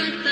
maka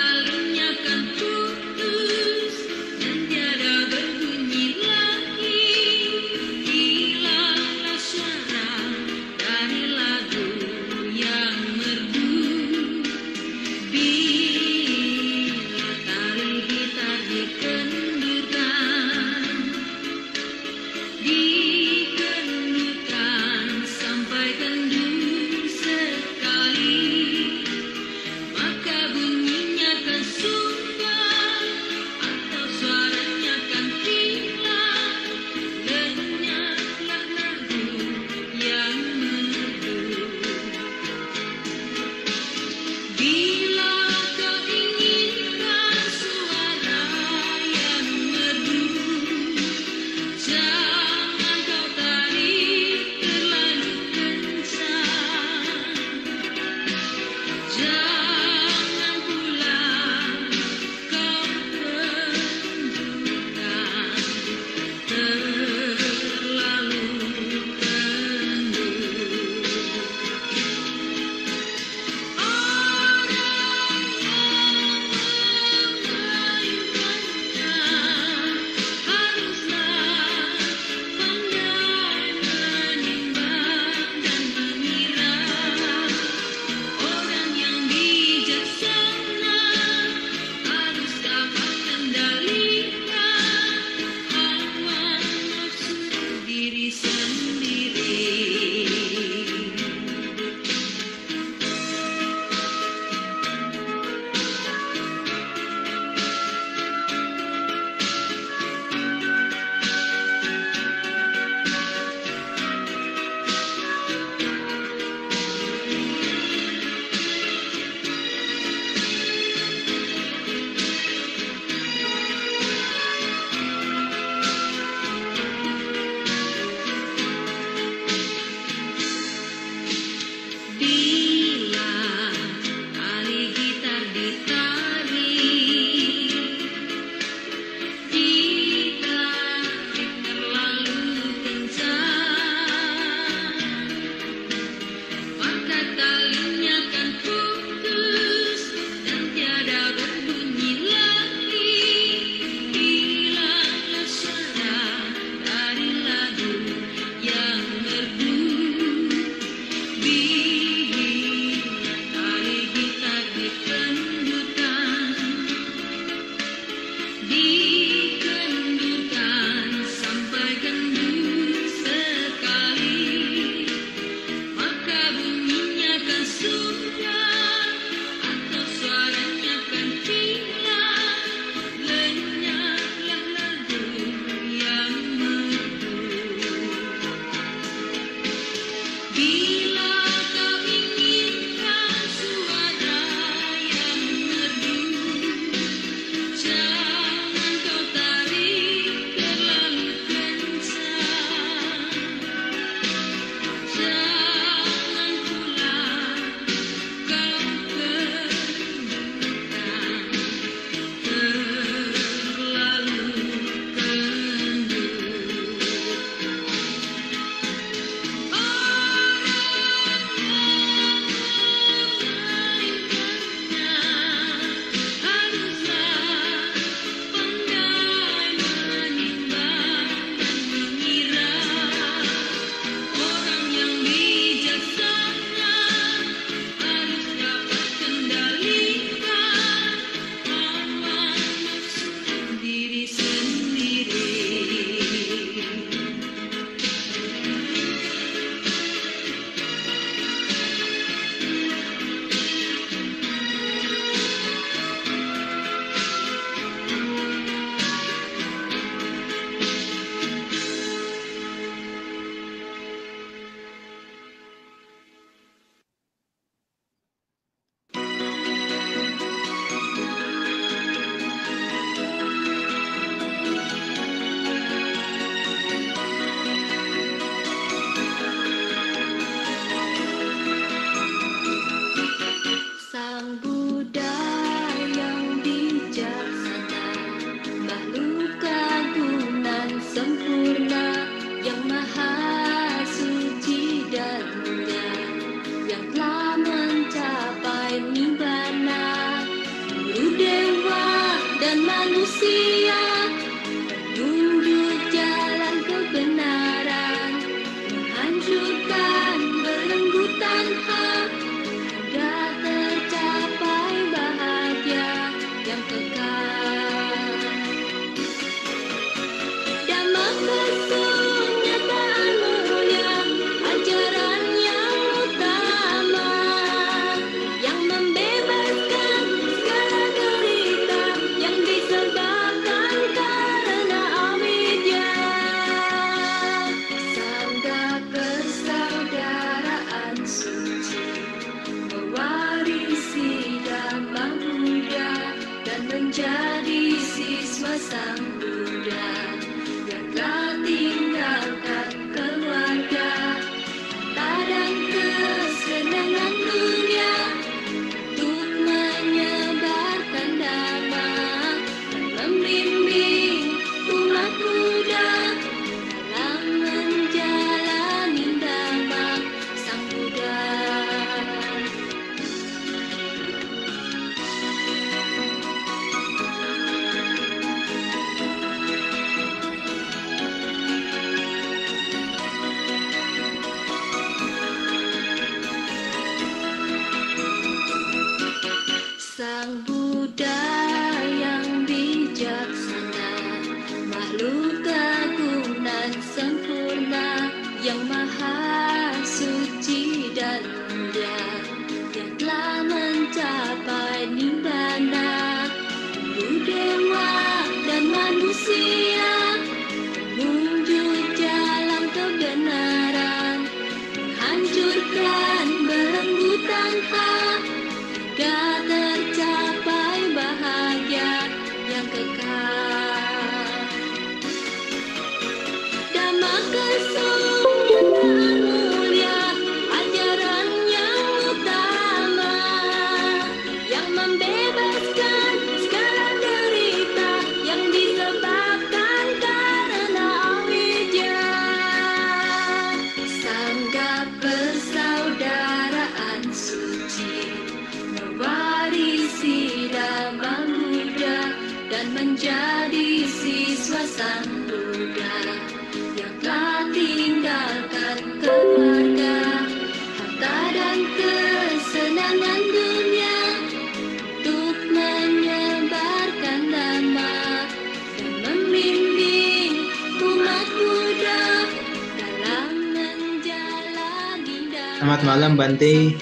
Bante.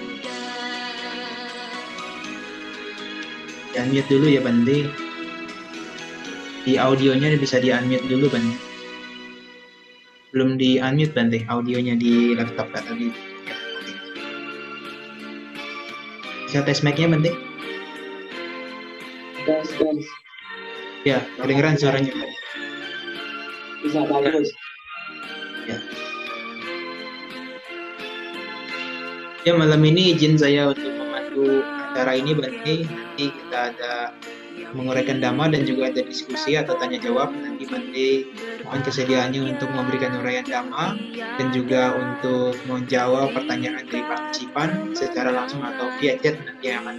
Di unmute dulu ya Bante. Di audionya bisa di unmute dulu Bante. Belum di unmute Bante, audionya di laptop Kak tadi. Bisa tes mic-nya Bante? Tes, tes. Ya, kedengeran suaranya. Bisa bagus. Ya malam ini izin saya untuk memandu acara ini Bante. Nanti kita ada menguraikan dhamma dan juga ada diskusi atau tanya jawab nanti Bante mohon kesediaannya untuk memberikan uraian dhamma dan juga untuk menjawab pertanyaan dari partisipan secara langsung atau via chat nanti yang akan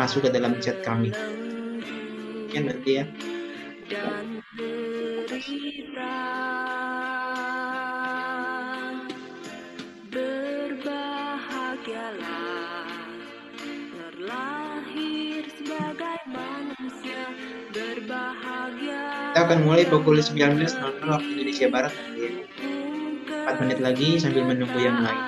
masuk ke dalam chat kami. Ya nanti ya. Akan mulai pukul 19.00 waktu Indonesia Barat nanti ya. 4 menit lagi sambil menunggu yang lain.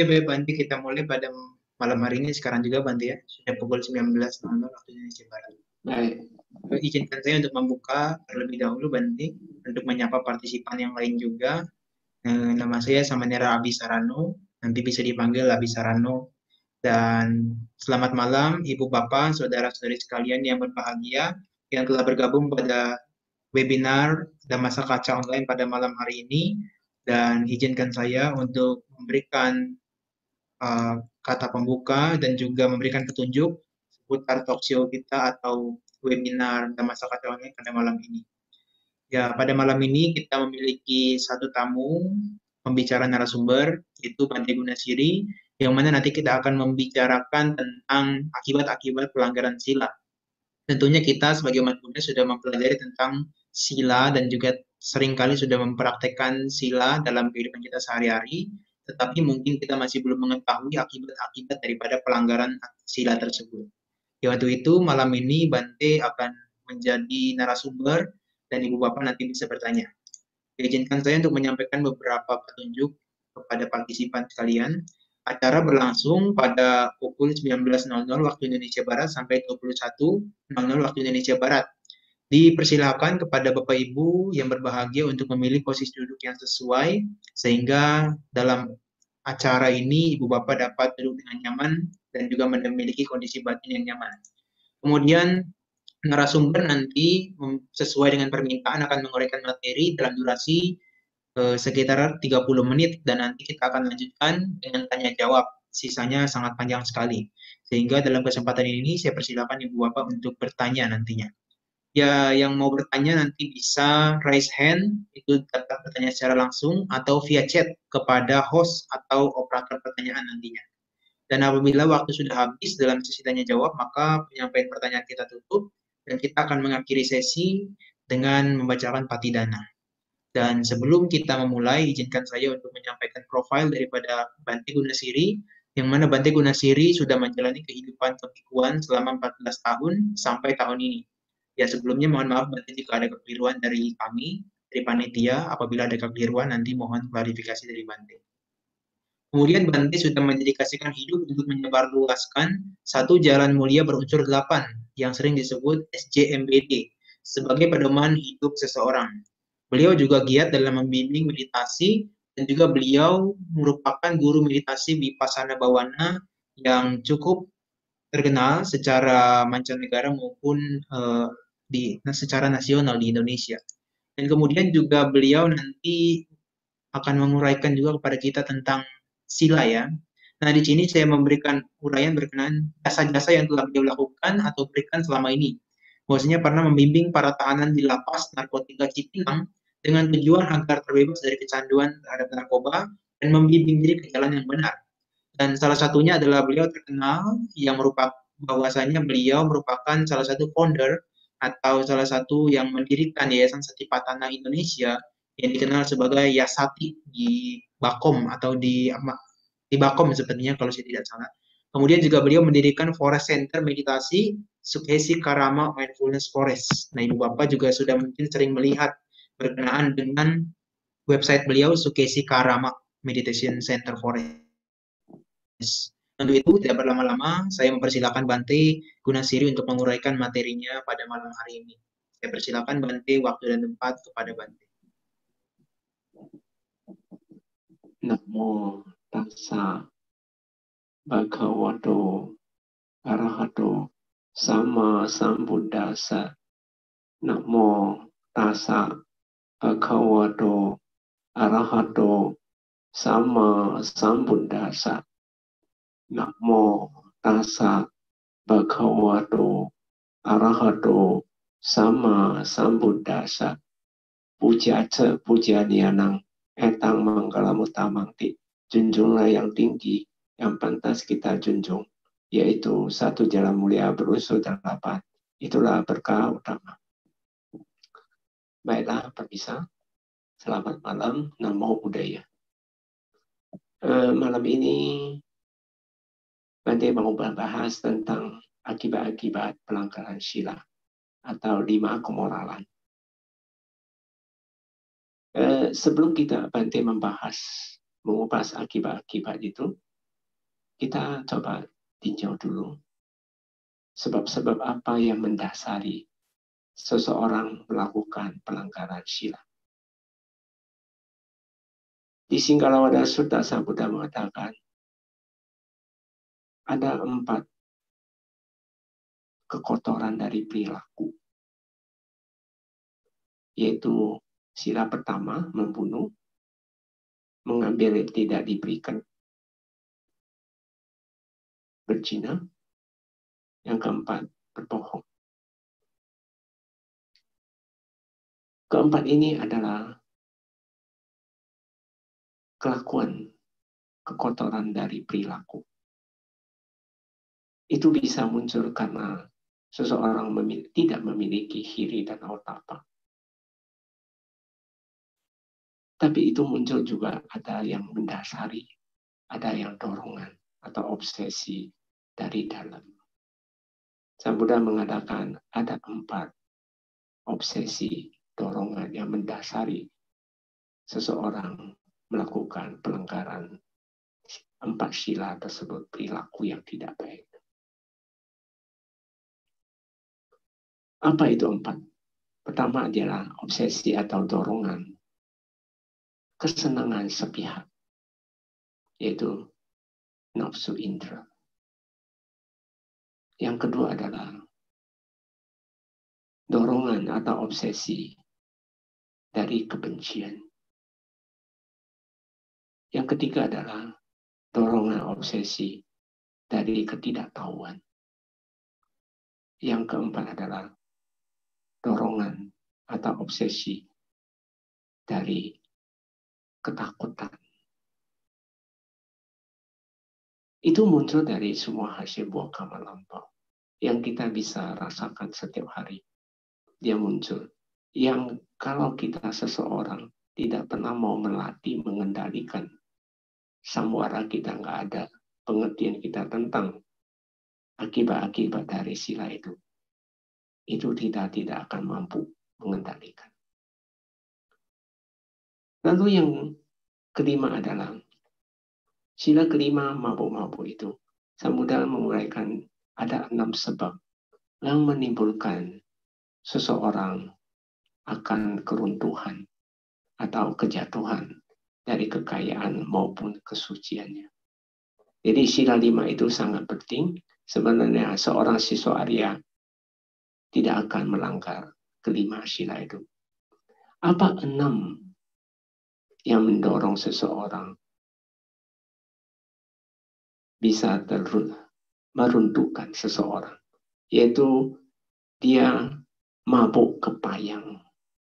Oke, baik Banti, kita mulai pada malam hari ini sekarang juga Banti ya. Sudah pukul 19.00 waktu Indonesia Barat. Baik. Izinkan saya untuk membuka terlebih dahulu Banti, untuk menyapa partisipan yang lain juga. Eh, nama saya Samanera Abi Sarano, nanti bisa dipanggil Abi Sarano. Dan selamat malam Ibu Bapak, Saudara-saudari sekalian yang berbahagia, yang telah bergabung pada webinar dan masa kaca online pada malam hari ini. Dan izinkan saya untuk memberikan uh, kata pembuka dan juga memberikan petunjuk seputar talk show kita atau webinar dan masa kaca online pada malam ini. Ya, pada malam ini kita memiliki satu tamu pembicara narasumber, yaitu Bante Gunasiri, yang mana nanti kita akan membicarakan tentang akibat-akibat pelanggaran sila. Tentunya kita sebagai umat Buddha sudah mempelajari tentang sila dan juga sering kali sudah mempraktekkan sila dalam kehidupan kita sehari-hari, tetapi mungkin kita masih belum mengetahui akibat-akibat daripada pelanggaran sila tersebut. Ya, waktu itu malam ini Bante akan menjadi narasumber dan Ibu Bapak nanti bisa bertanya. Izinkan saya untuk menyampaikan beberapa petunjuk kepada partisipan sekalian. Acara berlangsung pada pukul 19.00 waktu Indonesia Barat sampai 21.00 waktu Indonesia Barat. Dipersilakan kepada Bapak Ibu yang berbahagia untuk memilih posisi duduk yang sesuai sehingga dalam acara ini Ibu Bapak dapat duduk dengan nyaman dan juga memiliki kondisi batin yang nyaman. Kemudian narasumber nanti sesuai dengan permintaan akan menguraikan materi dalam durasi eh, sekitar 30 menit dan nanti kita akan lanjutkan dengan tanya jawab. Sisanya sangat panjang sekali. Sehingga dalam kesempatan ini saya persilakan Ibu Bapak untuk bertanya nantinya. Ya, yang mau bertanya nanti bisa raise hand, itu dapat bertanya secara langsung atau via chat kepada host atau operator pertanyaan nantinya. Dan apabila waktu sudah habis dalam sesi tanya jawab, maka penyampaian pertanyaan kita tutup dan kita akan mengakhiri sesi dengan membacakan patidana. Dan sebelum kita memulai, izinkan saya untuk menyampaikan profil daripada Bante Gunasiri, yang mana Bante Gunasiri sudah menjalani kehidupan kebikuan selama 14 tahun sampai tahun ini. Ya sebelumnya mohon maaf Bante jika ada kekeliruan dari kami, dari panitia, apabila ada kekeliruan nanti mohon klarifikasi dari Bante. Kemudian Bante sudah mendedikasikan hidup untuk menyebarluaskan satu jalan mulia berunsur delapan yang sering disebut SJMBD sebagai pedoman hidup seseorang. Beliau juga giat dalam membimbing meditasi dan juga beliau merupakan guru meditasi Vipassana Bawana yang cukup terkenal secara mancanegara maupun uh, di secara nasional di Indonesia. Dan kemudian juga beliau nanti akan menguraikan juga kepada kita tentang sila ya. Nah, di sini saya memberikan uraian berkenaan jasa-jasa yang telah beliau lakukan atau berikan selama ini. Bahwasanya pernah membimbing para tahanan di lapas narkotika Cipinang dengan tujuan agar terbebas dari kecanduan terhadap narkoba dan membimbing diri ke jalan yang benar. Dan salah satunya adalah beliau terkenal yang merupakan bahwasanya beliau merupakan salah satu founder atau salah satu yang mendirikan Yayasan Satipatana Indonesia yang dikenal sebagai Yasati di Bakom atau di di Bakom sepertinya kalau saya tidak salah. Kemudian juga beliau mendirikan Forest Center Meditasi Sukesi Karama Mindfulness Forest. Nah, Ibu Bapak juga sudah mungkin sering melihat berkenaan dengan website beliau Sukesi Karama Meditation Center Forest. Untuk itu, tidak berlama-lama, saya mempersilahkan Bante Gunasiri untuk menguraikan materinya pada malam hari ini. Saya persilakan Bante waktu dan tempat kepada Bante. Namo tassa bhagavato arahato sama sambuddhasa. Namo tassa bhagavato arahato sama sambuddhasa. Namo tassa bhagavato arahato sama sambuddhasa. Puja ce puja nianang etang manggala mutamangti. Junjunglah yang tinggi yang pantas kita junjung, yaitu satu jalan mulia berusul delapan. Itulah berkah utama. Baiklah, perpisah. Selamat malam, namo budaya. Uh, malam ini Nanti mau membahas tentang akibat-akibat pelanggaran sila atau lima kemoralan. Eh, sebelum kita Bante membahas, mengupas akibat-akibat itu, kita coba tinjau dulu sebab-sebab apa yang mendasari seseorang melakukan pelanggaran sila. Di Singgalawada Sutta Sang Buddha mengatakan, ada empat kekotoran dari perilaku. Yaitu sila pertama, membunuh, mengambil yang tidak diberikan, berzina, yang keempat, berbohong. Keempat ini adalah kelakuan kekotoran dari perilaku itu bisa muncul karena seseorang memiliki, tidak memiliki hiri dan otapa. Tapi itu muncul juga ada yang mendasari, ada yang dorongan atau obsesi dari dalam. Sang Buddha mengatakan ada empat obsesi dorongan yang mendasari seseorang melakukan pelanggaran empat sila tersebut perilaku yang tidak baik. Apa itu empat? Pertama adalah obsesi atau dorongan kesenangan sepihak, yaitu nafsu indra. Yang kedua adalah dorongan atau obsesi dari kebencian. Yang ketiga adalah dorongan obsesi dari ketidaktahuan. Yang keempat adalah dorongan atau obsesi dari ketakutan. Itu muncul dari semua hasil buah kamar lampau yang kita bisa rasakan setiap hari. Dia muncul. Yang kalau kita seseorang tidak pernah mau melatih mengendalikan samwara kita nggak ada pengertian kita tentang akibat-akibat dari sila itu itu kita tidak akan mampu mengendalikan. Lalu yang kelima adalah sila kelima mabuk-mabuk itu. Samudra menguraikan ada enam sebab yang menimbulkan seseorang akan keruntuhan atau kejatuhan dari kekayaan maupun kesuciannya. Jadi sila lima itu sangat penting. Sebenarnya seorang siswa Arya tidak akan melanggar kelima sila itu. Apa enam yang mendorong seseorang bisa terus meruntuhkan seseorang, yaitu dia mabuk kepayang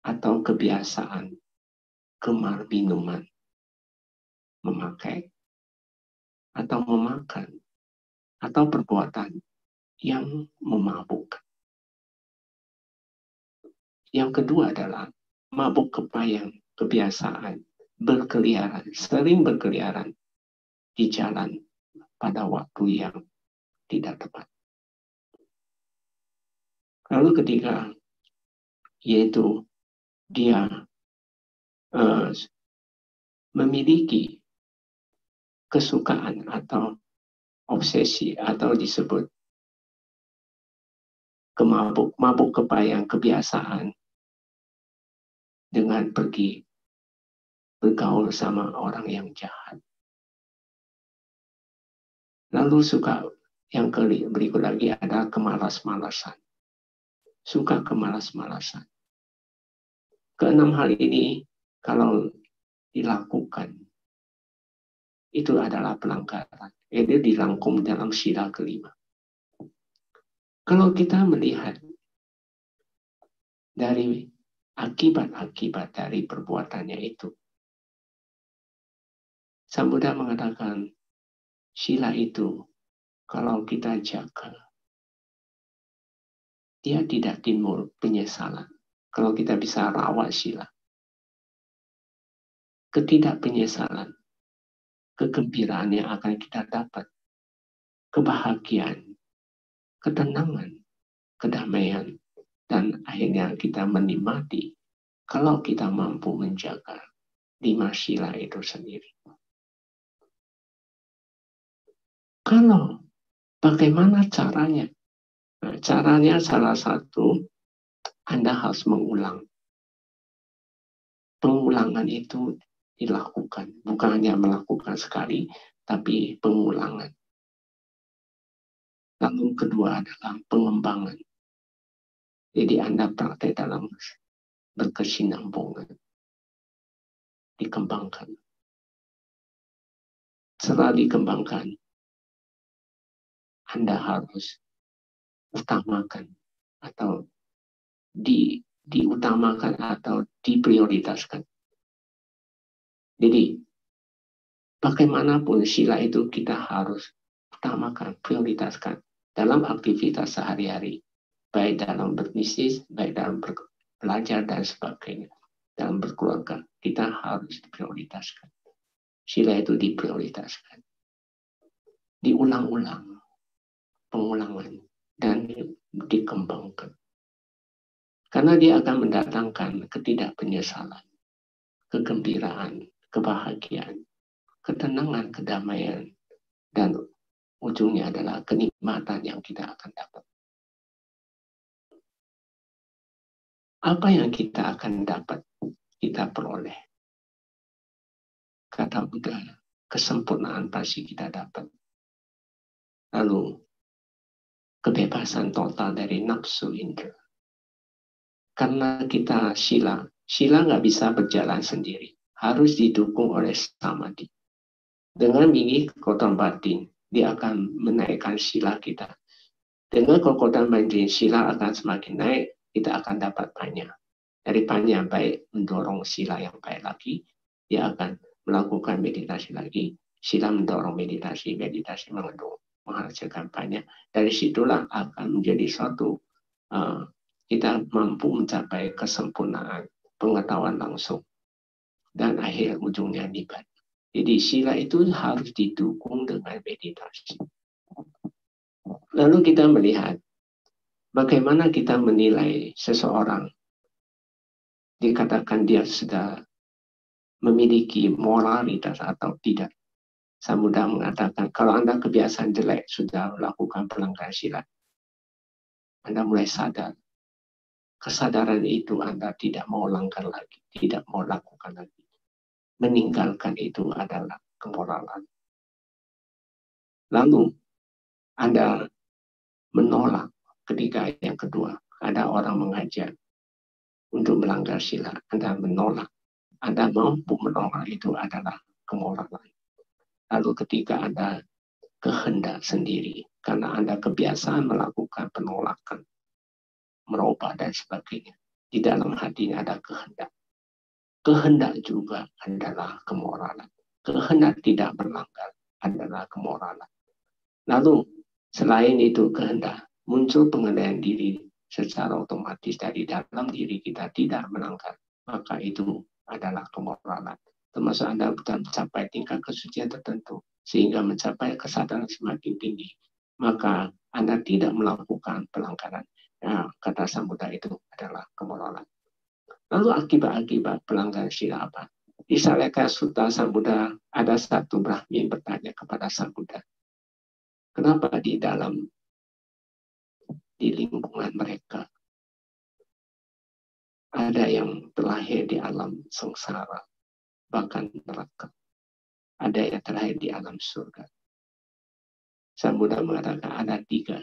atau kebiasaan gemar minuman, memakai atau memakan atau perbuatan yang memabukkan. Yang kedua adalah mabuk kepayang, kebiasaan, berkeliaran, sering berkeliaran di jalan pada waktu yang tidak tepat. Lalu ketika yaitu dia uh, memiliki kesukaan atau obsesi atau disebut kemabuk mabuk kepayang kebiasaan dengan pergi bergaul sama orang yang jahat. Lalu suka yang berikut lagi ada kemalas-malasan. Suka kemalas-malasan. Keenam hal ini kalau dilakukan itu adalah pelanggaran. Ini dirangkum dalam sila kelima. Kalau kita melihat dari akibat-akibat dari perbuatannya itu, Sang mengatakan, sila itu kalau kita jaga, dia tidak timbul penyesalan. Kalau kita bisa rawat sila. Ketidakpenyesalan, kegembiraan yang akan kita dapat, kebahagiaan, ketenangan, kedamaian, dan akhirnya kita menikmati kalau kita mampu menjaga lima sila itu sendiri. Kalau bagaimana caranya? Nah, caranya salah satu Anda harus mengulang. Pengulangan itu dilakukan, bukan hanya melakukan sekali, tapi pengulangan. Lalu kedua adalah pengembangan. Jadi Anda praktek dalam berkesinambungan. Dikembangkan. Setelah dikembangkan, anda harus utamakan atau di diutamakan atau diprioritaskan. Jadi bagaimanapun sila itu kita harus utamakan, prioritaskan dalam aktivitas sehari-hari, baik dalam berbisnis, baik dalam belajar dan sebagainya. Dalam berkeluarga, kita harus diprioritaskan. Sila itu diprioritaskan. Diulang-ulang pengulangan dan dikembangkan. Karena dia akan mendatangkan ketidakpenyesalan, kegembiraan, kebahagiaan, ketenangan, kedamaian, dan ujungnya adalah kenikmatan yang kita akan dapat. Apa yang kita akan dapat, kita peroleh. Kata Buddha, kesempurnaan pasti kita dapat. Lalu kebebasan total dari nafsu indra. Karena kita sila, sila nggak bisa berjalan sendiri, harus didukung oleh samadhi. Dengan gigi kekuatan batin, dia akan menaikkan sila kita. Dengan kekuatan batin, sila akan semakin naik, kita akan dapat banyak. Dari banyak baik mendorong sila yang baik lagi, dia akan melakukan meditasi lagi. Sila mendorong meditasi, meditasi mengandung menghasilkan banyak. Dari situlah akan menjadi suatu uh, kita mampu mencapai kesempurnaan pengetahuan langsung dan akhir ujungnya nibat. Jadi sila itu harus didukung dengan meditasi. Lalu kita melihat bagaimana kita menilai seseorang dikatakan dia sudah memiliki moralitas atau tidak. Samuda mengatakan, kalau Anda kebiasaan jelek sudah melakukan pelanggaran silat, Anda mulai sadar. Kesadaran itu Anda tidak mau langgar lagi, tidak mau lakukan lagi. Meninggalkan itu adalah kemoralan. Lalu Anda menolak ketika yang kedua ada orang mengajar untuk melanggar sila. Anda menolak. Anda mampu menolak itu adalah kemoralan. Lalu ketika Anda kehendak sendiri, karena Anda kebiasaan melakukan penolakan, merubah dan sebagainya. Di dalam hatinya ada kehendak. Kehendak juga adalah kemoralan. Kehendak tidak berlanggar adalah kemoralan. Lalu selain itu kehendak, muncul pengendalian diri secara otomatis dari dalam diri kita tidak melanggar, maka itu adalah kemoralan. Termasuk Anda mencapai tingkat kesucian tertentu, sehingga mencapai kesadaran semakin tinggi, maka Anda tidak melakukan pelanggaran. Ya, kata Sambuddha itu adalah kemoralan. Lalu akibat-akibat pelanggaran sila apa? Di Saleka Sutta Sambuddha ada satu Brahmin bertanya kepada Sambuddha, kenapa di dalam di lingkungan mereka. Ada yang terlahir di alam sengsara, bahkan neraka. Ada yang terlahir di alam surga. Saya mudah mengatakan ada tiga.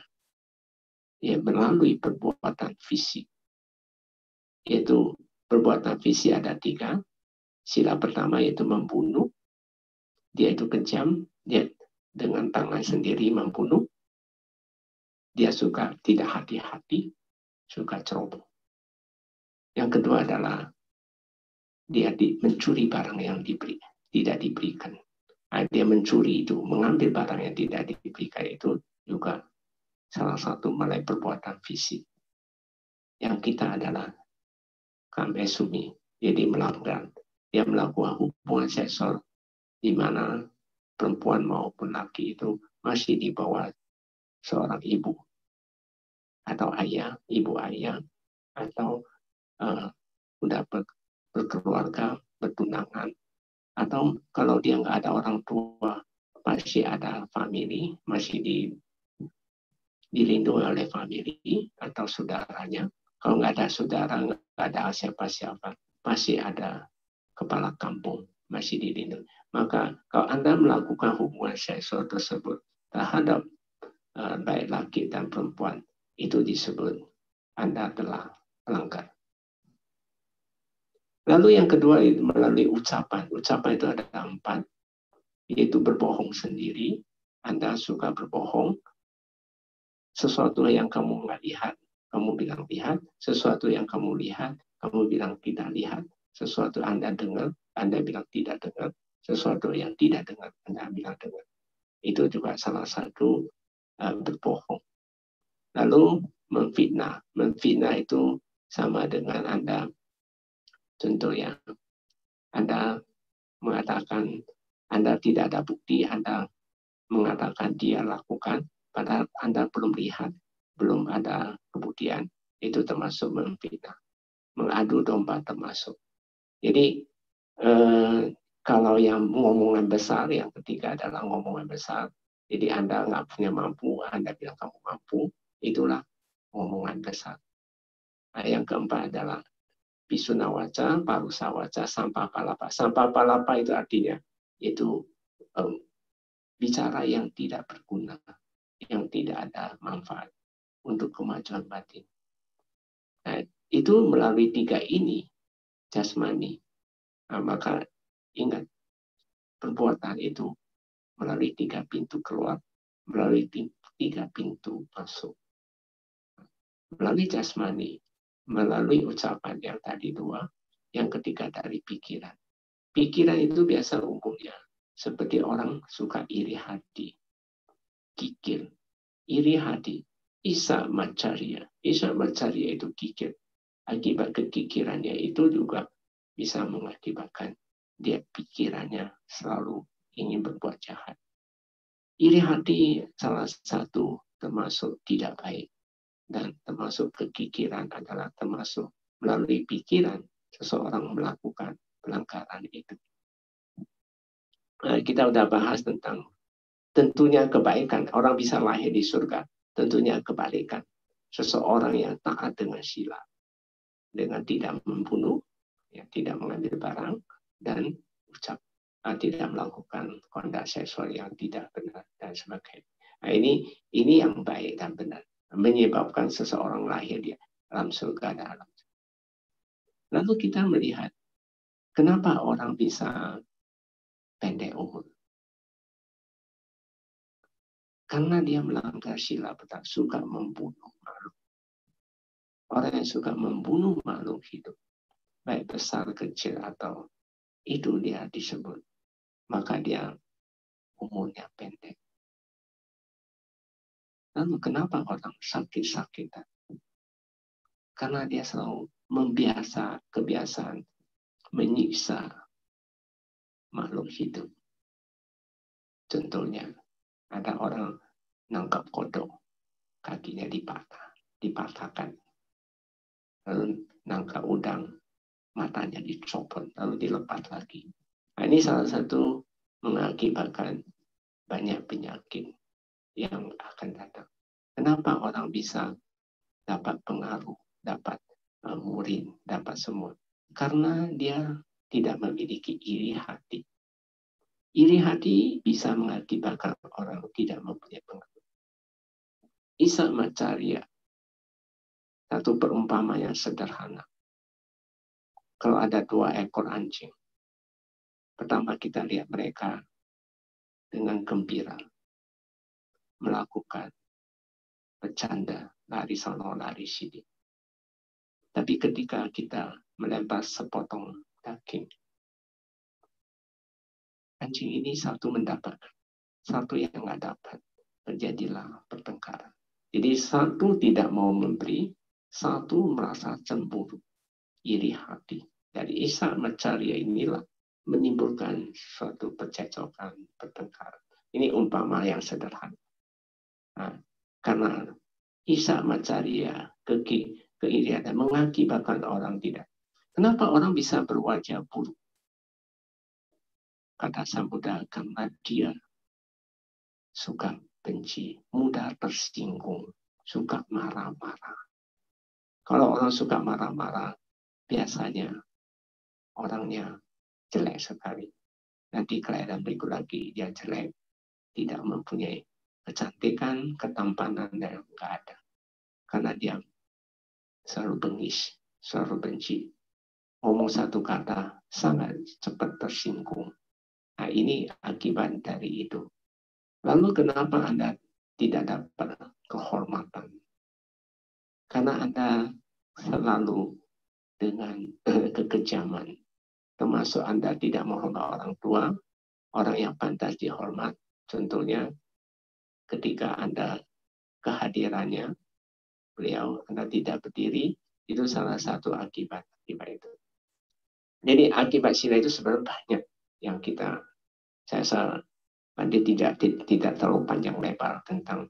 Ya, melalui perbuatan fisik. Yaitu perbuatan fisik ada tiga. Sila pertama yaitu membunuh. Dia itu kejam. Dia dengan tangan sendiri membunuh dia suka tidak hati-hati, suka ceroboh. Yang kedua adalah dia di, mencuri barang yang diberi, tidak diberikan. Nah, dia mencuri itu, mengambil barang yang tidak diberikan itu juga salah satu mulai perbuatan fisik. Yang kita adalah kambesumi, jadi melanggar. Dia melakukan hubungan seksual di mana perempuan maupun laki itu masih di bawah seorang ibu atau ayah, ibu ayah, atau uh, udah ber, berkeluarga, bertunangan, atau kalau dia nggak ada orang tua, masih ada family, masih di dilindungi oleh family atau saudaranya. Kalau nggak ada saudara, nggak ada siapa-siapa, masih ada kepala kampung, masih dilindungi. Maka kalau Anda melakukan hubungan seksual tersebut terhadap baik laki dan perempuan, itu disebut Anda telah melanggar. Lalu yang kedua itu melalui ucapan. Ucapan itu ada empat, yaitu berbohong sendiri. Anda suka berbohong. Sesuatu yang kamu nggak lihat, kamu bilang lihat. Sesuatu yang kamu lihat, kamu bilang tidak lihat. Sesuatu Anda dengar, Anda bilang tidak dengar. Sesuatu yang tidak dengar, Anda bilang dengar. Itu juga salah satu berbohong. Lalu memfitnah. Memfitnah itu sama dengan Anda contoh ya. Anda mengatakan Anda tidak ada bukti, Anda mengatakan dia lakukan, padahal Anda belum lihat, belum ada kebuktian. Itu termasuk memfitnah. Mengadu domba termasuk. Jadi eh, kalau yang ngomongan besar, yang ketiga adalah ngomongan besar. Jadi Anda nggak punya mampu, Anda bilang kamu mampu, Itulah omongan besar. Nah, yang keempat adalah pisuna waca, parusa waca, sampah palapa. Sampah palapa itu artinya itu um, bicara yang tidak berguna, yang tidak ada manfaat untuk kemajuan batin. Nah, itu melalui tiga ini jasmani. Nah, maka ingat perbuatan itu melalui tiga pintu keluar, melalui tiga pintu masuk melalui jasmani, melalui ucapan yang tadi dua, yang ketiga dari pikiran. Pikiran itu biasa umumnya seperti orang suka iri hati, kikir, iri hati, isa macaria. Isa macaria itu kikir. Akibat kekikirannya itu juga bisa mengakibatkan dia pikirannya selalu ingin berbuat jahat. Iri hati salah satu termasuk tidak baik dan termasuk kekikiran adalah termasuk melalui pikiran seseorang melakukan pelanggaran itu. Kita sudah bahas tentang tentunya kebaikan. Orang bisa lahir di surga. Tentunya kebalikan. Seseorang yang taat dengan sila. Dengan tidak membunuh, ya, tidak mengambil barang, dan ucap tidak melakukan kondak seksual yang tidak benar dan sebagainya. Nah, ini ini yang baik dan benar menyebabkan seseorang lahir di alam surga dan alam Lalu kita melihat kenapa orang bisa pendek umur. Karena dia melanggar sila petak suka membunuh makhluk. Orang yang suka membunuh makhluk hidup, baik besar, kecil, atau itu dia disebut. Maka dia umurnya pendek. Lalu kenapa orang sakit-sakitan? Karena dia selalu membiasa kebiasaan menyiksa makhluk hidup. Contohnya, ada orang nangkap kodok, kakinya dipatah, dipatahkan. Lalu nangkap udang, matanya dicopot, lalu dilepas lagi. Nah, ini salah satu mengakibatkan banyak penyakit yang akan datang. Kenapa orang bisa dapat pengaruh, dapat uh, murid, dapat semua? Karena dia tidak memiliki iri hati. Iri hati bisa mengakibatkan orang tidak mempunyai pengaruh. Isa Macarya, satu perumpamaan yang sederhana. Kalau ada dua ekor anjing, pertama kita lihat mereka dengan gembira melakukan bercanda, lari sana, lari sini. Tapi ketika kita melempar sepotong daging, anjing ini satu mendapat, satu yang nggak dapat. Terjadilah pertengkaran. Jadi satu tidak mau memberi, satu merasa cemburu, iri hati. Dari Isa Macaria inilah menimbulkan suatu percecokan, pertengkaran. Ini umpama yang sederhana. Nah, karena Isa Macaria ke keirian mengakibatkan orang tidak. Kenapa orang bisa berwajah buruk? kata Sang Buddha karena dia suka benci, mudah tersinggung, suka marah-marah. Kalau orang suka marah-marah, biasanya orangnya jelek sekali. Nanti kelahiran berikut lagi dia jelek, tidak mempunyai kecantikan, ketampanan dan enggak ada. Karena dia selalu bengis, selalu benci. Ngomong satu kata sangat cepat tersinggung. Nah, ini akibat dari itu. Lalu kenapa Anda tidak dapat kehormatan? Karena Anda selalu dengan kekejaman. Termasuk Anda tidak menghormat orang tua, orang yang pantas dihormat. Contohnya ketika Anda kehadirannya, beliau Anda tidak berdiri, itu salah satu akibat akibat itu. Jadi akibat sila itu sebenarnya banyak yang kita saya rasa nanti tidak tidak terlalu panjang lebar tentang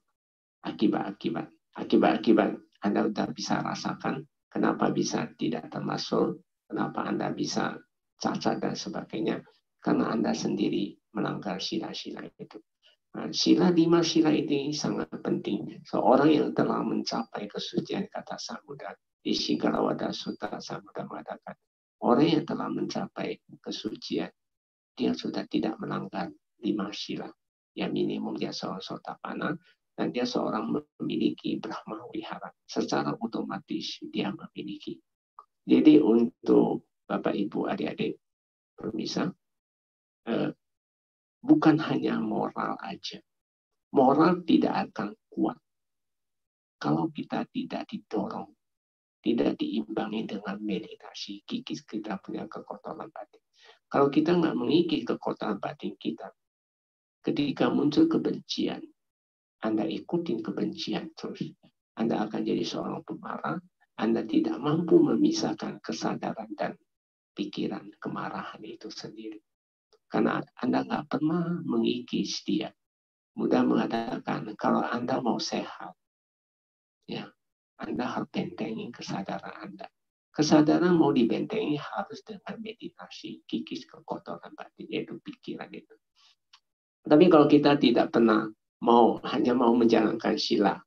akibat-akibat. Akibat-akibat Anda sudah bisa rasakan kenapa bisa tidak termasuk, kenapa Anda bisa cacat dan sebagainya, karena Anda sendiri melanggar sila-sila itu. Nah, sila lima sila ini sangat penting. Seorang yang telah mencapai kesucian kata di Shigalawada Sutta Sang Buddha mengatakan orang yang telah mencapai kesucian dia sudah tidak melanggar lima sila. Yang minimum dia seorang sotapana dan dia seorang memiliki Brahma Wihara. Secara otomatis dia memiliki. Jadi untuk Bapak Ibu adik-adik permisa, eh, bukan hanya moral aja. Moral tidak akan kuat kalau kita tidak didorong, tidak diimbangi dengan meditasi, kikis kita punya kekotoran batin. Kalau kita nggak mengikis kekuatan batin kita, ketika muncul kebencian, Anda ikutin kebencian terus. Anda akan jadi seorang pemarah, Anda tidak mampu memisahkan kesadaran dan pikiran kemarahan itu sendiri. Karena Anda nggak pernah mengikis dia. Mudah mengatakan, kalau Anda mau sehat, ya Anda harus bentengi kesadaran Anda. Kesadaran mau dibentengi harus dengan meditasi, kikis kekotoran batin, yaitu pikiran itu. Tapi kalau kita tidak pernah mau, hanya mau menjalankan sila,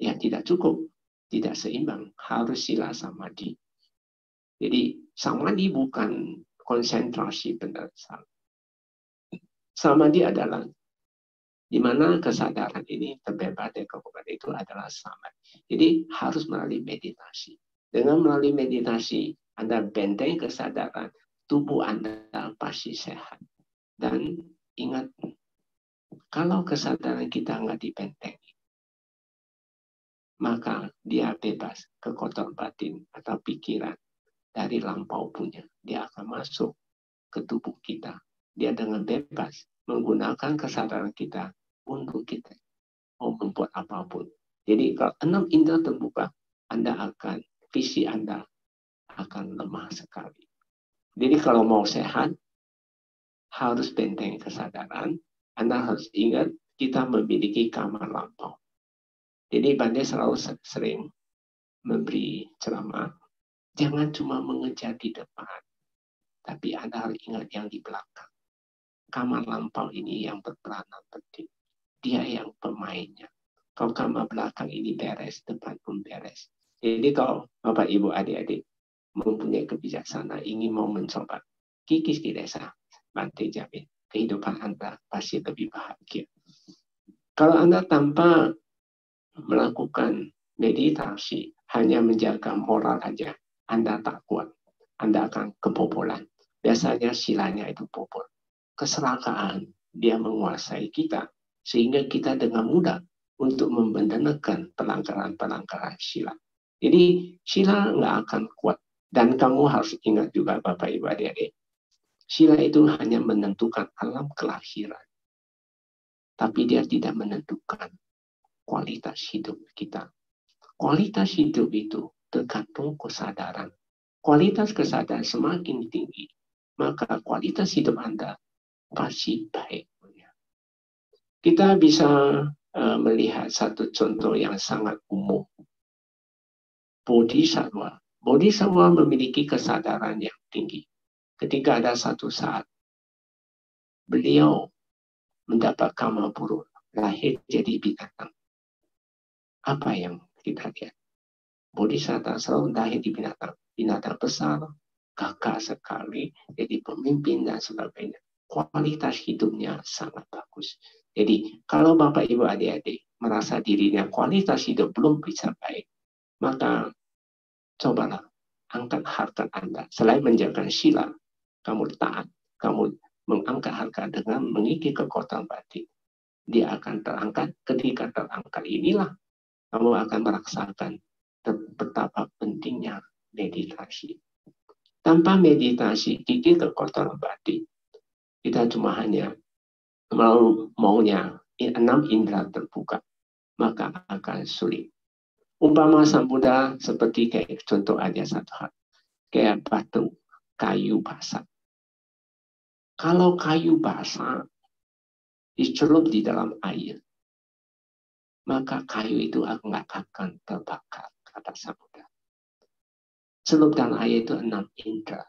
ya tidak cukup, tidak seimbang, harus sila samadhi. Jadi samadhi bukan konsentrasi benar Samadhi adalah di mana kesadaran ini terbebas dari kekuatan itu adalah samadhi. Jadi harus melalui meditasi. Dengan melalui meditasi, Anda benteng kesadaran, tubuh Anda pasti sehat. Dan ingat, kalau kesadaran kita nggak dibentengi, maka dia bebas ke kotor batin atau pikiran dari lampau punya. Dia akan masuk ke tubuh kita. Dia dengan bebas menggunakan kesadaran kita untuk kita mau membuat apa pun. Jadi kalau enam indera terbuka, Anda akan, visi Anda akan lemah sekali. Jadi kalau mau sehat, harus benteng kesadaran. Anda harus ingat kita memiliki kamar lampau. Jadi Bande selalu sering memberi ceramah, jangan cuma mengejar di depan, tapi Anda harus ingat yang di belakang. Kamar lampau ini yang berperanan penting. Dia yang pemainnya. Kalau kamar belakang ini beres, depan pun beres. Jadi kalau Bapak Ibu adik-adik mempunyai kebijaksanaan ingin mau mencoba kikis di desa, Bante jamin kehidupan Anda pasti lebih bahagia. Kalau Anda tanpa melakukan meditasi, hanya menjaga moral aja, Anda tak kuat. Anda akan kebobolan. Biasanya silanya itu bobol. Keserakaan, dia menguasai kita. Sehingga kita dengan mudah untuk membenarkan pelanggaran-pelanggaran sila. Jadi sila nggak akan kuat. Dan kamu harus ingat juga Bapak Ibu adik-adik. Sila itu hanya menentukan alam kelahiran. Tapi dia tidak menentukan kualitas hidup kita. Kualitas hidup itu tergantung kesadaran. Kualitas kesadaran semakin tinggi, maka kualitas hidup Anda pasti baik. Kita bisa uh, melihat satu contoh yang sangat umum. Bodhisattva. Bodhisattva memiliki kesadaran yang tinggi ketika ada satu saat beliau mendapat karma buruk, lahir jadi binatang. Apa yang kita lihat? Bodhisattva selalu lahir di binatang. Binatang besar, gagah sekali, jadi pemimpin dan sebagainya. Kualitas hidupnya sangat bagus. Jadi kalau Bapak Ibu adik-adik merasa dirinya kualitas hidup belum bisa baik, maka cobalah angkat harta Anda. Selain menjaga sila, kamu taat, kamu mengangkat harga dengan mengikir kekuatan batin. Dia akan terangkat. Ketika terangkat inilah kamu akan merasakan betapa pentingnya meditasi. Tanpa meditasi, gigi kekuatan batin, kita cuma hanya mau maunya enam indera terbuka, maka akan sulit. Umpama sang Buddha seperti kayak contoh aja satu hal, kayak batu kayu basah. Kalau kayu basah dicelup di dalam air, maka kayu itu nggak akan terbakar, kata Sabda. Celup dalam air itu enam indera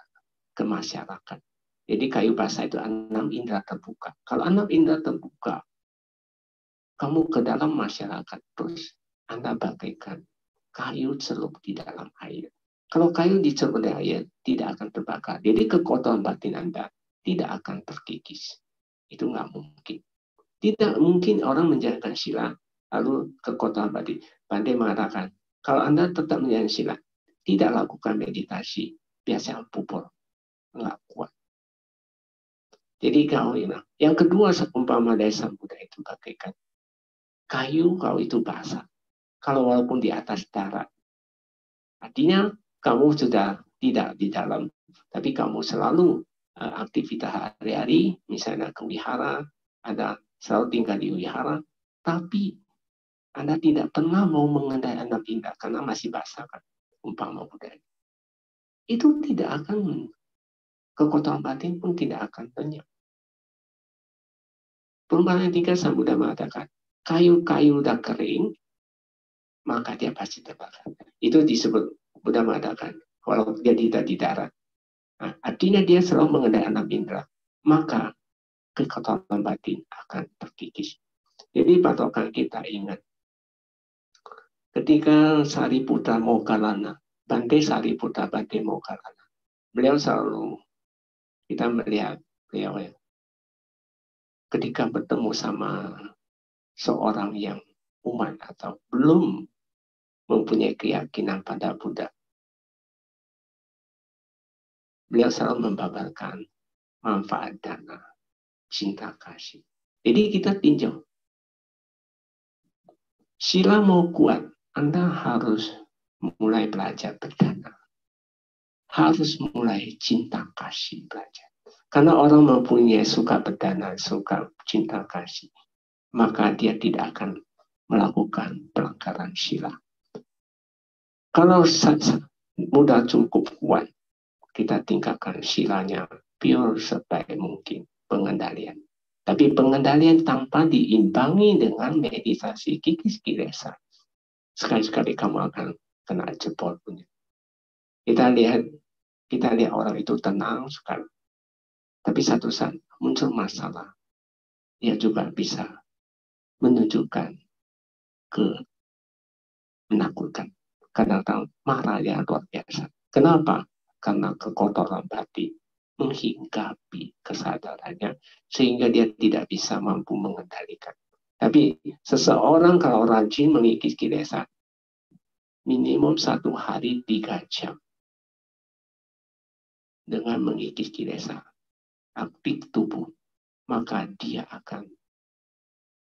ke masyarakat. Jadi kayu basah itu enam indera terbuka. Kalau enam indera terbuka, kamu ke dalam masyarakat terus Anda bagaikan kayu celup di dalam air. Kalau kayu dicelup di air, tidak akan terbakar. Jadi kekuatan batin Anda tidak akan terkikis. Itu nggak mungkin. Tidak mungkin orang menjalankan sila lalu ke kota Badi. Bande mengatakan, kalau Anda tetap menjalankan sila, tidak lakukan meditasi, biasa pupur, nggak kuat. Jadi kau ini. Yang kedua seumpama sang Buddha itu bagaikan kayu kalau itu basah. Kalau walaupun di atas darat. Artinya kamu sudah tidak di dalam, tapi kamu selalu Eh, aktivitas hari-hari, misalnya ke wihara, ada selalu tinggal di wihara, tapi Anda tidak pernah mau mengendai anak indah karena masih basah kan, umpama budaya. Itu tidak akan kekuatan batin pun tidak akan banyak. Perumpamaan tiga Sang Buddha mengatakan, kayu-kayu udah kering, maka dia pasti terbakar. Itu disebut Buddha mengatakan, kalau dia tidak di darat, Nah, artinya dia selalu mengenai anak indera. Maka kekuatan batin akan terkikis. Jadi patokan kita ingat. Ketika Sariputra Mokalana, Bante Sariputra Bante Mokalana, beliau selalu kita melihat beliau ya. Ketika bertemu sama seorang yang umat atau belum mempunyai keyakinan pada Buddha, beliau selalu membabarkan manfaat dana, cinta kasih. Jadi kita tinjau. Sila mau kuat, Anda harus mulai belajar berdana. Harus mulai cinta kasih belajar. Karena orang mempunyai suka berdana, suka cinta kasih, maka dia tidak akan melakukan pelanggaran sila. Kalau mudah cukup kuat, kita tingkatkan silanya pure sebaik mungkin pengendalian. Tapi pengendalian tanpa diimbangi dengan meditasi kikis kilesa. Sekali-sekali kamu akan kena jebol punya. Kita lihat kita lihat orang itu tenang sekali. Tapi satu saat muncul masalah, dia juga bisa menunjukkan ke menakutkan. Kadang-kadang marah yang luar biasa. Kenapa? Karena kekotoran batin menghinggapi kesadarannya sehingga dia tidak bisa mampu mengendalikan. Tapi seseorang kalau rajin mengikis kilesa minimum satu hari tiga jam dengan mengikis kilesa aktif tubuh maka dia akan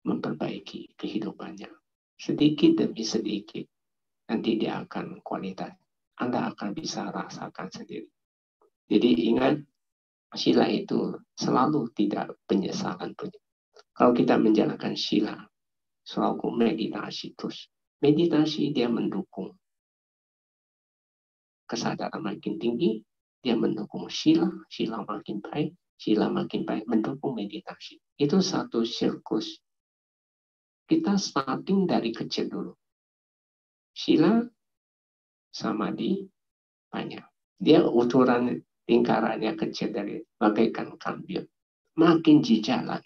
memperbaiki kehidupannya sedikit demi sedikit nanti dia akan kualitas. Anda akan bisa rasakan sendiri. Jadi ingat, sila itu selalu tidak penyesalan. Kalau kita menjalankan sila, selalu meditasi terus. Meditasi dia mendukung kesadaran makin tinggi, dia mendukung sila, sila makin baik, sila makin baik, mendukung meditasi. Itu satu sirkus. Kita starting dari kecil dulu. Sila sama di banyak. Dia ukuran lingkarannya kecil dari bagaikan kambion. Makin di jalan,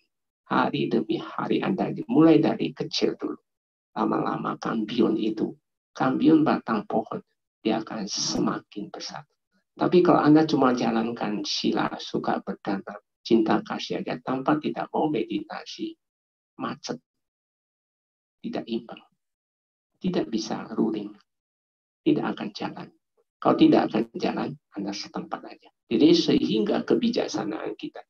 hari demi hari Anda mulai dari kecil dulu. Lama-lama kambion itu, kambion batang pohon, dia akan semakin besar. Tapi kalau Anda cuma jalankan sila, suka berdana, cinta kasih aja, tanpa tidak mau meditasi, macet, tidak imbang tidak bisa ruling, tidak akan jalan. Kalau tidak akan jalan, Anda setempat aja. Jadi sehingga kebijaksanaan kita,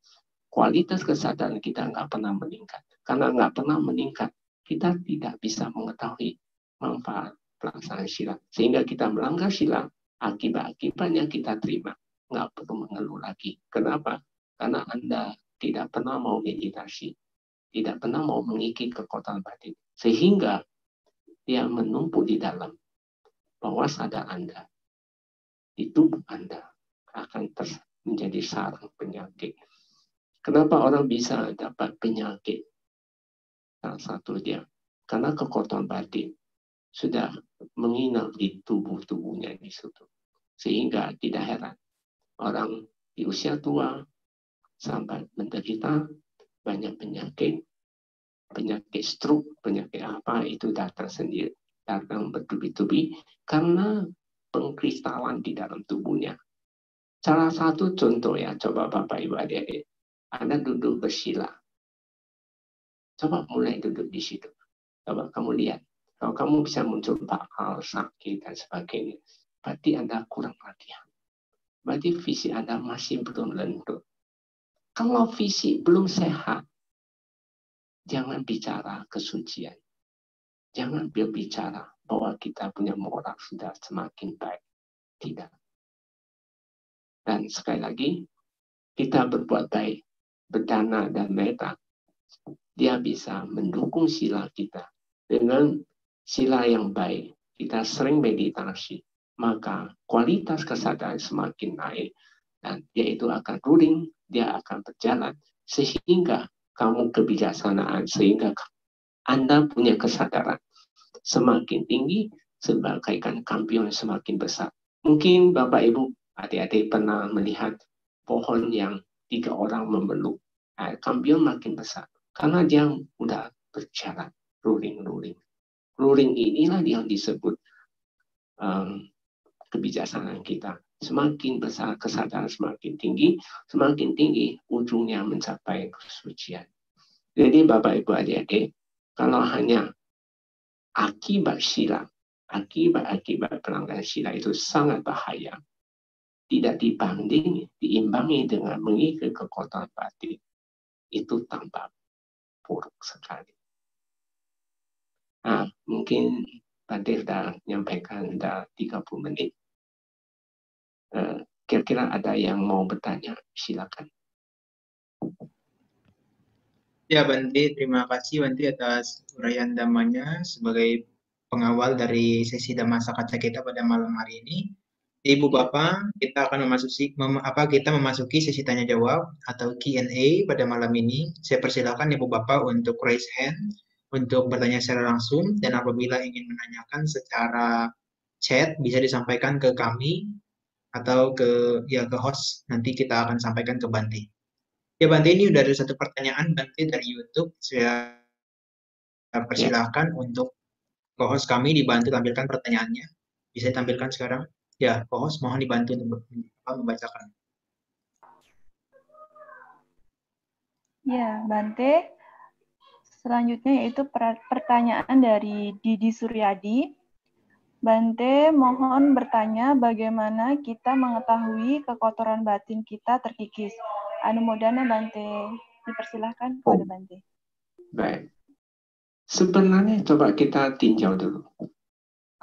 kualitas kesadaran kita nggak pernah meningkat. Karena nggak pernah meningkat, kita tidak bisa mengetahui manfaat pelaksanaan sila. Sehingga kita melanggar sila, akibat-akibatnya kita terima. Nggak perlu mengeluh lagi. Kenapa? Karena Anda tidak pernah mau meditasi, tidak pernah mau mengikir kekuatan batin. Sehingga dia menumpuk di dalam bawah sadar Anda, di Anda akan menjadi sarang penyakit. Kenapa orang bisa dapat penyakit? Salah satu dia, karena kekotoran batin sudah menginap di tubuh-tubuhnya di situ. Sehingga tidak heran orang di usia tua sampai menderita banyak penyakit penyakit stroke, penyakit apa itu datang sendiri, datang bertubi-tubi karena pengkristalan di dalam tubuhnya. Salah satu contoh ya, coba Bapak Ibu adik-adik, Anda duduk bersila. Coba mulai duduk di situ. Coba kamu lihat, kalau kamu bisa muncul bakal, sakit, dan sebagainya, berarti Anda kurang latihan. Berarti visi Anda masih belum lentur. Kalau visi belum sehat, Jangan bicara kesucian. Jangan berbicara bahwa kita punya moral sudah semakin baik. Tidak. Dan sekali lagi, kita berbuat baik, berdana dan meta. Dia bisa mendukung sila kita. Dengan sila yang baik, kita sering meditasi, maka kualitas kesadaran semakin naik dan dia itu akan ruling, dia akan berjalan sehingga kamu kebijaksanaan sehingga Anda punya kesadaran semakin tinggi sebagaikan kampion semakin besar. Mungkin Bapak Ibu adik-adik pernah melihat pohon yang tiga orang memeluk. Nah, kampion makin besar karena dia sudah berjalan ruling-ruling. Ruling inilah yang disebut um, kebijaksanaan kita semakin besar kesadaran semakin tinggi, semakin tinggi ujungnya mencapai kesucian. Jadi Bapak Ibu adik-adik, kalau hanya akibat sila, akibat-akibat pelanggaran sila itu sangat bahaya. Tidak dibanding, diimbangi dengan mengikut kekuatan batin. Itu tampak buruk sekali. Nah, mungkin Pak sudah menyampaikan sudah 30 menit. Eh, kira-kira ada yang mau bertanya, silakan. Ya, Bante, terima kasih Bante atas uraian damanya sebagai pengawal dari sesi Damasa Kaca kita pada malam hari ini. Ibu Bapak, kita akan memasuki mem, apa kita memasuki sesi tanya jawab atau Q&A pada malam ini. Saya persilakan Ibu Bapak untuk raise hand untuk bertanya secara langsung dan apabila ingin menanyakan secara chat bisa disampaikan ke kami atau ke ya ke host nanti kita akan sampaikan ke Bante. Ya Bante ini udah ada satu pertanyaan Bante dari YouTube. Saya persilahkan untuk co-host kami dibantu tampilkan pertanyaannya. Bisa ditampilkan sekarang? Ya, co-host mohon dibantu untuk membacakan. Ya, Bante. Selanjutnya yaitu pertanyaan dari Didi Suryadi. Bante mohon bertanya bagaimana kita mengetahui kekotoran batin kita terkikis. Anumodana Bante. Dipersilahkan kepada Bante. Baik. Sebenarnya coba kita tinjau dulu.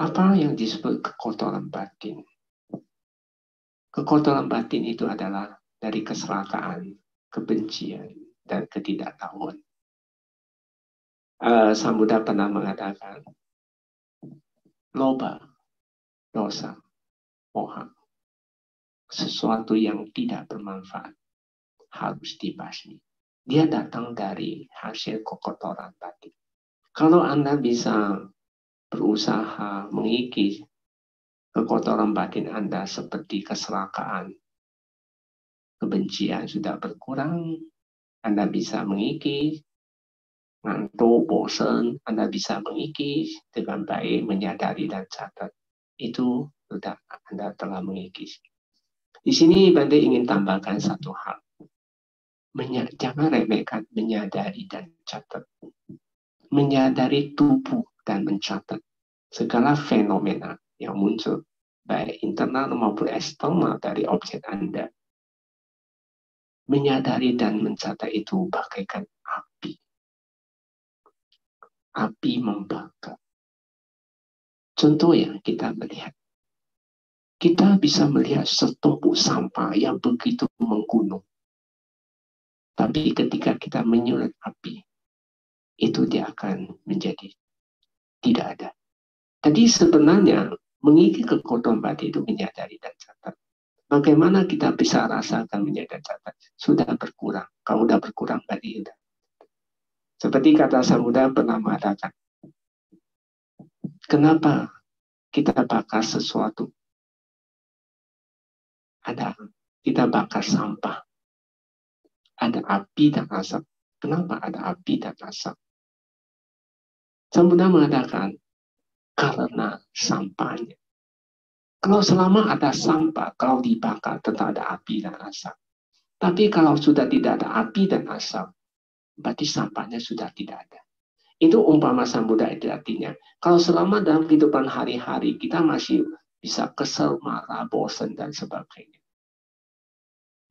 Apa yang disebut kekotoran batin? Kekotoran batin itu adalah dari keselakaan, kebencian, dan ketidaktahuan. Uh, Sambuddha pernah mengatakan, loba, dosa, moha, sesuatu yang tidak bermanfaat harus dibasmi. Dia datang dari hasil kekotoran batin. Kalau Anda bisa berusaha mengikis kekotoran batin Anda seperti keselakaan, kebencian sudah berkurang, Anda bisa mengikis, ngantuk, bosan, Anda bisa mengikis dengan baik, menyadari dan catat. Itu sudah Anda telah mengikis. Di sini Bante ingin tambahkan satu hal. Menya, jangan remehkan menyadari dan catat. Menyadari tubuh dan mencatat segala fenomena yang muncul, baik internal maupun eksternal dari objek Anda. Menyadari dan mencatat itu bagaikan api. Api membakar. Contoh yang kita melihat. Kita bisa melihat setumpuk sampah yang begitu menggunung. Tapi ketika kita menyulut api, itu dia akan menjadi tidak ada. Jadi sebenarnya mengikuti kekuatan batin itu menyadari dan catat. Bagaimana kita bisa rasakan menyadari catat? Sudah berkurang. Kalau sudah berkurang berarti sudah. Seperti kata Samudra pernah mengatakan, kenapa kita bakar sesuatu? Ada kita bakar sampah. Ada api dan asap. Kenapa ada api dan asap? Samudra mengatakan karena sampahnya. Kalau selama ada sampah, kalau dibakar tetap ada api dan asap. Tapi kalau sudah tidak ada api dan asap, berarti sampahnya sudah tidak ada. Itu umpama sambuda itu artinya. Kalau selama dalam kehidupan hari-hari kita masih bisa kesel, marah, bosan, dan sebagainya.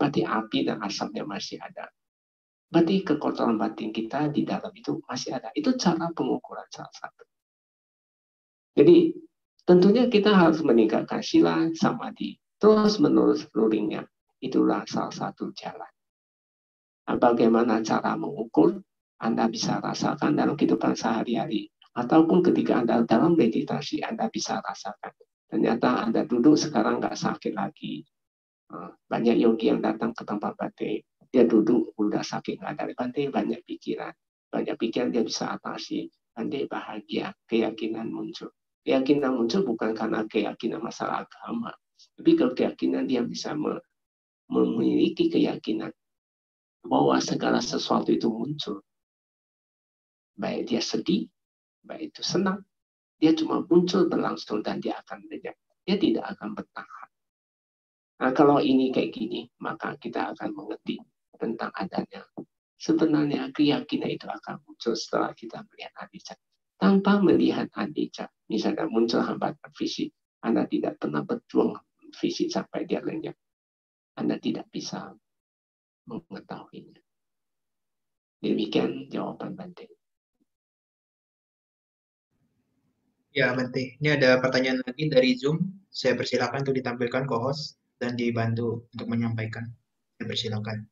Berarti api dan asapnya masih ada. Berarti kekotoran batin kita di dalam itu masih ada. Itu cara pengukuran salah satu. Jadi tentunya kita harus meningkatkan sila samadhi terus menerus rulingnya. Itulah salah satu jalan. Nah, bagaimana cara mengukur? Anda bisa rasakan dalam kehidupan sehari-hari. Ataupun ketika Anda dalam meditasi, Anda bisa rasakan. Ternyata Anda duduk sekarang nggak sakit lagi. Nah, banyak yogi yang datang ke tempat batik dia duduk udah sakit nggak ada pandai banyak pikiran banyak pikiran dia bisa atasi pandai bahagia keyakinan muncul keyakinan muncul bukan karena keyakinan masalah agama tapi kalau keyakinan dia bisa memiliki keyakinan bahwa segala sesuatu itu muncul baik dia sedih baik itu senang dia cuma muncul berlangsung dan dia akan lenyap dia tidak akan bertahan Nah, kalau ini kayak gini, maka kita akan mengerti tentang adanya. Sebenarnya keyakinan itu akan muncul setelah kita melihat anicca. Tanpa melihat anicca, misalnya muncul hambatan fisik, Anda tidak pernah berjuang fisik sampai dia lenyap. Anda tidak bisa mengetahuinya. Demikian jawaban Bante. Ya, Bante. Ini ada pertanyaan lagi dari Zoom. Saya persilakan untuk ditampilkan co-host dan dibantu untuk menyampaikan. Saya persilakan.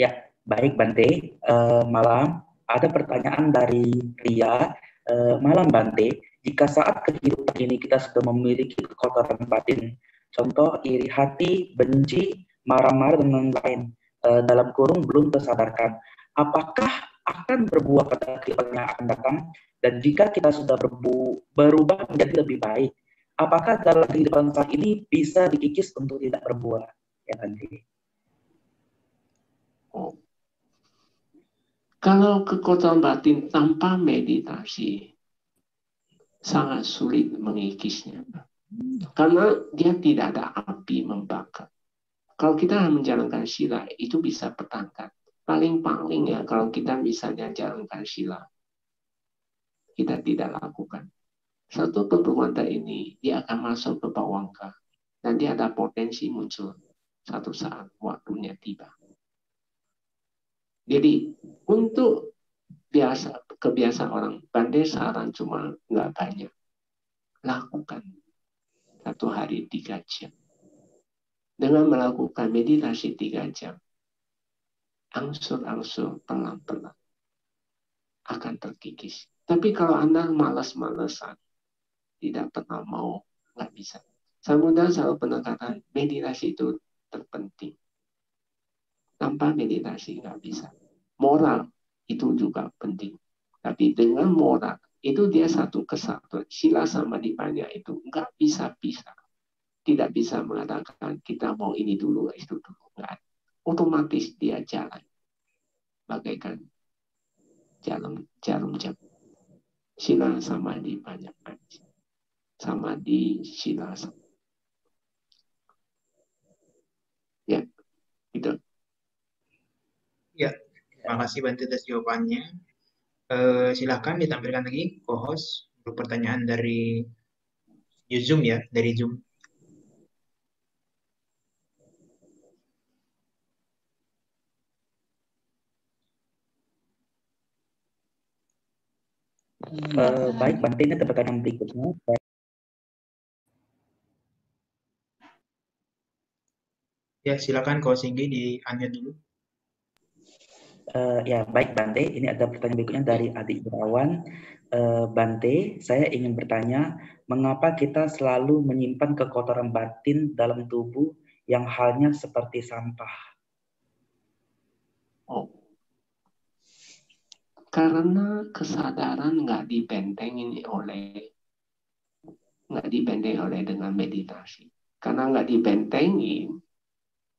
Ya, baik Bante, uh, malam. Ada pertanyaan dari Ria, uh, malam Bante. Jika saat kehidupan ini kita sudah memiliki kekotoran batin, contoh iri hati, benci, marah-marah dan lain-lain, uh, dalam kurung belum tersadarkan, apakah akan berbuah pada kehidupan yang akan datang? Dan jika kita sudah berubah menjadi lebih baik, apakah dalam kehidupan saat ini bisa dikikis untuk tidak berbuah? Ya Bante. Oh. Kalau kekuatan batin tanpa meditasi, sangat sulit mengikisnya. Karena dia tidak ada api membakar. Kalau kita menjalankan sila, itu bisa bertangkat. Paling-paling ya, kalau kita misalnya jalankan sila, kita tidak lakukan. Satu perbuatan ini, dia akan masuk ke bawangka. Dan dia ada potensi muncul satu saat waktunya tiba. Jadi untuk biasa kebiasaan orang pandai saran cuma nggak banyak. Lakukan satu hari tiga jam. Dengan melakukan meditasi tiga jam, angsur-angsur pelan-pelan akan terkikis. Tapi kalau Anda malas-malesan, tidak pernah mau, nggak bisa. Saya mudah selalu penekanan meditasi itu terpenting. Tanpa meditasi nggak bisa. Moral itu juga penting. Tapi dengan moral itu dia satu kesatuan. Sila sama dipanya itu nggak bisa bisa. Tidak bisa mengatakan kita mau ini dulu itu dulu. Nggak. Otomatis dia jalan. Bagaikan jarum jarum jam. Sila sama di banyak sama di sila sama. Ya, itu. Ya, terima kasih Bantu atas jawabannya. Uh, silahkan ditampilkan lagi co-host untuk pertanyaan dari Zoom ya, dari Zoom. Uh, baik, Bante, ini pertanyaan berikutnya. Ya, silakan kau Singgi di unmute dulu. Uh, ya, baik Bante. Ini ada pertanyaan berikutnya dari Adik Irawan. Uh, Bante, saya ingin bertanya, mengapa kita selalu menyimpan kekotoran batin dalam tubuh yang halnya seperti sampah? Oh, karena kesadaran nggak dibentengin oleh nggak dibenteng oleh dengan meditasi. Karena nggak dibentengin,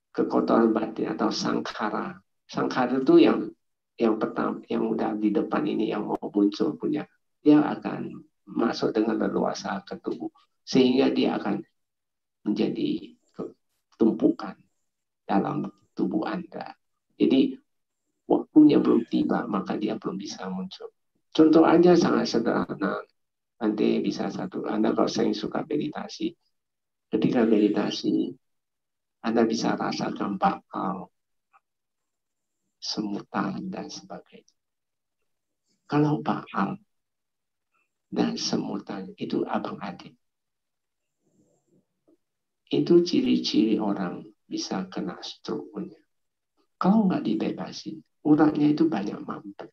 kekotoran batin atau sangkara. Sangkara itu yang yang pertama yang udah di depan ini yang mau muncul punya dia akan masuk dengan leluasa ke tubuh sehingga dia akan menjadi tumpukan dalam tubuh Anda. Jadi waktunya belum tiba maka dia belum bisa muncul. Contoh aja sangat sederhana. Nanti bisa satu. Anda kalau saya suka meditasi, ketika meditasi anda bisa rasakan bakal, semutan, dan sebagainya. Kalau bakal dan semutan itu abang adik. Itu ciri-ciri orang bisa kena stroke punya. Kalau nggak dibebasin, uratnya itu banyak mampet.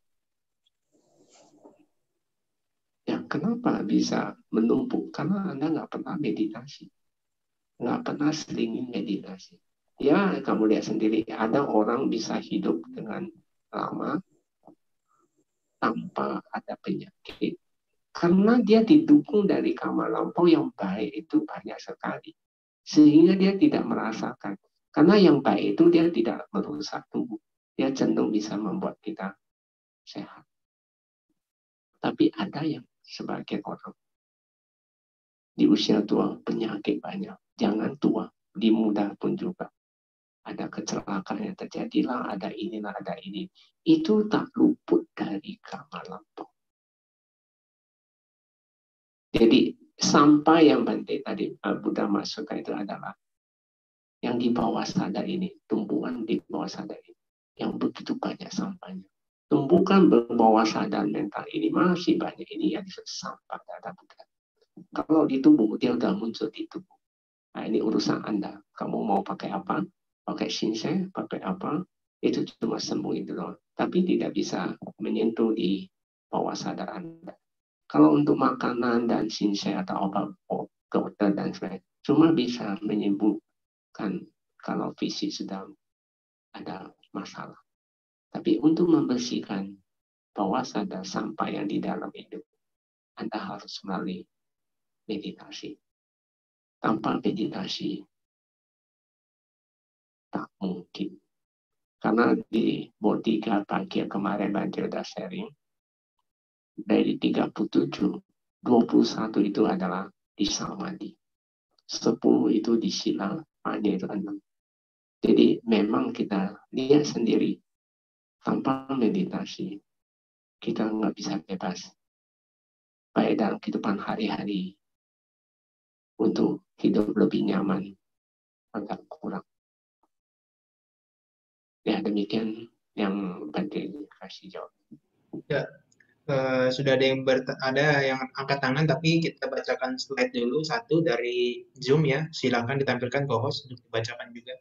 Ya, kenapa bisa menumpuk? Karena Anda nggak pernah meditasi nggak pernah seringin meditasi. Ya, kamu lihat sendiri, ada orang bisa hidup dengan lama tanpa ada penyakit. Karena dia didukung dari kamar lampau yang baik itu banyak sekali. Sehingga dia tidak merasakan. Karena yang baik itu dia tidak merusak tubuh. Dia cenderung bisa membuat kita sehat. Tapi ada yang sebagai orang di usia tua penyakit banyak jangan tua, di muda pun juga. Ada kecelakaan yang terjadilah, ada inilah, ada ini. Itu tak luput dari kamar lampau. Jadi sampah yang Bante tadi uh, Buddha masukkan itu adalah yang di bawah sadar ini, tumpuan di bawah sadar ini, yang begitu banyak sampahnya. Tumpukan bawah sadar mental ini masih banyak ini yang disebut sampah dada Buddha. Kalau di tubuh, dia sudah muncul di tubuh. Nah, ini urusan Anda. Kamu mau pakai apa? Pakai shinsei, pakai apa? itu cuma sembuh itu doang. Tapi tidak bisa menyentuh di bawah sadar Anda. Kalau untuk makanan dan sinsei atau obat dokter dan sebagainya, cuma bisa menyembuhkan kalau fisik sedang ada masalah. Tapi untuk membersihkan bawah sadar sampah yang di dalam hidup, Anda harus melalui meditasi. Tanpa meditasi, tak mungkin. Karena di bot 3 pagi kemarin Banjir sudah sharing, dari 37, 21 itu adalah di samadhi. 10 itu di sila, hanya itu 6. Jadi memang kita lihat sendiri, tanpa meditasi, kita nggak bisa bebas. Baik dalam kehidupan hari-hari, untuk hidup lebih nyaman, agak kurang. Ya demikian yang penting kasih jawab. Ya, uh, sudah ada yang ber ada yang angkat tangan tapi kita bacakan slide dulu satu dari Zoom ya. Silakan ditampilkan ke host untuk dibacakan juga.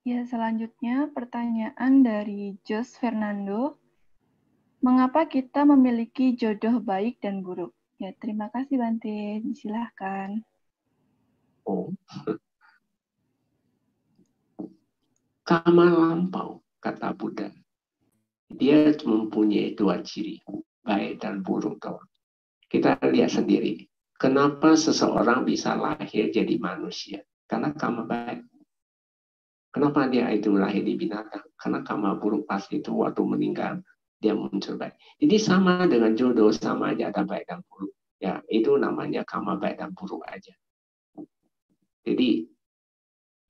Ya, selanjutnya pertanyaan dari Jos Fernando. Mengapa kita memiliki jodoh baik dan buruk? Ya, terima kasih Bante. Silahkan. Oh. Kama lampau, kata Buddha. Dia mempunyai dua ciri, baik dan buruk. Kawan. Kita lihat sendiri, kenapa seseorang bisa lahir jadi manusia? Karena kama baik. Kenapa dia itu lahir di binatang? Karena kama buruk pas itu waktu meninggal dia muncul baik. Jadi sama dengan jodoh sama aja ada baik dan buruk. Ya itu namanya kama baik dan buruk aja. Jadi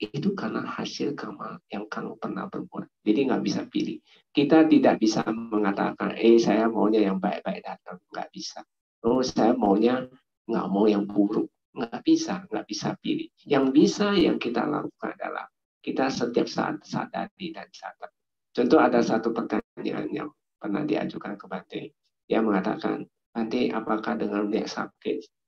itu karena hasil kama yang kamu pernah berbuat. Jadi nggak bisa pilih. Kita tidak bisa mengatakan, eh saya maunya yang baik-baik datang. Nggak bisa. Oh saya maunya nggak mau yang buruk. Nggak bisa, nggak bisa pilih. Yang bisa yang kita lakukan adalah kita setiap saat sadari dan sadar. Contoh ada satu pertanyaan yang pernah diajukan ke Bante. Dia mengatakan, Bante apakah dengan dia sakit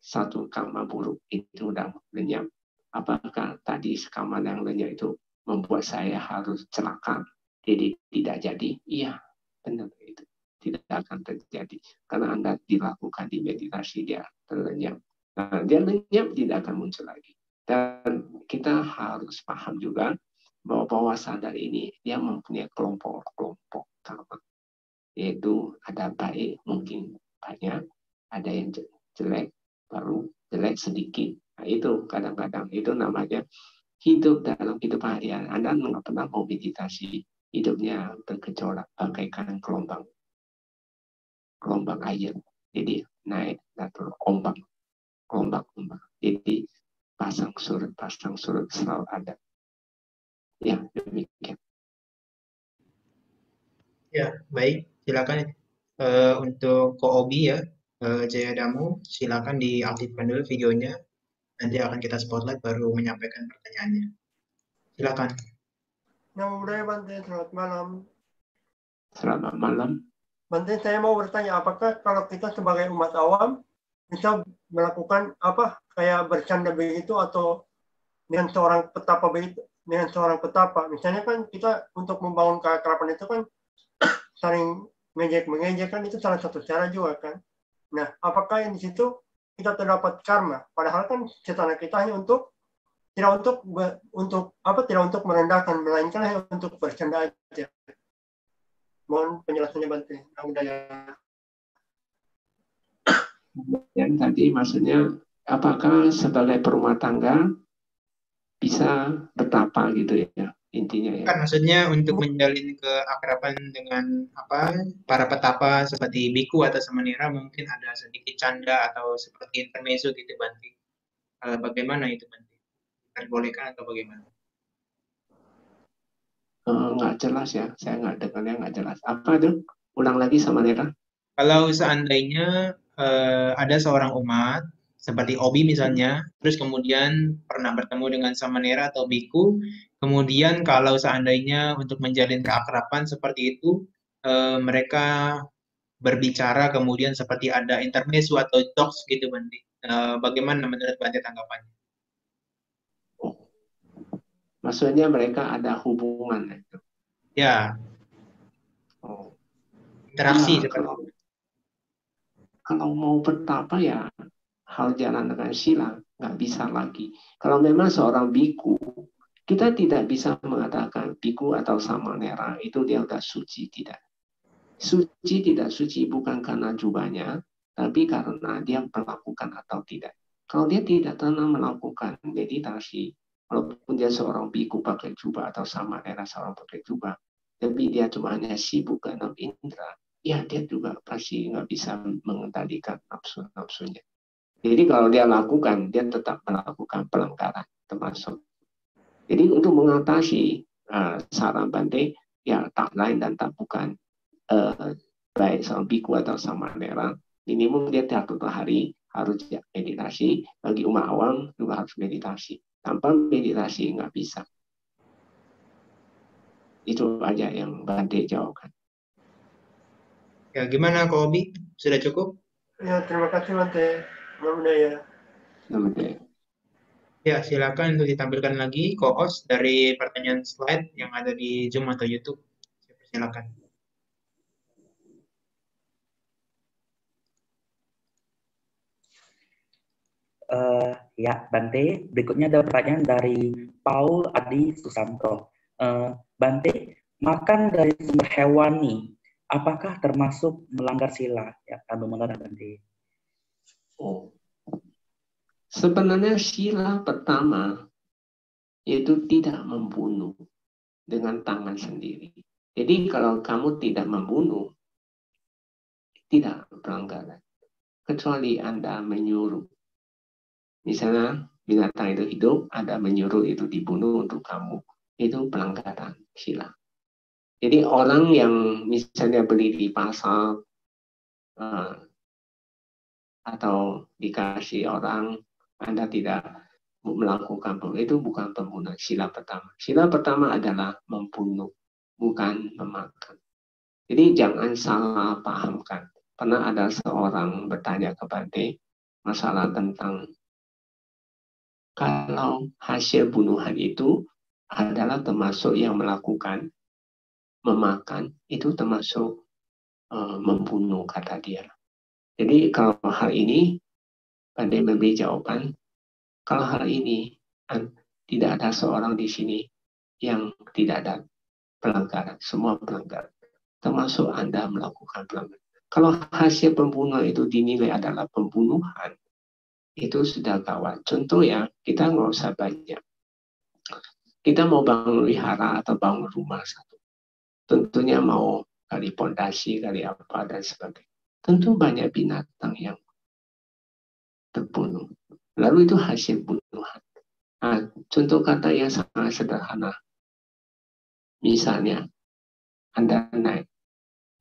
satu karma buruk itu sudah lenyap. Apakah tadi karma yang lenyap itu membuat saya harus celaka? Jadi tidak jadi? Iya, benar itu. Tidak akan terjadi. Karena Anda dilakukan di meditasi dia terlenyap. Nah, dia lenyap tidak akan muncul lagi. Dan kita harus paham juga bahwa bawah sadar ini dia mempunyai kelompok-kelompok karma. Yaitu ada baik mungkin banyak, ada yang jelek baru jelek sedikit. Nah, itu kadang-kadang itu namanya hidup dalam hidup harian. Anda nggak pernah mau meditasi, hidupnya bergejolak bagaikan gelombang gelombang air. Jadi naik turun ombak, ombak ombak. Jadi pasang surut pasang surut selalu ada. Ya demikian. Ya baik, silakan uh, untuk Koobi ya uh, Jaya Damu, silakan diaktifkan dulu videonya. Nanti akan kita spotlight baru menyampaikan pertanyaannya. Silakan. Nama budaya Bante, selamat malam. Selamat malam. Bante, saya mau bertanya, apakah kalau kita sebagai umat awam bisa melakukan apa kayak bercanda begitu atau dengan seorang petapa begitu, dengan seorang petapa. Misalnya kan kita untuk membangun keakraban itu kan saling mengejek mengejek kan itu salah satu cara juga kan. Nah, apakah yang di situ kita terdapat karma? Padahal kan cetana kita hanya untuk tidak untuk untuk apa tidak untuk merendahkan melainkan hanya untuk bercanda aja. Mohon penjelasannya Bante. Budaya. Yang tadi maksudnya apakah sebagai perumah tangga bisa betapa gitu ya? Intinya ya. Kan maksudnya untuk menjalin keakraban dengan apa para petapa seperti biku atau samanera mungkin ada sedikit canda atau seperti intermezzo gitu Banti. Uh, bagaimana itu Banti? Diperbolehkan atau bagaimana? Uh, nggak jelas ya, saya nggak dengarnya nggak jelas. Apa tuh? Ulang lagi sama Nera. Kalau seandainya uh, ada seorang umat seperti Obi misalnya, terus kemudian pernah bertemu dengan Samanera atau Biku, kemudian kalau seandainya untuk menjalin keakraban seperti itu, eh, mereka berbicara kemudian seperti ada intermezzo atau talks gitu Bandi. Eh, bagaimana menurut Bandi tanggapannya? Maksudnya mereka ada hubungan itu. Ya, Oh. interaksi Ya, seperti kalau kalau mau bertapa ya hal jalan dengan sila nggak bisa lagi. Kalau memang seorang biku, kita tidak bisa mengatakan biku atau samanera itu dia udah suci tidak. Suci tidak suci bukan karena jubahnya, tapi karena dia melakukan atau tidak. Kalau dia tidak pernah melakukan meditasi, walaupun dia seorang biku pakai jubah atau samanera seorang pakai jubah, tapi dia cuma hanya sibuk ke enam ya dia juga pasti nggak bisa mengendalikan nafsu-nafsunya. Jadi kalau dia lakukan, dia tetap melakukan pelanggaran termasuk. Jadi untuk mengatasi uh, saran bante, ya tak lain dan tak bukan uh, baik sama biku atau sama merah, minimum dia satu hari harus meditasi. Bagi umat awam juga harus meditasi. Tanpa meditasi nggak bisa. Itu aja yang Bante jawabkan. Ya, gimana Ko Obi? Sudah cukup? Ya, terima kasih Bante. Mudah ya. Namanya. Ya, silakan untuk ditampilkan lagi co-host dari pertanyaan slide yang ada di Zoom atau YouTube. Silakan. Uh, ya, Bante. Berikutnya ada pertanyaan dari Paul Adi Susanto. Uh, Bante, makan dari sumber hewani, apakah termasuk melanggar sila? Ya, kami mengenal Bante. Oh. Sebenarnya sila pertama yaitu tidak membunuh dengan tangan sendiri. Jadi kalau kamu tidak membunuh, tidak pelanggaran. Kecuali Anda menyuruh. Misalnya binatang itu hidup, Anda menyuruh itu dibunuh untuk kamu. Itu pelanggaran sila. Jadi orang yang misalnya beli di pasar, uh, atau dikasih orang anda tidak melakukan itu bukan pembunuhan sila pertama. Sila pertama adalah membunuh, bukan memakan. Jadi jangan salah pahamkan. Pernah ada seorang bertanya ke Bante masalah tentang kalau hasil bunuhan itu adalah termasuk yang melakukan memakan itu termasuk uh, membunuh kata dia. Jadi kalau hal ini Pandai memberi jawaban, kalau hal ini tidak ada seorang di sini yang tidak ada pelanggaran, semua pelanggaran, termasuk Anda melakukan pelanggaran. Kalau hasil pembunuhan itu dinilai adalah pembunuhan, itu sudah gawat. Contoh ya, kita nggak usah banyak. Kita mau bangun wihara atau bangun rumah satu. Tentunya mau kali pondasi, kali apa, dan sebagainya. Tentu banyak binatang yang terbunuh. Lalu itu hasil bunuhan. Nah, contoh kata yang sangat sederhana. Misalnya, Anda naik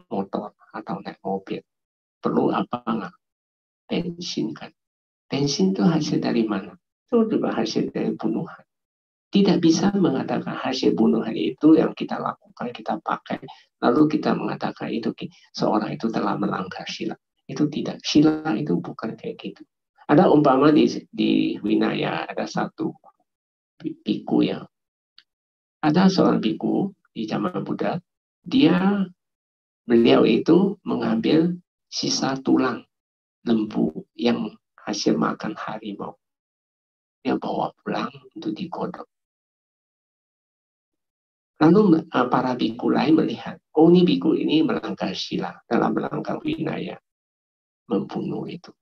motor atau naik mobil. Perlu apa enggak? Bensin kan. Bensin itu hasil dari mana? Itu juga hasil dari bunuhan. Tidak bisa mengatakan hasil bunuhan itu yang kita lakukan, kita pakai. Lalu kita mengatakan itu seorang itu telah melanggar sila. Itu tidak. Sila itu bukan kayak gitu. Ada umpama di, di Winaya ada satu biku yang ada seorang biku di zaman Buddha, dia beliau itu mengambil sisa tulang lembu yang hasil makan harimau. Dia bawa pulang untuk digodok. Lalu eh, para biku lain melihat, oh ini biku ini melanggar sila dalam melanggar winaya, membunuh itu.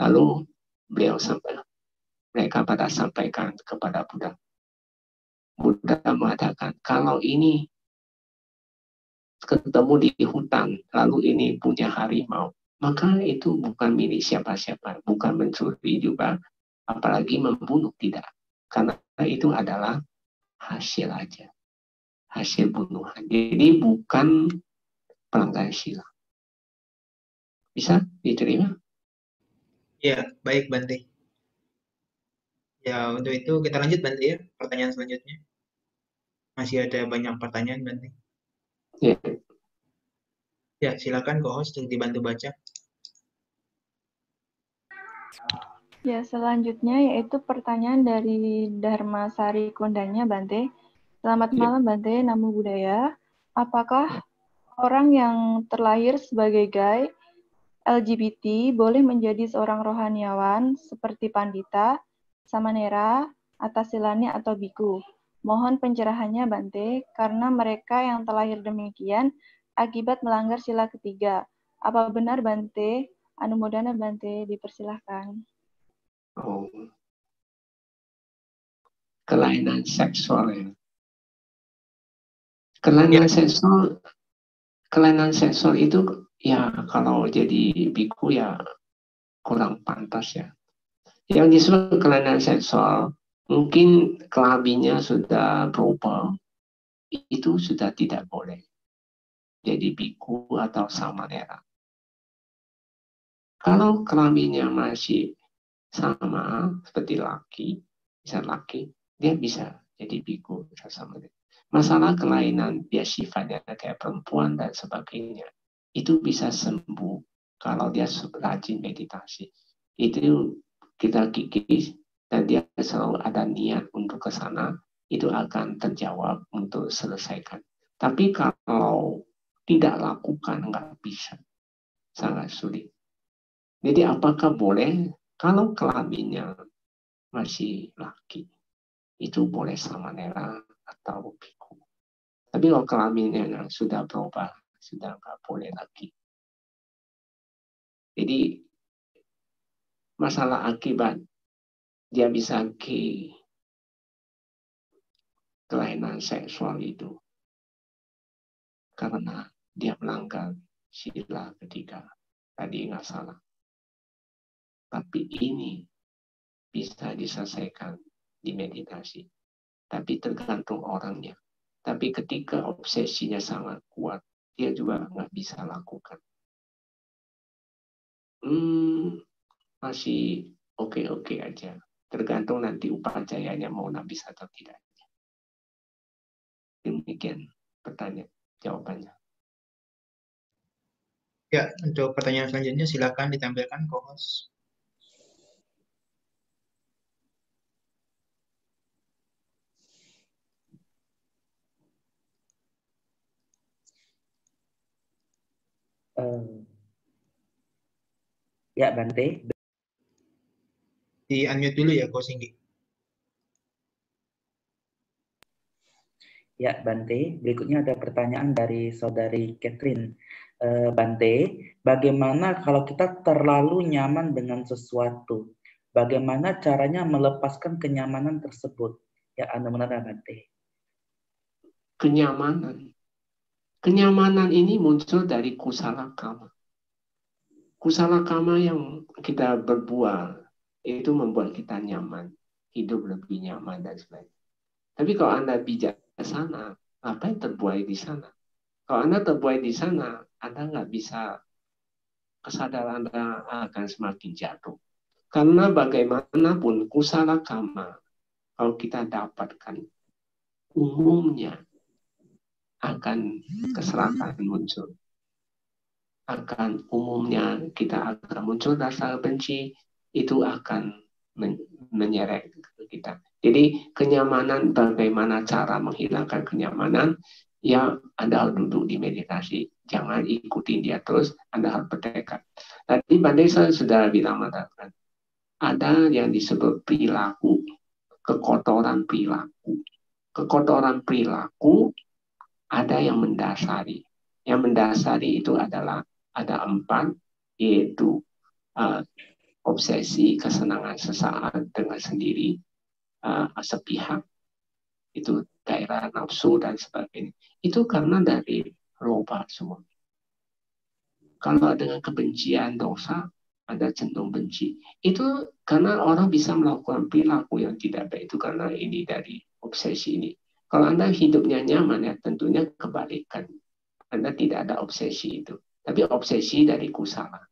Lalu beliau sampai mereka pada sampaikan kepada Buddha. Buddha mengatakan, kalau ini ketemu di hutan, lalu ini punya harimau, maka itu bukan milik siapa-siapa, bukan mencuri juga, apalagi membunuh tidak. Karena itu adalah hasil aja, hasil bunuhan. Jadi bukan pelanggaran sila. Bisa diterima? Ya, baik Bante. Ya, untuk itu kita lanjut Bante ya, pertanyaan selanjutnya. Masih ada banyak pertanyaan Bante. Ya. Ya, silakan co-host untuk dibantu baca. Ya, selanjutnya yaitu pertanyaan dari Dharma Sari Kondanya, Bante. Selamat Ya. malam, Bante. Namo Buddhaya. Apakah orang yang terlahir sebagai gay LGBT boleh menjadi seorang rohaniawan seperti pandita, samanera, atasilani, atau biku? Mohon pencerahannya, Bante, karena mereka yang terlahir demikian akibat melanggar sila ketiga. Apa benar, Bante? Anumodana, Bante. Dipersilahkan. Oh. Kelainan seksual ya. Kelainan seksual kelainan seksual itu ya kalau jadi biku ya kurang pantas ya. Yang disebut kelainan seksual mungkin kelaminnya sudah berubah itu sudah tidak boleh jadi biku atau samanera. Kalau kelaminnya masih sama seperti laki, bisa laki, dia bisa jadi biku sama Masalah kelainan dia sifatnya kayak perempuan dan sebagainya, itu bisa sembuh kalau dia rajin meditasi. Itu kita kikis dan dia selalu ada niat untuk ke sana, itu akan terjawab untuk selesaikan. Tapi kalau tidak lakukan, nggak bisa. Sangat sulit. Jadi apakah boleh kalau kelaminnya masih laki, itu boleh sama nera atau biku. Tapi kalau kelaminnya sudah berubah, sudah nggak boleh lagi. Jadi masalah akibat dia bisa ke kelainan seksual itu karena dia melanggar sila ketiga. Tadi nggak salah. Tapi ini bisa diselesaikan di meditasi. Tapi tergantung orangnya. Tapi ketika obsesinya sangat kuat, dia juga nggak bisa lakukan. Hmm, masih oke-oke aja. Tergantung nanti upacayanya mau nabis atau tidak. Demikian pertanyaan jawabannya. Ya, untuk pertanyaan selanjutnya silakan ditampilkan co-host. Eh, ya, Bante. Di unmute dulu ya, Ko Singgi. Ya, Bante. Berikutnya ada pertanyaan dari saudari Catherine. Eh, Bante, bagaimana kalau kita terlalu nyaman dengan sesuatu? Bagaimana caranya melepaskan kenyamanan tersebut? Ya, Anda benar, Bante. Kenyamanan. Kenyamanan ini muncul dari kusala kama. Kusala kama yang kita berbuat itu membuat kita nyaman, hidup lebih nyaman dan sebagainya. Tapi kalau Anda bijaksana, apa yang terbuai di sana? Kalau Anda terbuai di sana, Anda nggak bisa kesadaran Anda akan semakin jatuh. Karena bagaimanapun kusala kama, kalau kita dapatkan umumnya akan keserakahan muncul. Akan umumnya kita akan muncul rasa benci, itu akan menyeret kita. Jadi kenyamanan, bagaimana cara menghilangkan kenyamanan, ya Anda harus duduk di meditasi. Jangan ikutin dia terus, Anda harus bertekad. Tadi Pak Desa sudah bilang mengatakan, ada yang disebut perilaku, kekotoran perilaku. Kekotoran perilaku ada yang mendasari. Yang mendasari itu adalah ada empat, yaitu uh, obsesi, kesenangan sesaat dengan sendiri, uh, sepihak, itu daerah nafsu dan sebagainya. Itu karena dari loba semua. Kalau dengan kebencian dosa, ada cenderung benci. Itu karena orang bisa melakukan perilaku yang tidak baik itu karena ini dari obsesi ini. Kalau Anda hidupnya nyaman ya tentunya kebalikan. Anda tidak ada obsesi itu. Tapi obsesi dari kusala,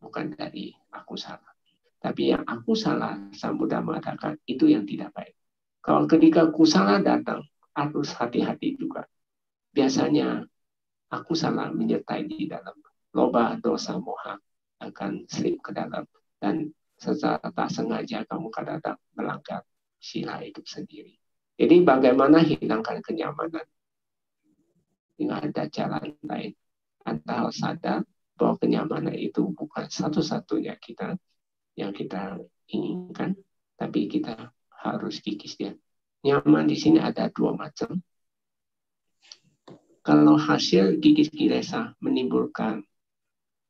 bukan dari aku salah. Tapi yang aku salah, Sang Buddha mengatakan itu yang tidak baik. Kalau ketika kusala datang, harus hati-hati juga. Biasanya aku salah menyertai di dalam loba dosa moha akan slip ke dalam dan secara tak sengaja kamu kadang-kadang melanggar sila itu sendiri. Jadi bagaimana hilangkan kenyamanan? Tidak ada jalan lain. Anda harus sadar bahwa kenyamanan itu bukan satu-satunya kita yang kita inginkan, tapi kita harus kikis dia. Nyaman di sini ada dua macam. Kalau hasil kikis kilesa menimbulkan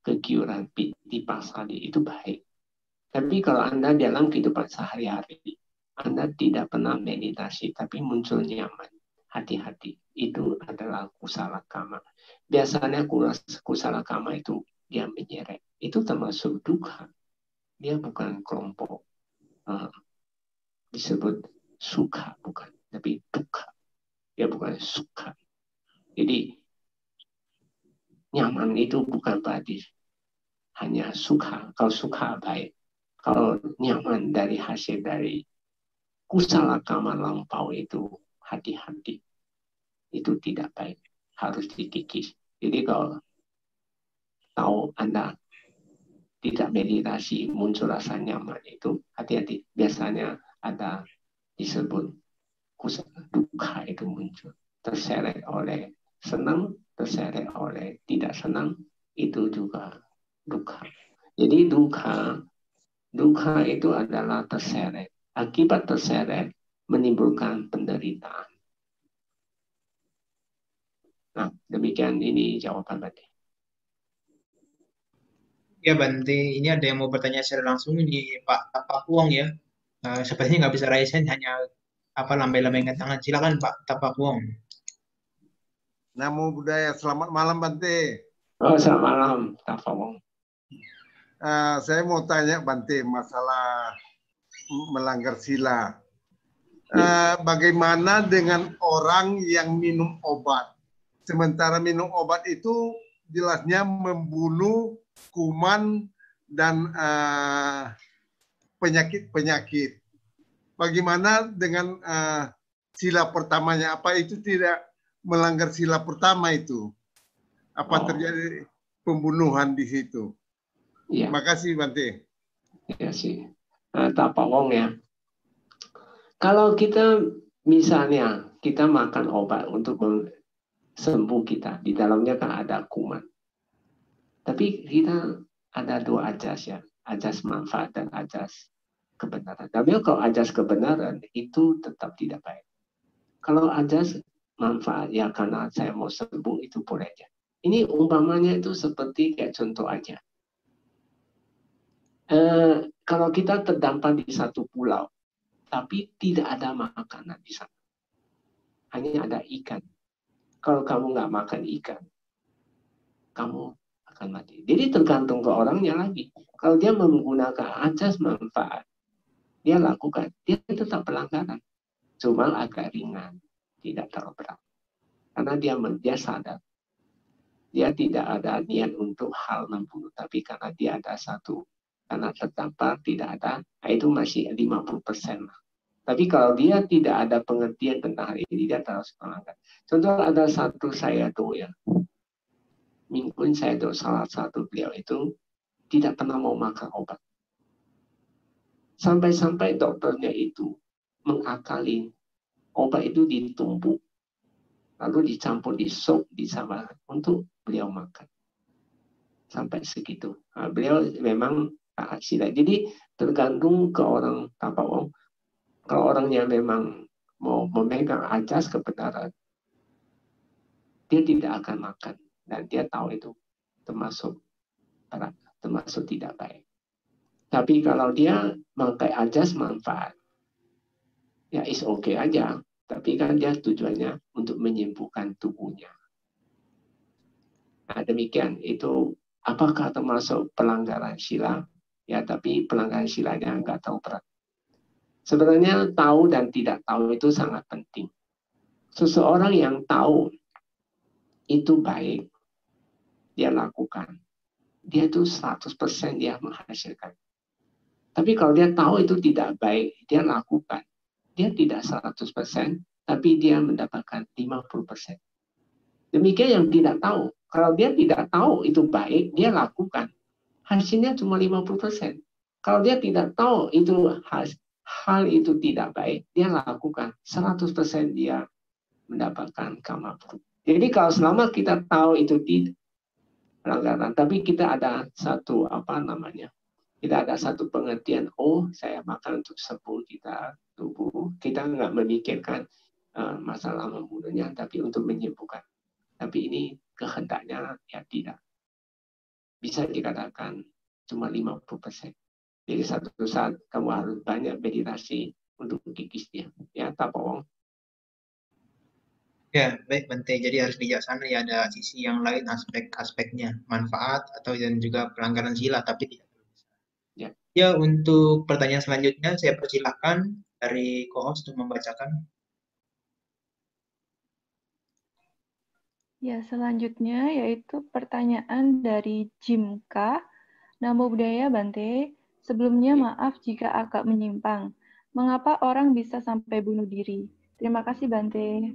kegiuran di pasali itu baik. Tapi kalau Anda dalam kehidupan sehari-hari, anda tidak pernah meditasi, tapi muncul nyaman. Hati-hati, itu adalah kusala kama. Biasanya kusala kama itu dia menyeret. Itu termasuk duka. Dia bukan kelompok. Uh, disebut suka, bukan. Tapi duka. Dia bukan suka. Jadi, nyaman itu bukan berarti hanya suka. Kalau suka baik. Kalau nyaman dari hasil dari kusala kama lampau itu hati-hati. Itu tidak baik. Harus dikikis. Jadi kalau tahu Anda tidak meditasi muncul rasa nyaman itu hati-hati. Biasanya ada disebut duka itu muncul. Terseret oleh senang, terseret oleh tidak senang, itu juga duka. Jadi duka, duka itu adalah terseret akibat terseret menimbulkan penderitaan. Nah, demikian ini jawaban tadi. Ya Bante, ini ada yang mau bertanya secara langsung ini Pak Tapak Wong ya. Uh, sepertinya nggak bisa raise hanya apa lambai-lambaikan tangan. Silakan Pak Tapak Wong. Namo Buddhaya, selamat malam Bante. Oh, selamat malam Tapak Wong. Uh, saya mau tanya Bante masalah melanggar sila. Uh, bagaimana dengan orang yang minum obat? Sementara minum obat itu jelasnya membunuh kuman dan uh, penyakit-penyakit. Bagaimana dengan uh, sila pertamanya? Apa itu tidak melanggar sila pertama itu? Apa oh. terjadi pembunuhan di situ? Ya. Terima kasih, Bante. Ya sih uh, tapak wong ya. Kalau kita misalnya kita makan obat untuk sembuh kita, di dalamnya kan ada kuman. Tapi kita ada dua ajas ya, ajas manfaat dan ajas kebenaran. Tapi kalau ajas kebenaran itu tetap tidak baik. Kalau ajas manfaat ya karena saya mau sembuh itu boleh aja. Ini umpamanya itu seperti kayak contoh aja. Eh, kalau kita terdampar di satu pulau, tapi tidak ada makanan di sana, hanya ada ikan. Kalau kamu nggak makan ikan, kamu akan mati. Jadi tergantung ke orangnya lagi. Kalau dia menggunakan ajas manfaat, dia lakukan, dia tetap pelanggaran. Cuma agak ringan, tidak terlalu berat. Karena dia dia sadar. Dia tidak ada niat untuk hal membunuh, tapi karena dia ada satu karena terdampar tidak ada, nah itu masih 50 persen. Tapi kalau dia tidak ada pengertian tentang hal ini, dia terus melanggar. Contoh ada satu saya tuh ya, minggu saya tuh salah satu beliau itu tidak pernah mau makan obat. Sampai-sampai dokternya itu mengakali obat itu ditumbuk, lalu dicampur di sop di untuk beliau makan. Sampai segitu. Nah, beliau memang sila. Jadi tergantung ke orang tanpa wong. Kalau orangnya memang mau memegang ajas kebenaran, dia tidak akan makan dan dia tahu itu termasuk termasuk tidak baik. Tapi kalau dia memakai ajas manfaat, ya is oke okay aja. Tapi kan dia tujuannya untuk menyembuhkan tubuhnya. Nah, demikian itu apakah termasuk pelanggaran sila? Ya tapi pelanggaran silanya nggak tahu berat. Sebenarnya tahu dan tidak tahu itu sangat penting. Seseorang yang tahu itu baik, dia lakukan. Dia itu 100% dia menghasilkan. Tapi kalau dia tahu itu tidak baik, dia lakukan. Dia tidak 100%, tapi dia mendapatkan 50%. Demikian yang tidak tahu. Kalau dia tidak tahu itu baik, dia lakukan hasilnya cuma 50%. Kalau dia tidak tahu itu hal, hal itu tidak baik, dia lakukan 100% dia mendapatkan karma. Jadi kalau selama kita tahu itu tidak pelanggaran, tapi kita ada satu apa namanya, kita ada satu pengertian, oh saya makan untuk sembuh kita tubuh, kita nggak memikirkan uh, masalah membunuhnya, tapi untuk menyembuhkan. Tapi ini kehendaknya ya tidak. Bisa dikatakan cuma 50 persen. Jadi satu saat kamu harus banyak meditasi untuk kikis dia. Ya, tak bohong. Ya, baik Bante. Jadi harus bijaksana ya ada sisi yang lain aspek-aspeknya, manfaat atau dan juga pelanggaran sila, tapi tidak. Ya. ya, untuk pertanyaan selanjutnya saya persilahkan dari co-host untuk membacakan. Ya, selanjutnya yaitu pertanyaan dari Jim K. Namo Buddhaya Bante. Sebelumnya maaf jika agak menyimpang. Mengapa orang bisa sampai bunuh diri? Terima kasih Bante.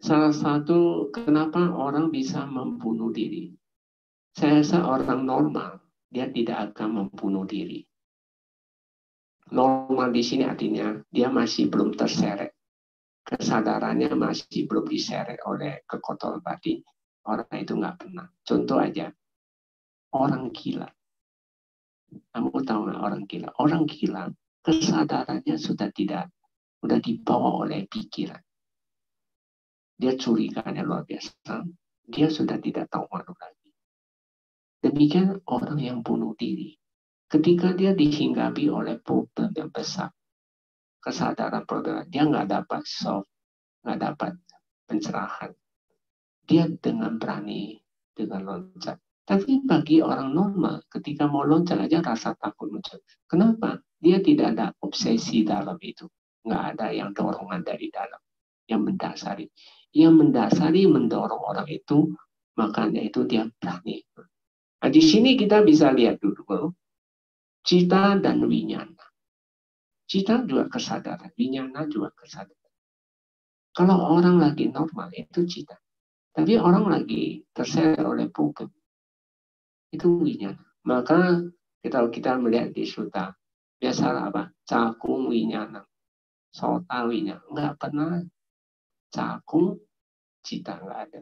Salah satu kenapa orang bisa membunuh diri. Saya rasa orang normal, dia tidak akan membunuh diri. Normal di sini artinya dia masih belum terseret. Kesadarannya masih belum diseret oleh kekotoran batin. Orang itu nggak pernah. Contoh aja, orang gila. Kamu tahu nggak orang gila? Orang gila kesadarannya sudah tidak, sudah dibawa oleh pikiran. Dia curiganya luar biasa. Dia sudah tidak tahu malu lagi. Demikian orang yang bunuh diri. Ketika dia dihinggapi oleh problem yang besar, kesadaran problem, dia nggak dapat solve, nggak dapat pencerahan. Dia dengan berani, dengan loncat, tapi bagi orang normal, ketika mau loncat aja rasa takut muncul. Kenapa? Dia tidak ada obsesi dalam itu. Nggak ada yang dorongan dari dalam. Yang mendasari. Yang mendasari mendorong orang itu, makanya itu dia berani. Nah, di sini kita bisa lihat dulu. Cita dan winyana. Cita juga kesadaran. Winyana juga kesadaran. Kalau orang lagi normal, itu cita. Tapi orang lagi terseret oleh problem itu winyana. Maka kita kita melihat di suta biasa apa? Cakung winyana, sota winyana. Enggak pernah cakung cita enggak ada.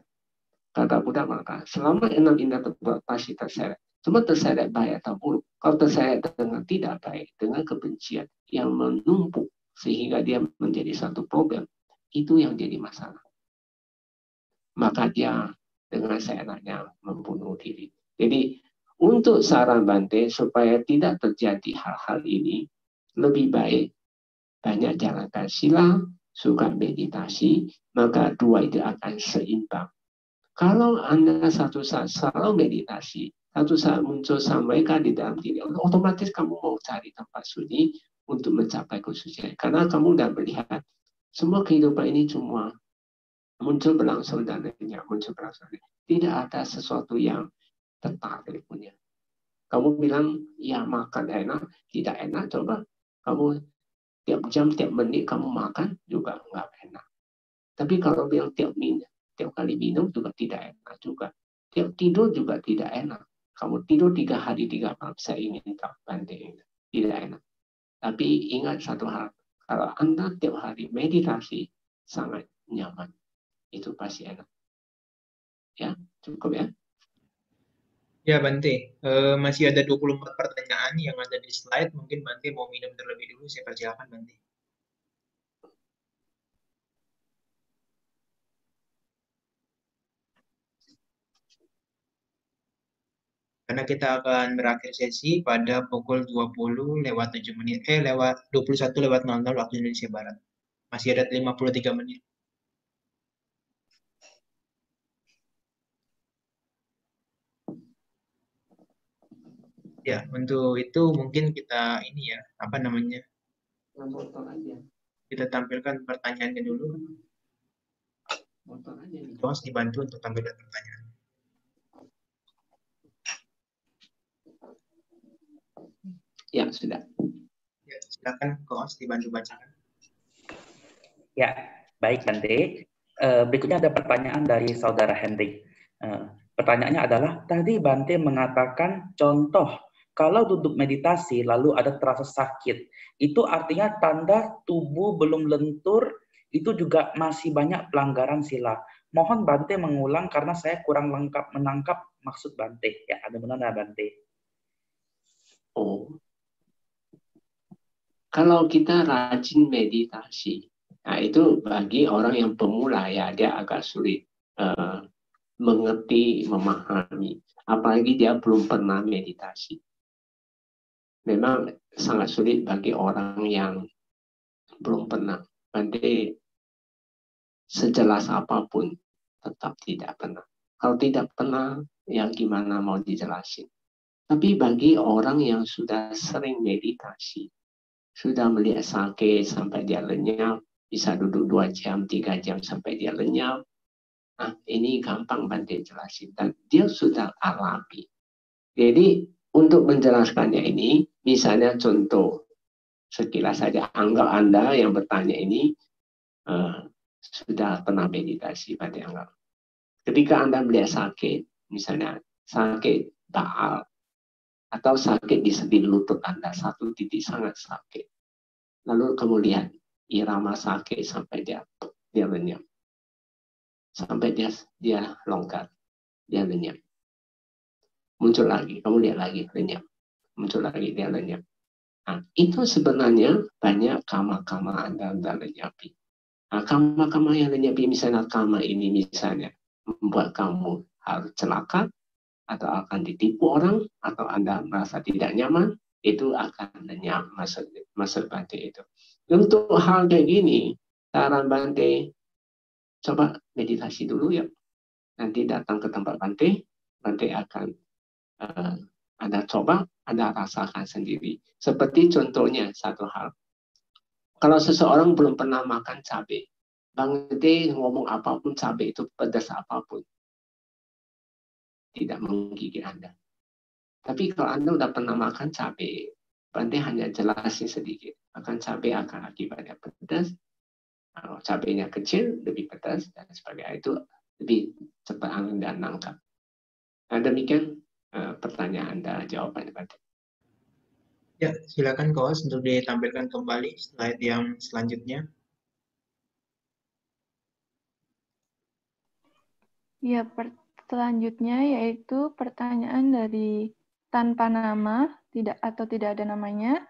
Kata Buddha maka selama enam indera pasti terseret. Cuma terseret baik atau buruk. Kalau terseret dengan tidak baik, dengan kebencian yang menumpuk sehingga dia menjadi satu problem, itu yang jadi masalah. Maka dia dengan seenaknya membunuh diri. Jadi untuk saran Bante supaya tidak terjadi hal-hal ini, lebih baik banyak jalankan sila, suka meditasi, maka dua itu akan seimbang. Kalau Anda satu saat selalu meditasi, satu saat muncul sampaikan di dalam diri, otomatis kamu mau cari tempat sunyi untuk mencapai kesucian. Karena kamu sudah melihat semua kehidupan ini cuma muncul berlangsung dan lenyap, muncul berlangsung. Tidak ada sesuatu yang tertarik punya. Kamu bilang, ya makan enak, tidak enak, coba kamu tiap jam, tiap menit kamu makan juga nggak enak. Tapi kalau bilang tiap minum, tiap kali minum juga tidak enak juga. Tiap tidur juga tidak enak. Kamu tidur tiga hari, tiga malam, saya ingin tak banding. Tidak enak. Tapi ingat satu hal, kalau Anda tiap hari meditasi, sangat nyaman. Itu pasti enak. Ya, cukup ya. Ya, Bante. Uh, masih ada 24 pertanyaan yang ada di slide. Mungkin Bante mau minum terlebih dulu. Saya persilakan, Bante. Karena kita akan berakhir sesi pada pukul 20 lewat 7 menit. Eh, lewat 21 lewat 00 waktu Indonesia Barat. Masih ada 53 menit. ya untuk itu mungkin kita ini ya apa namanya kita tampilkan pertanyaannya dulu terus dibantu untuk tampilkan pertanyaan ya sudah ya silakan kos dibantu bacakan ya baik Bante uh, berikutnya ada pertanyaan dari saudara Henry uh, Pertanyaannya adalah, tadi Bante mengatakan contoh, kalau duduk meditasi lalu ada terasa sakit, itu artinya tanda tubuh belum lentur, itu juga masih banyak pelanggaran sila. Mohon Bante mengulang karena saya kurang lengkap menangkap maksud Bante. Ya, ada benar Bante? Oh, kalau kita rajin meditasi, nah itu bagi orang yang pemula ya dia agak sulit. Uh, mengerti, memahami. Apalagi dia belum pernah meditasi. Memang sangat sulit bagi orang yang belum pernah. Nanti sejelas apa pun tetap tidak pernah. Kalau tidak pernah, ya gimana mau dijelasin. Tapi bagi orang yang sudah sering meditasi, sudah melihat sakit sampai dia lenyap, bisa duduk dua jam, tiga jam sampai dia lenyap, Nah, ini gampang Bante jelasin dan dia sudah alami. Jadi untuk menjelaskannya ini, misalnya contoh sekilas saja anggap Anda yang bertanya ini uh, sudah pernah meditasi Bante anggap. Ketika Anda melihat sakit, misalnya sakit baal atau sakit di sendi lutut Anda, satu titik sangat sakit. Lalu kemudian irama sakit sampai dia dia lenyap sampai dia dia longgar, dia lenyap. Muncul lagi, kamu lihat lagi lenyap. Muncul lagi dia lenyap. Nah, itu sebenarnya banyak kama-kama Anda Anda lenyapi. Nah, kama-kama yang lenyapi misalnya kama ini misalnya membuat kamu harus celaka atau akan ditipu orang atau Anda merasa tidak nyaman, itu akan lenyap maksud maksud Bante itu. Untuk hal kayak gini, saran Bante Coba meditasi dulu ya. Nanti datang ke tempat Bante, Bante akan uh, Anda coba, Anda rasakan sendiri. Seperti contohnya satu hal. Kalau seseorang belum pernah makan cabai, Bante ngomong apa pun cabai itu pedas apa pun. Tidak menggigit Anda. Tapi kalau Anda sudah pernah makan cabai, Bante hanya jelasin sedikit. Makan cabai akan akibatnya pedas, kalau cabenya kecil, lebih pedas dan sebagainya. Itu lebih cepat angin dan nangkap. Nah, demikian uh, pertanyaan Anda, jawabannya Pak. Ya, silakan kawas untuk ditampilkan kembali slide yang selanjutnya. Ya, selanjutnya yaitu pertanyaan dari tanpa nama, tidak atau tidak ada namanya.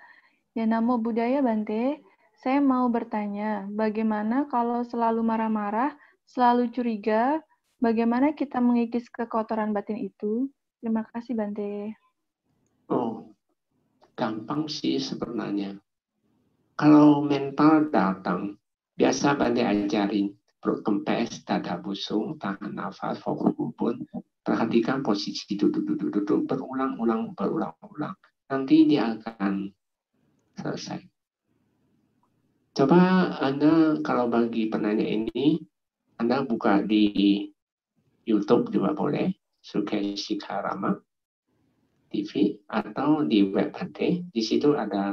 Ya, namo budaya Bante. Saya mau bertanya, bagaimana kalau selalu marah-marah, selalu curiga, bagaimana kita mengikis kekotoran batin itu? Terima kasih, Bante. Oh, gampang sih sebenarnya. Kalau mental datang, biasa Bante ajarin, perut kempes, dada busung, tahan nafas, fokus perhatikan posisi duduk-duduk-duduk, berulang-ulang, berulang-ulang. Nanti dia akan selesai. Coba Anda kalau bagi penanya ini, Anda buka di YouTube juga boleh, Sukeshi Karama TV, atau di web Bante. Di situ ada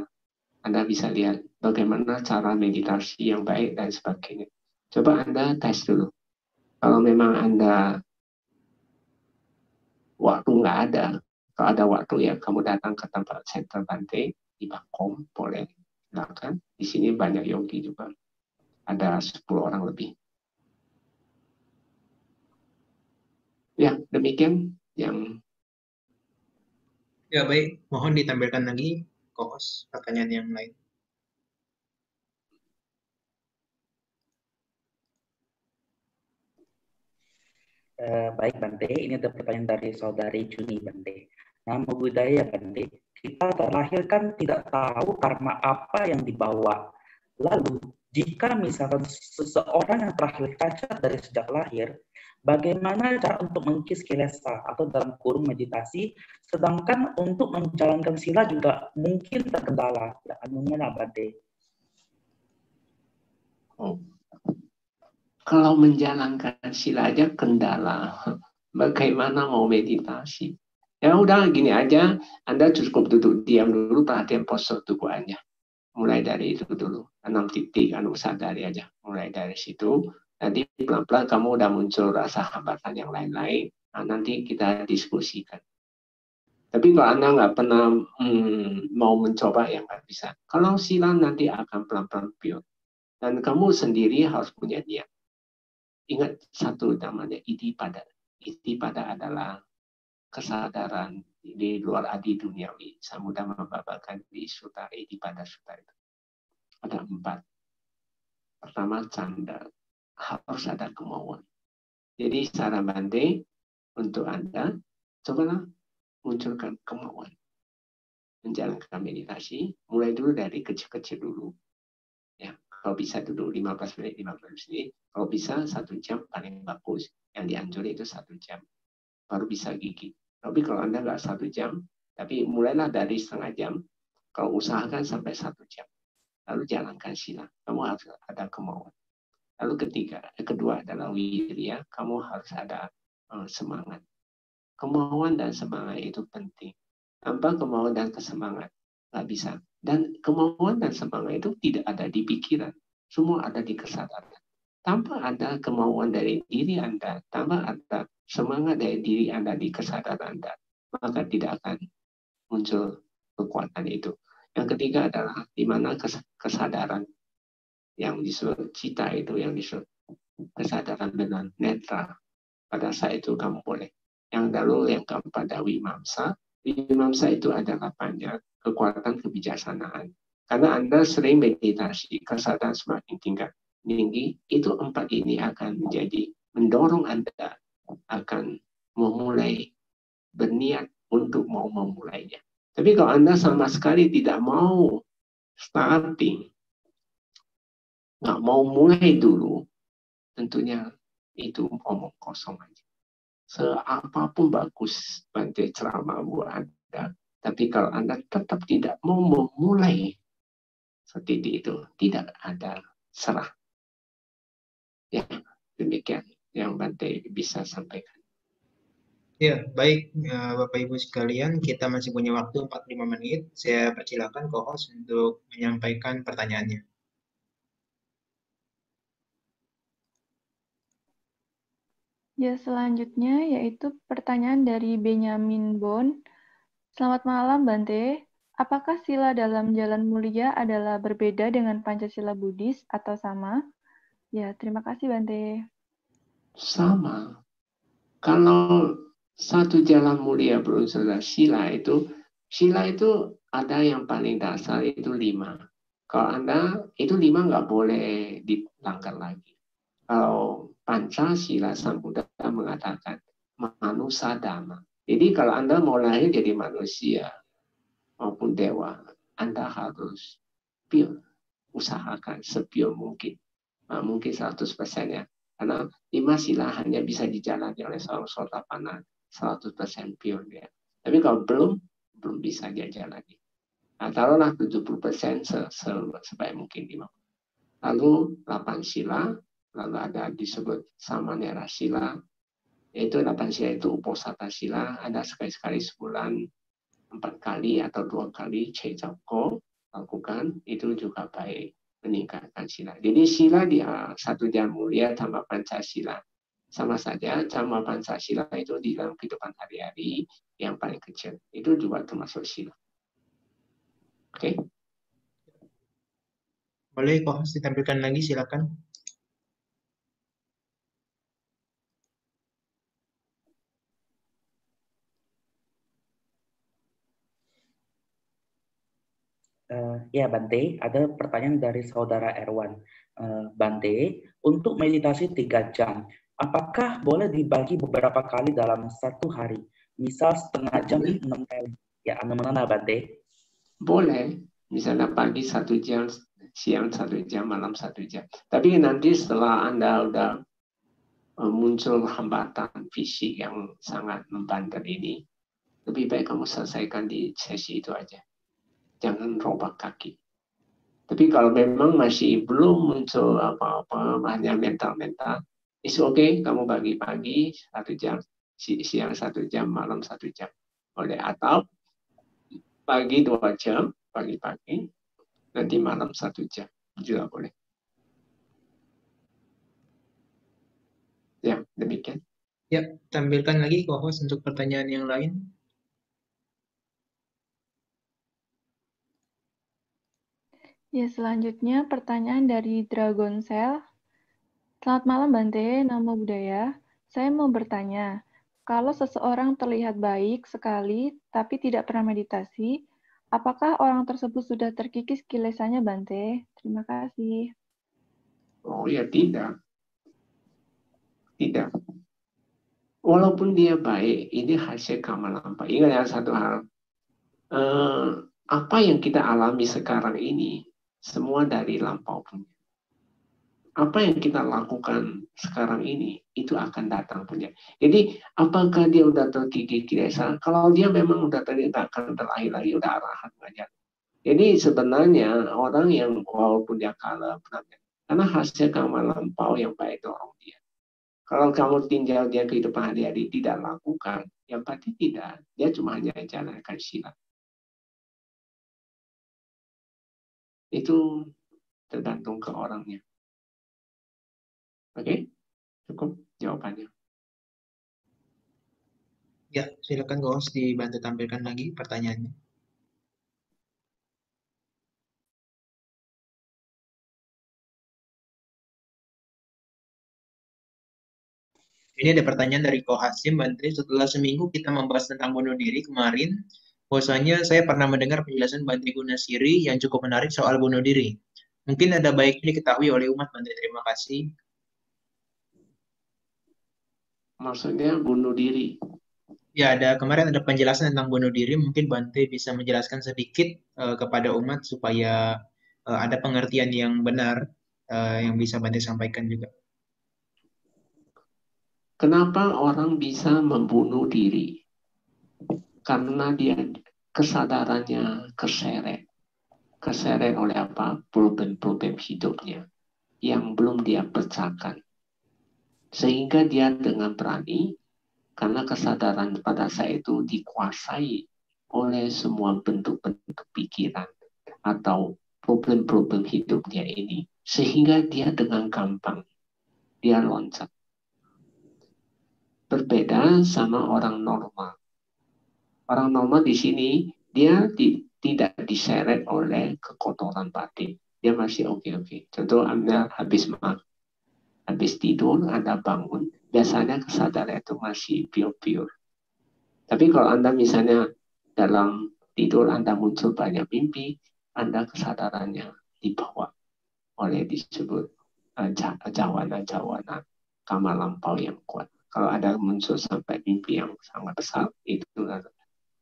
Anda bisa lihat bagaimana cara meditasi yang baik dan sebagainya. Coba Anda tes dulu. Kalau memang Anda waktu nggak ada, kalau ada waktu ya kamu datang ke tempat center Bante di Bakom boleh silakan. Di sini banyak yogi juga. Ada 10 orang lebih. Ya, demikian yang Ya, baik. Mohon ditampilkan lagi kokos pertanyaan yang lain. Uh, baik Bante, ini ada pertanyaan dari saudari Juni Bante. Nama budaya Bante, kita terlahir kan tidak tahu karma apa yang dibawa. Lalu, jika misalkan seseorang yang terlahir cacat dari sejak lahir, bagaimana cara untuk mengkis kilesa atau dalam kurung meditasi, sedangkan untuk menjalankan sila juga mungkin terkendala. Ya, anunya nabade. Oh. Kalau menjalankan sila aja kendala, bagaimana mau meditasi? Ya udah gini aja, Anda cukup duduk diam dulu, perhatian postur tubuh Anda. Mulai dari itu dulu, enam titik, anu sadari aja. Mulai dari situ, nanti pelan-pelan kamu udah muncul rasa hambatan yang lain-lain. Nah, nanti kita diskusikan. Tapi kalau Anda nggak pernah hmm, mau mencoba, ya nggak bisa. Kalau sila nanti akan pelan-pelan pure. Dan kamu sendiri harus punya niat. Ingat satu namanya iti pada. Iti pada adalah kesadaran di luar adi duniawi. Saya mudah membabakan di suta iti pada suta itu. Ada empat. Pertama, canda. Harus ada kemauan. Jadi secara banding, untuk Anda, cobalah munculkan kemauan. Menjalankan meditasi, mulai dulu dari kecil-kecil dulu. Kalau bisa dulu 15 menit, 15 menit. Kalau bisa satu jam paling bagus. Yang dianjur itu satu jam. Baru bisa gigi. Tapi kalau Anda nggak satu jam, tapi mulailah dari setengah jam. Kalau usahakan sampai satu jam. Lalu jalankan sila. Kamu harus ada kemauan. Lalu ketiga, kedua adalah wirya. Kamu harus ada Eh, semangat. Kemauan dan semangat itu penting. Tanpa kemauan dan kesemangat, nggak bisa. Dan kemauan dan semangat itu tidak ada di pikiran. Semua ada di kesadaran. Tanpa ada kemauan dari diri Anda, tanpa ada semangat dari diri Anda di kesadaran Anda, maka tidak akan muncul kekuatan itu. Yang ketiga adalah di mana kesadaran yang disebut cita itu yang disebut kesadaran dengan netral pada saat itu kamu boleh. Yang lalu yang keempat ada wimamsa. Wimamsa itu adalah banyak kekuatan kebijaksanaan. Karena Anda sering meditasi, kesadaran semakin tingkat, tinggi, itu empat ini akan menjadi mendorong Anda akan memulai berniat untuk mau memulainya. Tapi kalau Anda sama sekali tidak mau starting, nggak mau mulai dulu, tentunya itu omong kosong aja. Seapapun bagus bantai ceramah buat Anda, tapi kalau Anda tetap tidak mau memulai seperti itu, tidak ada serah. Ya, demikian yang Bante bisa sampaikan. Ya, baik ya, Bapak Ibu sekalian, kita masih punya waktu 45 menit. Saya persilakan co-host untuk menyampaikan pertanyaannya. Ya, selanjutnya yaitu pertanyaan dari Benjamin Bon. Selamat malam, Bante. Apakah sila dalam jalan mulia adalah berbeda dengan Pancasila Buddhis atau sama? Ya, terima kasih, Bante. Sama. Kalau satu jalan mulia berunsur sila itu, sila itu ada yang paling dasar itu lima. Kalau Anda, itu lima nggak boleh dilanggar lagi. Kalau Pancasila Sang Buddha mengatakan manusia dhamma. Jadi kalau Anda mau lahir jadi manusia maupun dewa, Anda harus pure, usahakan sepure mungkin. Nah, mungkin 100% ya. Karena lima sila hanya bisa dijalani oleh seorang sotapana 100% pure dia. Tapi kalau belum, belum bisa dia jalani. Nah, taruhlah 70% se -se sebaik mungkin lima. Lalu 8 sila, lalu ada disebut samanera sila, yaitu delapan sila itu uposata sila, ada sekali-sekali sebulan, empat kali atau dua kali cecako lakukan, itu juga baik meningkatkan sila. Jadi sila di satu jam mulia tambah pancasila. Sama saja sama pancasila itu di dalam kehidupan hari-hari yang paling kecil. Itu juga termasuk sila. Oke. Okay? Boleh kok ditampilkan lagi silakan. Uh, ya Bante, ada pertanyaan dari saudara Erwan. Uh, Bante, untuk meditasi tiga jam, apakah boleh dibagi beberapa kali dalam satu hari? Misal setengah jam enam kali. Ya, anda mana Bante? Boleh, misalnya pagi satu jam, siang satu jam, malam satu jam. Tapi nanti setelah anda udah eh, muncul hambatan fisik yang sangat membantu ini, lebih baik kamu selesaikan di sesi itu aja jangan robak kaki. Tapi kalau memang masih belum muncul apa-apa, hanya mental-mental, is okay, kamu bagi pagi satu jam, siang satu jam, malam satu jam. Boleh. Atau pagi dua jam, pagi-pagi, nanti malam satu jam. Juga boleh. Ya, demikian. Ya, tampilkan lagi co-host untuk pertanyaan yang lain. Ya, selanjutnya pertanyaan dari Dragon Cell. Selamat malam Bante, nama budaya. Saya mau bertanya, kalau seseorang terlihat baik sekali tapi tidak pernah meditasi, apakah orang tersebut sudah terkikis kilesannya Bante? Terima kasih. Oh ya tidak. Tidak. Walaupun dia baik, ini hasil kamalampa. Ingat ya satu hal. Eh, apa yang kita alami sekarang ini, semua dari lampau punya. Apa yang kita lakukan sekarang ini, itu akan datang punya. Jadi, apakah dia udah terkikis kilesa? Kalau dia memang udah tadi akan terlahir lagi, udah arahan banyak. Jadi sebenarnya orang yang walaupun dia kalah, karena hasil kamal lampau yang baik dorong dia. Kalau kamu tinggal dia kehidupan hari-hari tidak lakukan, yang pasti tidak. Dia cuma hanya jalankan sila. Itu tergantung ke orangnya. Oke, cukup jawabannya. Ya, silakan host dibantu tampilkan lagi pertanyaannya. Ini ada pertanyaan dari Ko Hasim, Bante. Setelah seminggu kita membahas tentang bunuh diri kemarin, bahwasanya saya pernah mendengar penjelasan Bante Gunasiri yang cukup menarik soal bunuh diri. Mungkin ada baiknya diketahui oleh umat Bante. Terima kasih. Maksudnya bunuh diri. Ya, ada kemarin ada penjelasan tentang bunuh diri. Mungkin Bante bisa menjelaskan sedikit uh, kepada umat supaya uh, ada pengertian yang benar uh, yang bisa Bante sampaikan juga. Kenapa orang bisa membunuh diri? Karena dia kesadarannya keseret. Keseret oleh apa? Problem-problem hidupnya yang belum dia pecahkan. Sehingga dia dengan berani, karena kesadaran pada saya itu dikuasai oleh semua bentuk-bentuk pikiran atau problem-problem hidupnya ini. Sehingga dia dengan gampang, dia loncat berbeda sama orang normal. Orang normal di sini dia di, tidak diseret oleh kekotoran batin. Dia masih oke-oke. Okay. Contoh Anda habis makan, habis tidur, Anda bangun, biasanya kesadaran itu masih pure-pure. Tapi kalau Anda misalnya dalam tidur Anda muncul banyak mimpi, Anda kesadarannya dibawa oleh disebut uh, jawana-jawana kamar lampau yang kuat kalau ada muncul sampai mimpi yang sangat besar itu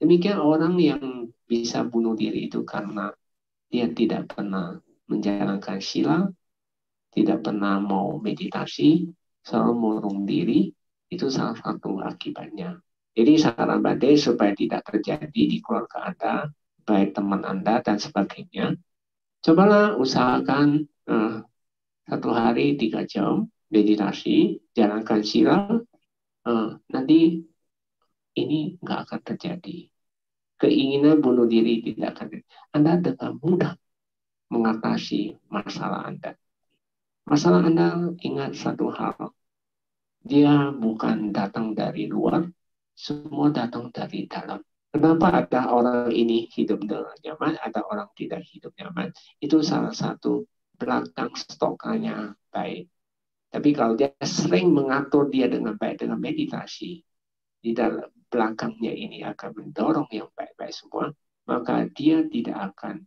demikian orang yang bisa bunuh diri itu karena dia tidak pernah menjalankan sila tidak pernah mau meditasi selalu murung diri itu salah satu akibatnya jadi saran badai supaya tidak terjadi di keluarga Anda baik teman Anda dan sebagainya cobalah usahakan uh, satu hari tiga jam meditasi jalankan sila uh, nanti ini nggak akan terjadi. Keinginan bunuh diri tidak akan. Anda dengan mudah mengatasi masalah Anda. Masalah Anda ingat satu hal. Dia bukan datang dari luar, semua datang dari dalam. Kenapa ada orang ini hidup dengan nyaman, ada orang tidak hidup nyaman? Itu salah satu belakang stokanya baik. Tapi kalau dia sering mengatur dia dengan baik dengan meditasi, di dalam belakangnya ini akan mendorong yang baik-baik semua, maka dia tidak akan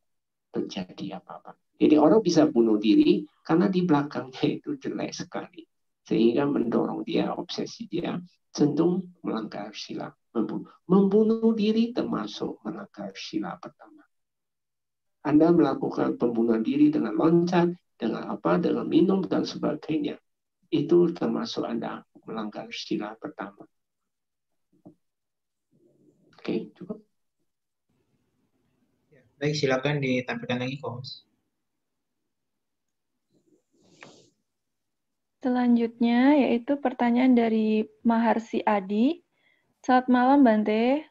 terjadi apa-apa. Jadi orang bisa bunuh diri karena di belakangnya itu jelek sekali. Sehingga mendorong dia, obsesi dia, cenderung melanggar sila. Membunuh. membunuh diri termasuk melanggar sila pertama. Anda melakukan pembunuhan diri dengan loncat, dengan apa, dengan minum, dan sebagainya itu termasuk Anda melanggar sila pertama. Oke, cukup. Ya, baik, silakan ditampilkan lagi, Kos. Selanjutnya yaitu pertanyaan dari Maharsi Adi. Saat malam Bante,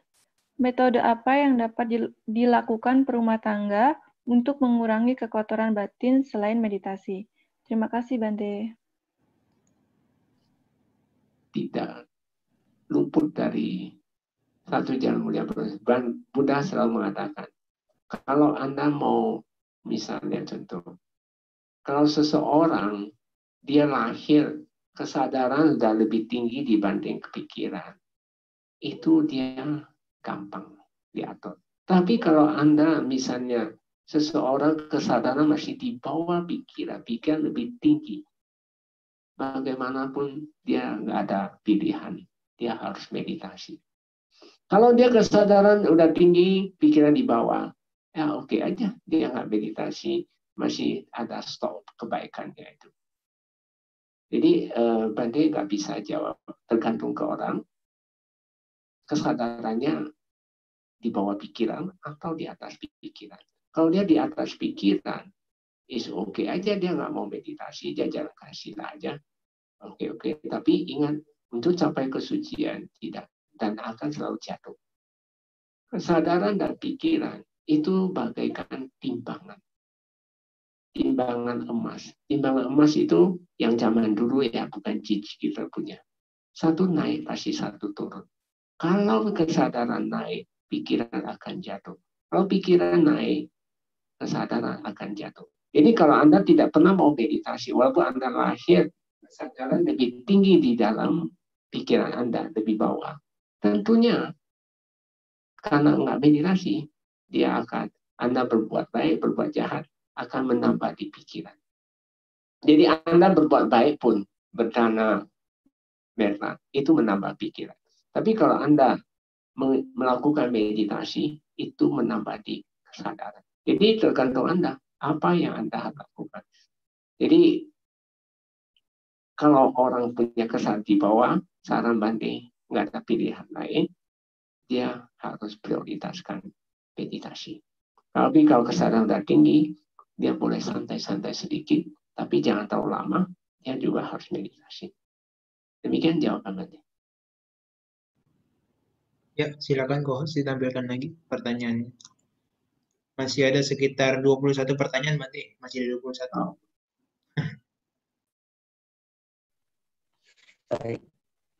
metode apa yang dapat dilakukan perumah tangga untuk mengurangi kekotoran batin selain meditasi? Terima kasih Bante tidak luput dari satu jalan mulia proses. Buddha selalu mengatakan, kalau Anda mau misalnya contoh, kalau seseorang dia lahir kesadaran sudah lebih tinggi dibanding kepikiran, itu dia gampang diatur. Tapi kalau Anda misalnya seseorang kesadaran masih di bawah pikiran, pikiran lebih tinggi, bagaimanapun dia nggak ada pilihan, dia harus meditasi. Kalau dia kesadaran udah tinggi, pikiran di bawah, ya oke okay aja, dia nggak meditasi, masih ada stop kebaikannya itu. Jadi eh, Bante nggak bisa jawab, tergantung ke orang. Kesadarannya di bawah pikiran atau di atas pikiran. Kalau dia di atas pikiran, is oke okay aja dia nggak mau meditasi, dia jalan kasih aja. Oke okay, oke, okay. tapi ingat untuk capai kesucian tidak dan akan selalu jatuh. Kesadaran dan pikiran itu bagaikan timbangan timbangan emas. Timbangan emas itu yang zaman dulu ya, bukan cici kita punya. Satu naik pasti satu turun. Kalau kesadaran naik, pikiran akan jatuh. Kalau pikiran naik, kesadaran akan jatuh. Jadi kalau Anda tidak pernah mau meditasi, walaupun Anda lahir kesadaran lebih tinggi di dalam pikiran Anda, lebih bawah. Tentunya karena nggak meditasi, dia akan Anda berbuat baik, berbuat jahat, akan menambah di pikiran. Jadi Anda berbuat baik pun berdana merah itu menambah pikiran. Tapi kalau Anda melakukan meditasi itu menambah di kesadaran. Jadi tergantung Anda apa yang Anda lakukan. Jadi kalau orang punya kesan di bawah, saran Bante nggak ada pilihan lain, dia harus prioritaskan meditasi. Tapi kalau kesadaran sudah tinggi, dia boleh santai-santai sedikit, tapi jangan terlalu lama, dia juga harus meditasi. Demikian jawaban nanti. Ya, silakan kok ditampilkan lagi pertanyaannya. Masih ada sekitar 21 pertanyaan, Mati. Masih ada 21. Oh. Baik.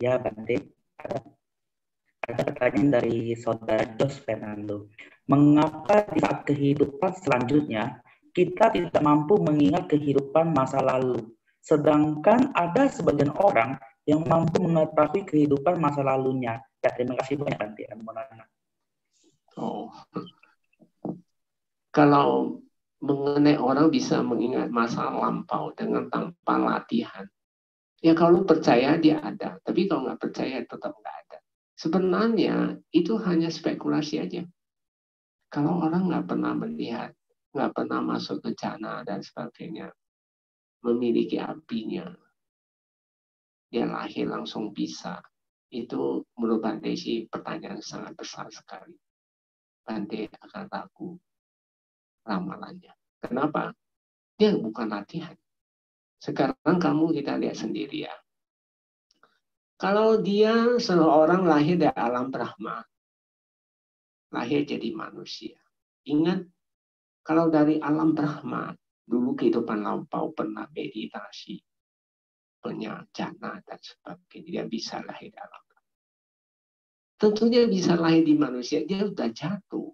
Ya, Bante. Ada, pertanyaan dari saudara Jos Fernando. Mengapa di saat kehidupan selanjutnya kita tidak mampu mengingat kehidupan masa lalu. Sedangkan ada sebagian orang yang mampu mengetahui kehidupan masa lalunya. Ya, terima kasih banyak Nanti Oh. Kalau mengenai orang bisa mengingat masa lampau dengan tanpa latihan. Ya kalau percaya dia ada, tapi kalau nggak percaya tetap nggak ada. Sebenarnya itu hanya spekulasi aja. Kalau orang nggak pernah melihat nggak pernah masuk ke jana dan sebagainya, memiliki apinya, dia lahir langsung bisa. Itu menurut Bante sih pertanyaan sangat besar sekali. Bante akan ragu ramalannya. Kenapa? Dia bukan latihan. Sekarang kamu kita lihat sendiri ya. Kalau dia seorang lahir dari alam Brahma, lahir jadi manusia. Ingat kalau dari alam Brahma, dulu kehidupan lampau pernah meditasi, punya jana dan sebagainya. Dia bisa lahir dalam Tentunya bisa lahir di manusia, dia sudah jatuh.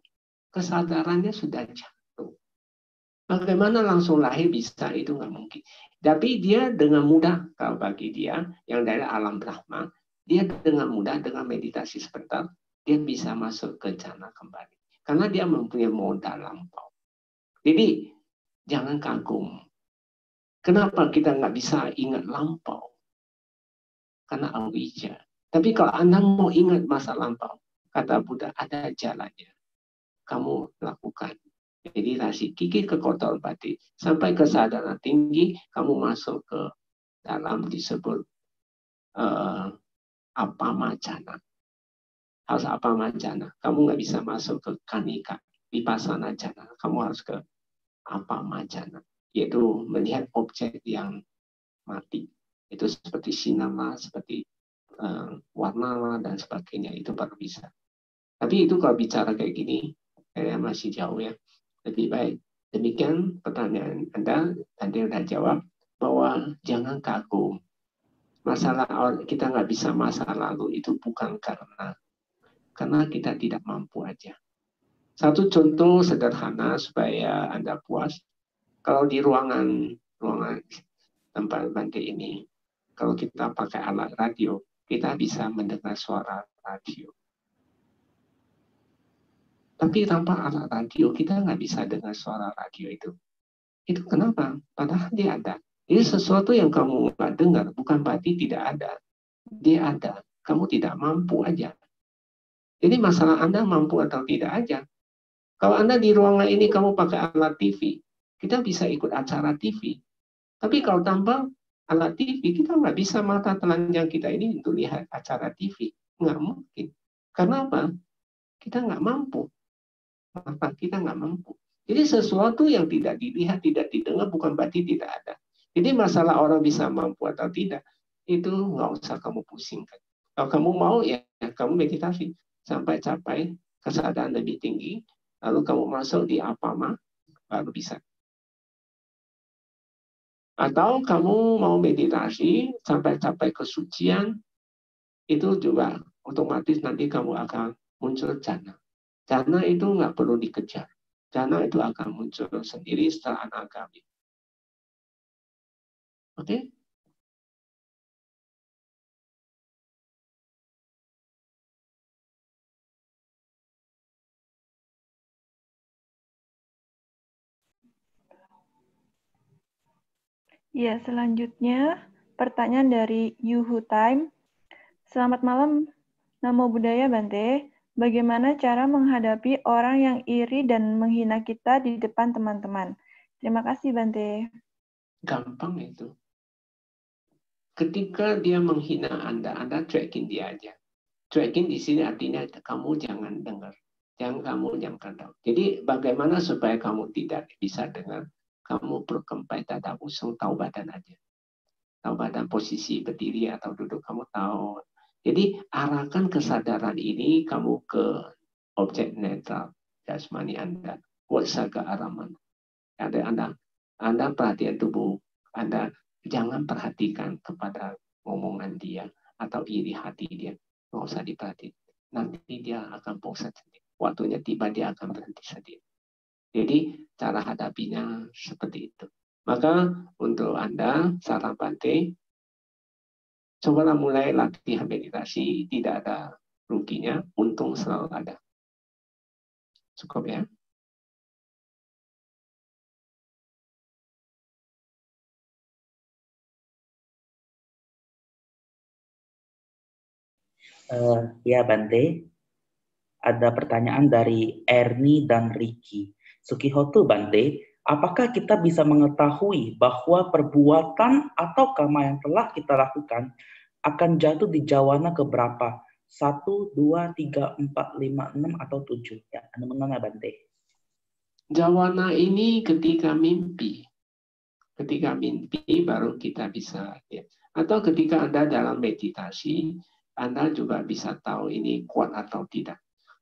Kesadarannya sudah jatuh. Bagaimana langsung lahir bisa, itu nggak mungkin. Tapi dia dengan mudah, kalau bagi dia, yang dari alam Brahma, dia dengan mudah, dengan meditasi sebentar, dia bisa masuk ke jana kembali. Karena dia mempunyai modal lampau. Jadi jangan kagum. Kenapa kita nggak bisa ingat lampau? Karena awija. Tapi kalau Anda mau ingat masa lampau, kata Buddha, ada jalannya. Kamu lakukan. Meditasi, gigit ke kotor batin. Sampai kesadaran tinggi, kamu masuk ke dalam disebut uh, apa macana. Harus apa macana. Kamu nggak bisa masuk ke kanika, pasana jana. Kamu harus ke apa macana, yaitu melihat objek yang mati. Itu seperti sinama, seperti uh, warna dan sebagainya, itu baru bisa. Tapi itu kalau bicara kayak gini, kayaknya masih jauh ya. Lebih baik. Demikian pertanyaan Anda, tadi sudah jawab, bahwa jangan kagum. Masalah kita nggak bisa masa lalu itu bukan karena karena kita tidak mampu aja. Satu contoh sederhana supaya Anda puas. Kalau di ruangan ruangan tempat Bante ini, kalau kita pakai alat radio, kita bisa mendengar suara radio. Tapi tanpa alat radio, kita nggak bisa dengar suara radio itu. Itu kenapa? Padahal dia ada. Ini sesuatu yang kamu nggak dengar, bukan berarti tidak ada. Dia ada. Kamu tidak mampu aja. Jadi masalah Anda mampu atau tidak aja. Kalau Anda di ruangan ini kamu pakai alat TV, kita bisa ikut acara TV. Tapi kalau tanpa alat TV, kita nggak bisa mata telanjang kita ini untuk lihat acara TV. Nggak mungkin. Karena apa? Kita nggak mampu. Mata kita nggak mampu. Jadi sesuatu yang tidak dilihat, tidak didengar bukan berarti tidak ada. Jadi masalah orang bisa mampu atau tidak, itu nggak usah kamu pusingkan. Kalau kamu mau ya, kamu meditasi sampai capai kesadaran lebih tinggi, lalu kamu masuk di apa mah baru bisa. Atau kamu mau meditasi sampai capai kesucian, itu juga otomatis nanti kamu akan muncul jana. Jana itu nggak perlu dikejar. Jana itu akan muncul sendiri setelah anak kami. Oke? Ya, selanjutnya pertanyaan dari Yuhu Time. Selamat malam, Namo Buddhaya Bante. Bagaimana cara menghadapi orang yang iri dan menghina kita di depan teman-teman? Terima kasih, Bante. Gampang itu. Ketika dia menghina Anda, Anda cuekin dia aja. Cuekin di sini artinya kamu jangan dengar. Jangan kamu jangan tahu. Jadi bagaimana supaya kamu tidak bisa dengar? Kamu berkempai tanda usung tahu badan aja. Tahu badan posisi berdiri atau duduk kamu tahu. Jadi arahkan kesadaran ini kamu ke objek netral jasmani Anda. Wasa ke arah mana? Ada Anda, Anda perhatian tubuh Anda jangan perhatikan kepada omongan dia atau iri hati dia. Nggak usah diperhatiin. Nanti dia akan bosan sendiri. Waktunya tiba dia akan berhenti sendiri. Jadi cara hadapinya seperti itu. Maka untuk Anda, saran Bante, cobalah mulai latihan meditasi. Tidak ada ruginya, untung selalu ada. Cukup ya. Uh, ya Bante, ada pertanyaan dari Erni dan Ricky. Sukihoto Bante, apakah kita bisa mengetahui bahwa perbuatan atau karma yang telah kita lakukan akan jatuh di jawana keberapa? Satu, dua, tiga, empat, lima, enam, atau tujuh? Ya, anda mengenai Bante. Jawana ini ketika mimpi. Ketika mimpi baru kita bisa ya. Atau ketika Anda dalam meditasi, anda juga bisa tahu ini kuat atau tidak.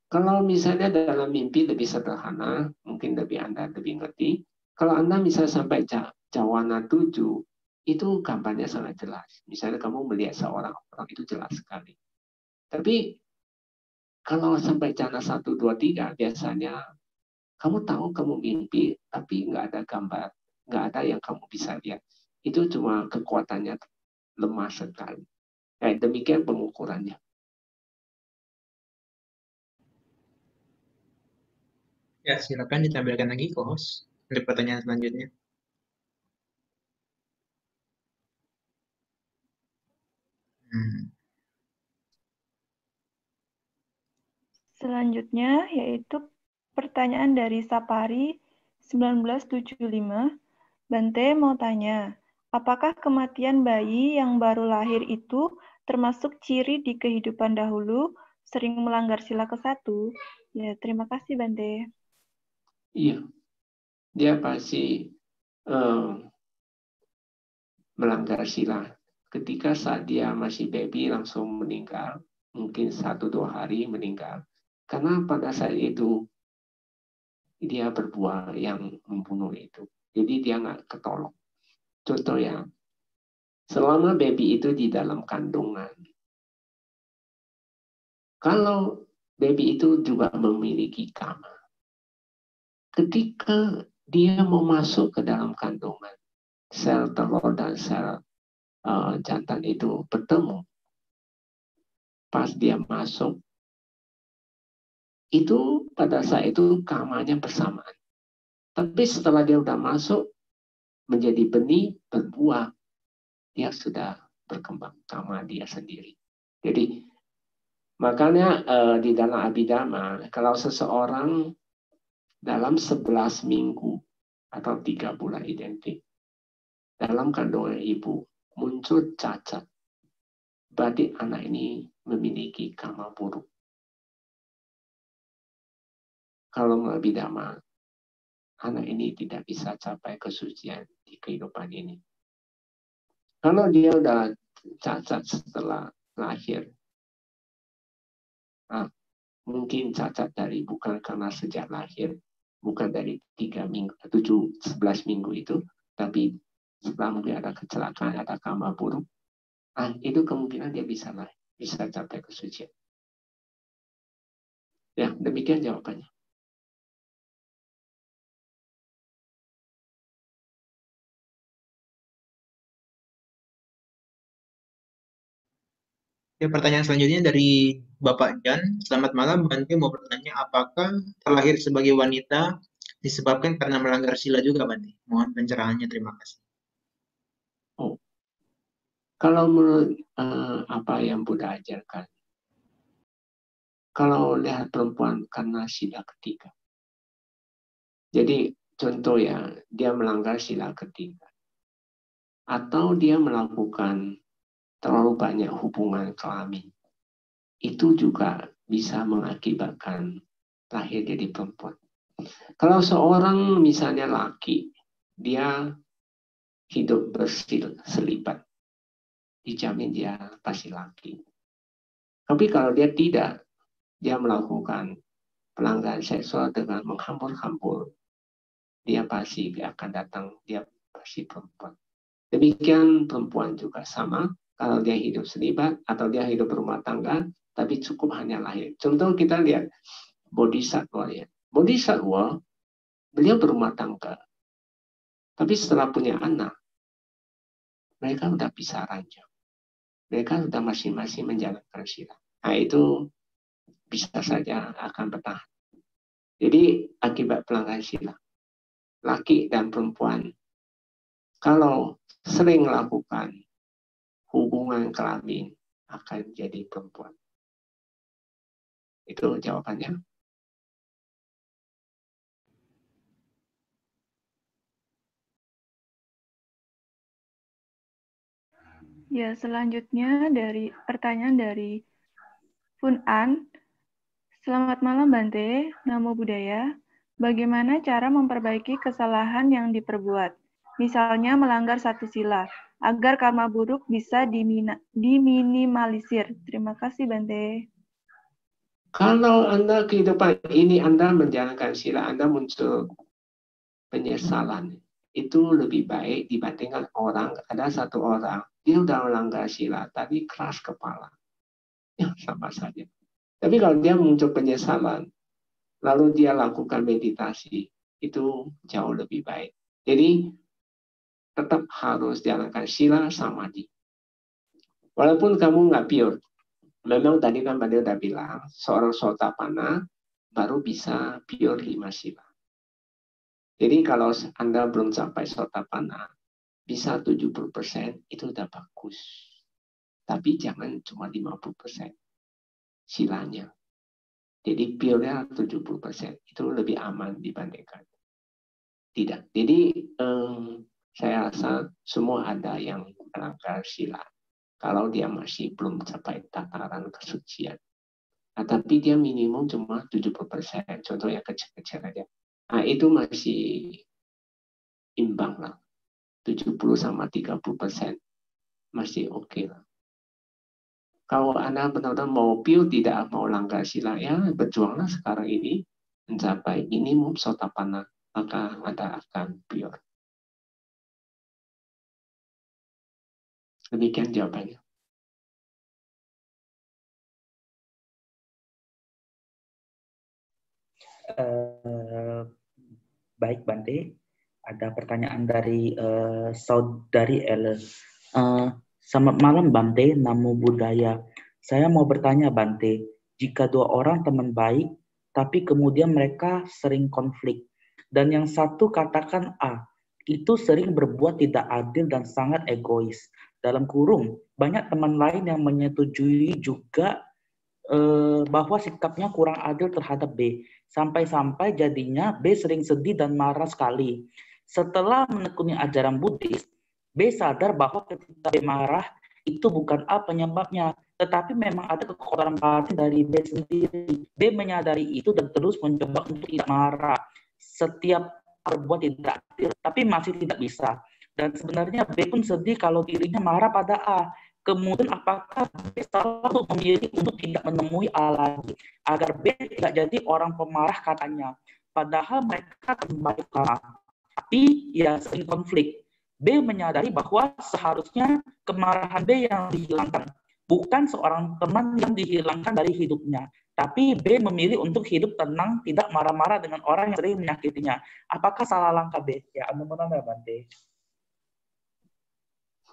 Kalau misalnya dalam mimpi lebih sederhana, mungkin lebih Anda lebih ngerti. Kalau Anda misalnya sampai jawana tujuh, itu gambarnya sangat jelas. Misalnya kamu melihat seorang orang itu jelas sekali. Tapi kalau sampai jana satu, dua, tiga, biasanya kamu tahu kamu mimpi, tapi nggak ada gambar, nggak ada yang kamu bisa lihat. Itu cuma kekuatannya lemah sekali. Nah, demikian pengukurannya. Ya, silakan ditampilkan lagi, host untuk pertanyaan selanjutnya. Hmm. Selanjutnya yaitu pertanyaan dari Sapari 1975. Bante mau tanya, apakah kematian bayi yang baru lahir itu termasuk ciri di kehidupan dahulu sering melanggar sila ke-1? Ya, terima kasih Bante. Iya, dia pasti uh, melanggar sila. Ketika saat dia masih baby langsung meninggal, mungkin satu dua hari meninggal. Karena pada saat itu dia berbuah yang membunuh itu. Jadi dia nggak ketolong. Contoh ya, selama baby itu di dalam kandungan. Kalau baby itu juga memiliki kama, ketika dia mau masuk ke dalam kandungan, sel telur dan sel uh, jantan itu bertemu. Pas dia masuk, itu pada saat itu kamanya bersamaan. Tapi setelah dia udah masuk, menjadi benih, berbuah, dia sudah berkembang kama dia sendiri. Jadi makanya uh, di dalam abidama, kalau seseorang dalam 11 minggu atau tiga bulan identik, dalam kandungan ibu muncul cacat. Berarti anak ini memiliki karma buruk. Kalau bidama, anak ini tidak bisa capai kesucian di kehidupan ini. Kalau dia udah cacat setelah lahir, nah, mungkin cacat dari bukan karena sejak lahir, bukan dari tiga minggu, tujuh, sebelas minggu itu, tapi setelah mungkin ada kecelakaan, ada karma buruk, ah, itu kemungkinan dia bisa lah, bisa capai kesucian. Ya, demikian jawabannya. Ya, pertanyaan selanjutnya dari Bapak Jan. Selamat malam, Bante mau bertanya apakah terlahir sebagai wanita disebabkan karena melanggar sila juga, Bante? Mohon pencerahannya, terima kasih. Oh. Kalau menurut uh, apa yang Buddha ajarkan, kalau lihat perempuan karena sila ketiga. Jadi contoh ya, dia melanggar sila ketiga. Atau dia melakukan terlalu banyak hubungan kelamin. Itu juga bisa mengakibatkan lahir jadi perempuan. Kalau seorang misalnya laki, dia hidup berselipat. Dijamin dia pasti laki. Tapi kalau dia tidak, dia melakukan pelanggaran seksual dengan menghambur-hambur, dia pasti akan datang, dia pasti perempuan. Demikian perempuan juga sama, kalau dia hidup selibat atau dia hidup berumah tangga, tapi cukup hanya lahir. Contoh kita lihat Bodhisattva ya. Bodhisattva, beliau berumah tangga. Tapi setelah punya anak, mereka sudah bisa ranjang. Mereka sudah masing-masing menjalankan sila. Nah itu bisa saja akan bertahan. Jadi akibat pelanggaran sila, laki dan perempuan, kalau sering melakukan hubungan kelamin akan jadi perempuan. Itu jawabannya. Ya, selanjutnya dari pertanyaan dari Fun An. Selamat malam Bante, Namo Buddhaya. Bagaimana cara memperbaiki kesalahan yang diperbuat? Misalnya melanggar satu sila, agar karma buruk bisa diminimalisir. Terima kasih Bante. Kalau Anda kehidupan ini Anda menjalankan sila, Anda muncul penyesalan. Itu lebih baik dibandingkan orang, ada satu orang dia udah melanggar sila, tapi keras kepala. Ya, sama saja. Tapi kalau dia muncul penyesalan, lalu dia lakukan meditasi, itu jauh lebih baik. Jadi, tetap harus jalankan sila samadhi. Walaupun kamu nggak pure, memang tadi kan Mbak udah bilang, seorang sotapana baru bisa pure lima sila. Jadi kalau Anda belum sampai sotapana, bisa 70% itu udah bagus. Tapi jangan cuma 50% silanya. Jadi pure 70% itu lebih aman dibandingkan tidak. Jadi um, saya rasa semua ada yang melanggar sila. Kalau dia masih belum capai tataran kesucian. Nah, tapi dia minimum cuma 70%, contoh yang kecil-kecil aja. Nah, itu masih imbang lah. 70 sama 30 persen masih oke okay lah. Kalau Anda benar-benar mau pure, tidak mau langgar sila, ya berjuanglah sekarang ini mencapai minimum sotapana, maka Anda akan pure. Demikian jawabannya. Uh, baik Bante, ada pertanyaan dari uh, saudari Ele. Uh, selamat malam Bante, Namo Buddhaya. Saya mau bertanya Bante, jika dua orang teman baik, tapi kemudian mereka sering konflik, dan yang satu katakan A, itu sering berbuat tidak adil dan sangat egois. Dalam kurung, banyak teman lain yang menyetujui juga eh, bahwa sikapnya kurang adil terhadap B. Sampai-sampai jadinya B sering sedih dan marah sekali. Setelah menekuni ajaran Buddhis, B sadar bahwa ketika B marah, itu bukan A penyebabnya, tetapi memang ada kekuatan batin dari B sendiri. B menyadari itu dan terus mencoba untuk tidak marah. Setiap berbuat tidak adil, tapi masih tidak bisa. Dan sebenarnya B pun sedih kalau dirinya marah pada A. Kemudian apakah B selalu memilih untuk tidak menemui A lagi agar B tidak jadi orang pemarah katanya. Padahal mereka kembali lama. Tapi ya sering konflik. B menyadari bahwa seharusnya kemarahan B yang dihilangkan, bukan seorang teman yang dihilangkan dari hidupnya. Tapi B memilih untuk hidup tenang, tidak marah-marah dengan orang yang sering menyakitinya. Apakah salah langkah B? Ya, anu mana Bante?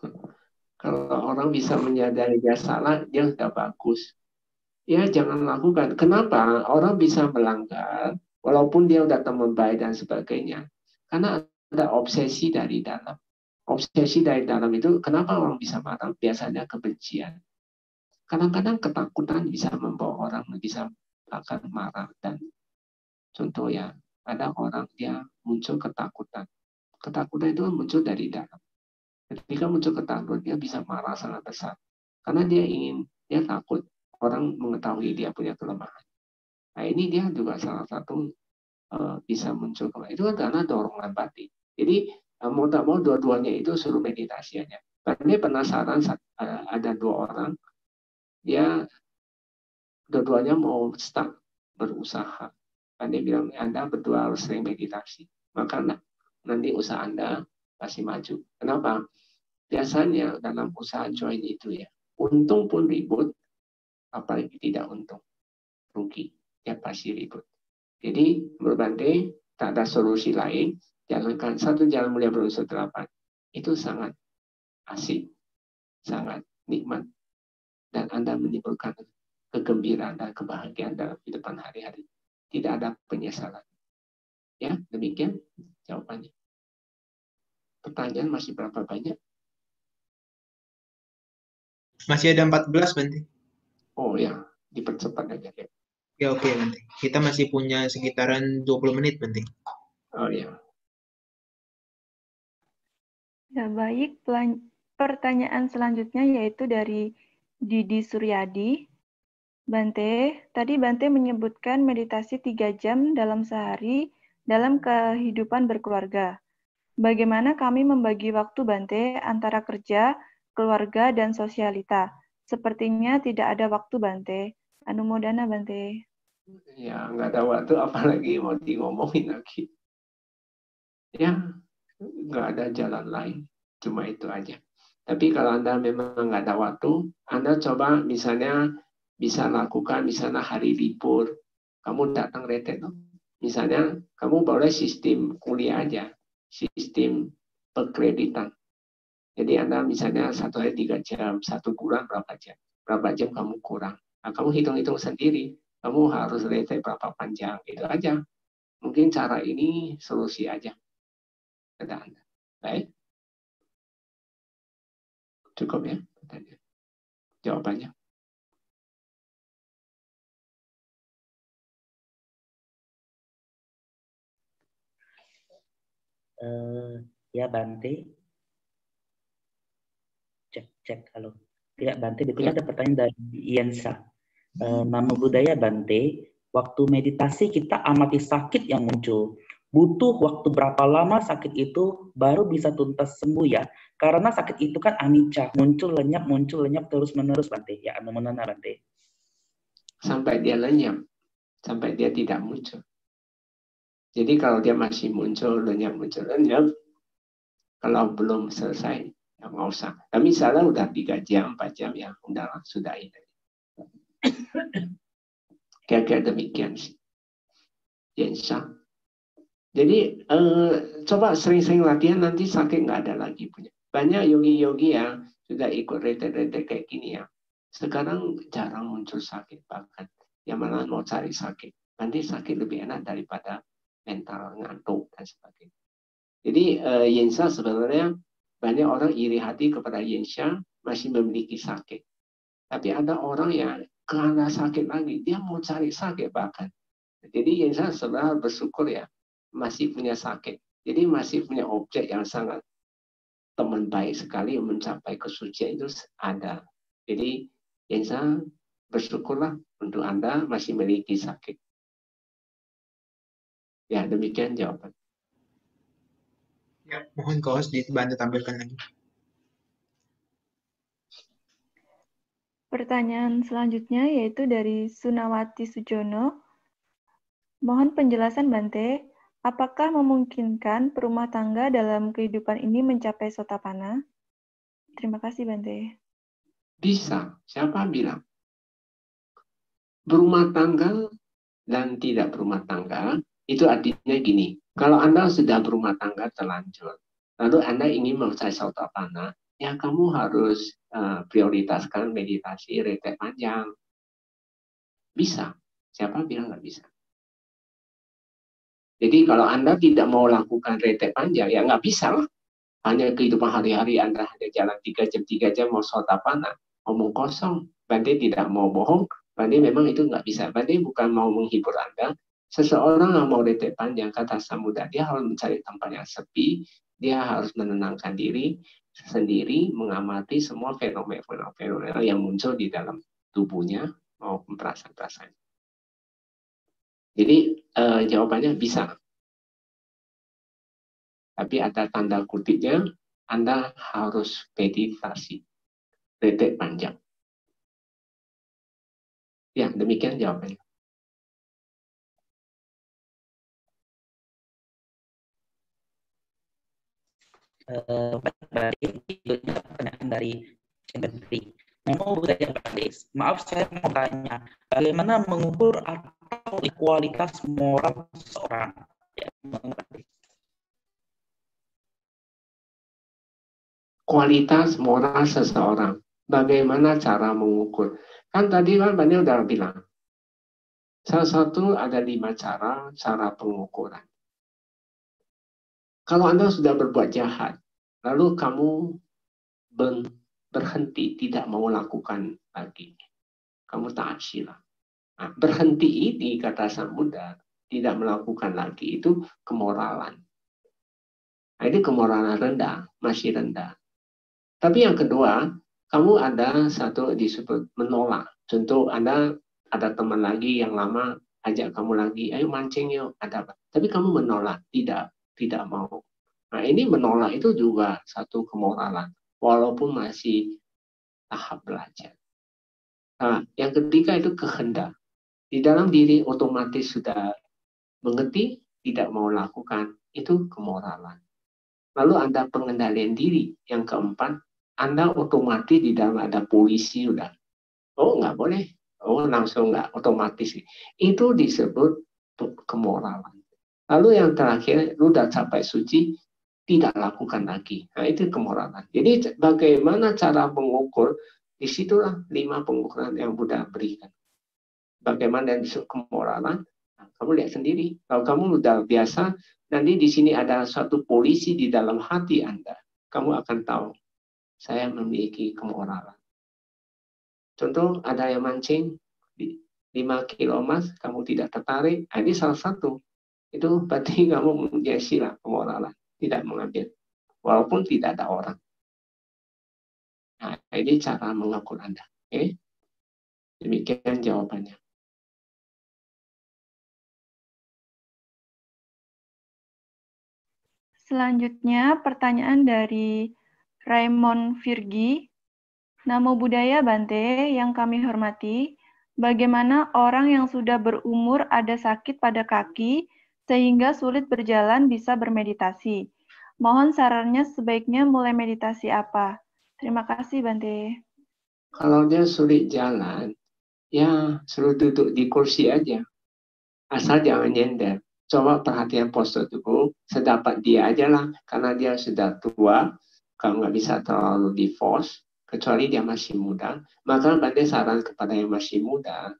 Kalau orang bisa menyadari dia salah, dia sudah bagus. Ya jangan lakukan. Kenapa? Orang bisa melanggar, walaupun dia udah teman baik dan sebagainya. Karena ada obsesi dari dalam. Obsesi dari dalam itu, kenapa orang bisa marah? Biasanya kebencian. Kadang-kadang ketakutan bisa membawa orang bisa akan marah dan contoh ya ada orang dia muncul ketakutan. Ketakutan itu muncul dari dalam. Ketika muncul ketakutan, dia bisa marah sangat besar. Karena dia ingin, dia takut orang mengetahui dia punya kelemahan. Nah ini dia juga salah satu uh, bisa muncul kembali. Itu kan karena dorongan batin. Jadi uh, mau tak mau dua-duanya itu suruh meditasi aja. Karena penasaran uh, ada dua orang, dia dua-duanya mau start berusaha. Dan dia bilang, Anda berdua harus sering meditasi. Maka nanti usaha Anda pasti maju. Kenapa? biasanya dalam usaha join itu ya, untung pun ribut, apalagi tidak untung, rugi, ya pasti ribut. Jadi berbanding tak ada solusi lain, jalankan satu jalan mulia berusaha delapan, itu sangat asik, sangat nikmat, dan Anda menimbulkan kegembiraan dan kebahagiaan dalam kehidupan hari-hari. Tidak ada penyesalan. Ya, demikian jawabannya. Pertanyaan masih berapa banyak? Masih ada 14 nanti. Oh ya, dipercepat aja ya. Ya oke okay, nanti. Kita masih punya sekitaran 20 menit nanti. Oh ya. Ya baik, pertanyaan selanjutnya yaitu dari Didi Suryadi. Bante, tadi Bante menyebutkan meditasi tiga jam dalam sehari dalam kehidupan berkeluarga. Bagaimana kami membagi waktu Bante antara kerja, keluarga, dan sosialita. Sepertinya tidak ada waktu, Bante. Anumodana, Bante. Ya, nggak ada waktu, apalagi mau di ngomongin lagi. Ya, nggak ada jalan lain. Cuma itu aja. Tapi kalau Anda memang nggak ada waktu, Anda coba misalnya bisa lakukan misalnya hari libur, kamu datang retet. Misalnya kamu boleh sistem kuliah aja, sistem perkreditan. Jadi Anda misalnya satu hari tiga jam, satu bulan berapa jam? Berapa jam kamu kurang? Nah, kamu hitung-hitung sendiri. Kamu harus rete berapa panjang. Itu aja. Mungkin cara ini solusi aja. Kata Anda. Baik. Cukup ya? Jawabannya. Uh, ya Bante, cek cek halo. Tidak Bante betul ada pertanyaan dari Iensa e, nama budaya Bante waktu meditasi kita amati sakit yang muncul. Butuh waktu berapa lama sakit itu baru bisa tuntas sembuh ya? Karena sakit itu kan anicca. Muncul lenyap muncul lenyap terus menerus Bante. Ya anu menana Bante. Sampai dia lenyap. Sampai dia tidak muncul jadi kalau dia masih muncul lenyap muncul lenyap kalau belum selesai Ya, nggak usah. Tapi misalnya udah tiga jam, empat jam ya, sudah ini. Kira-kira demikian sih. Yensa. Jadi eh, coba sering-sering latihan nanti sakit nggak ada lagi punya. Banyak yogi-yogi yang sudah ikut retret-retret kayak gini ya. Sekarang jarang muncul sakit bahkan. Yang malah mau cari sakit. Nanti sakit lebih enak daripada mental ngantuk dan sebagainya. Jadi uh, Yensa sebenarnya banyak orang iri hati kepada Yensha masih memiliki sakit. Tapi ada orang yang karena sakit lagi, dia mau cari sakit bahkan. Jadi Yensha sebenarnya bersyukur ya, masih punya sakit. Jadi masih punya objek yang sangat teman baik sekali mencapai kesucian itu ada. Jadi Yensha bersyukurlah untuk Anda masih memiliki sakit. Ya, demikian jawaban. Ya, mohon kos dibantu tampilkan lagi. Pertanyaan selanjutnya yaitu dari Sunawati Sujono. Mohon penjelasan Bante, apakah memungkinkan perumah tangga dalam kehidupan ini mencapai sotapana? Terima kasih Bante. Bisa, siapa bilang? Berumah tangga dan tidak berumah tangga itu artinya gini, kalau Anda sudah berumah tangga terlanjur, lalu Anda ingin mencapai sotapana, ya kamu harus uh, prioritaskan meditasi retret panjang. Bisa. Siapa bilang nggak bisa? Jadi kalau Anda tidak mau lakukan retret panjang, ya nggak bisa lah. Hanya kehidupan hari-hari Anda hanya jalan tiga jam, tiga jam mau sotapana, ngomong kosong. Bante tidak mau bohong, Bante memang itu nggak bisa. Bante bukan mau menghibur Anda, Seseorang yang mau retret panjang kata Samuda, dia harus mencari tempat yang sepi, dia harus menenangkan diri sendiri, mengamati semua fenomena-fenomena yang muncul di dalam tubuhnya maupun perasaan-perasaan. Jadi eh, jawabannya bisa. Tapi ada tanda kutipnya, Anda harus meditasi. Retret panjang. Ya, demikian jawabannya. Uh, dari pertanyaan dari Cendri. Mau budaya Bades, maaf saya mau tanya, bagaimana mengukur atau kualitas moral seseorang? Ya, kualitas moral seseorang. Bagaimana cara mengukur? Kan tadi kan Bani udah bilang, salah satu ada lima cara cara pengukuran. Kalau Anda sudah berbuat jahat, lalu kamu berhenti tidak mau lakukan lagi, kamu taat sila. Nah, berhenti ini kata sang Buddha tidak melakukan lagi itu kemoralan. Nah, ini kemoralan rendah, masih rendah. Tapi yang kedua, kamu ada satu disebut menolak. Contoh Anda ada teman lagi yang lama ajak kamu lagi, ayo mancing yuk, ada apa? Tapi kamu menolak, tidak tidak mau. Nah ini menolak itu juga satu kemoralan, walaupun masih tahap belajar. Nah, yang ketiga itu kehendak. Di dalam diri otomatis sudah mengerti, tidak mau lakukan, itu kemoralan. Lalu ada pengendalian diri. Yang keempat, Anda otomatis di dalam ada polisi sudah. Oh, nggak boleh. Oh, langsung nggak otomatis. Itu disebut kemoralan. Lalu yang terakhir, lu udah capai suci, tidak lakukan lagi. Nah, itu kemoralan. Jadi bagaimana cara mengukur? Di situlah lima pengukuran yang Buddha berikan. Bagaimana yang disebut kemoralan? Nah, kamu lihat sendiri. Kalau kamu sudah biasa, nanti di sini ada suatu polisi di dalam hati Anda. Kamu akan tahu, saya memiliki kemoralan. Contoh, ada yang mancing, 5 kilo emas, kamu tidak tertarik, nah, ini salah satu itu berarti kamu mempunyai sila kemoralan, tidak mengambil, walaupun tidak ada orang. Nah, ini cara mengakur Anda. Oke? Demikian jawabannya. Selanjutnya pertanyaan dari Raymond Virgi. Namo Buddhaya Bante yang kami hormati, bagaimana orang yang sudah berumur ada sakit pada kaki sehingga sulit berjalan bisa bermeditasi. Mohon sarannya sebaiknya mulai meditasi apa? Terima kasih, Bante. Kalau dia sulit jalan, ya suruh duduk di kursi aja. Asal jangan nyender. Coba perhatian postur tubuh, sedapat dia aja lah. Karena dia sudah tua, kalau nggak bisa terlalu di force, kecuali dia masih muda. Maka Bante saran kepada yang masih muda,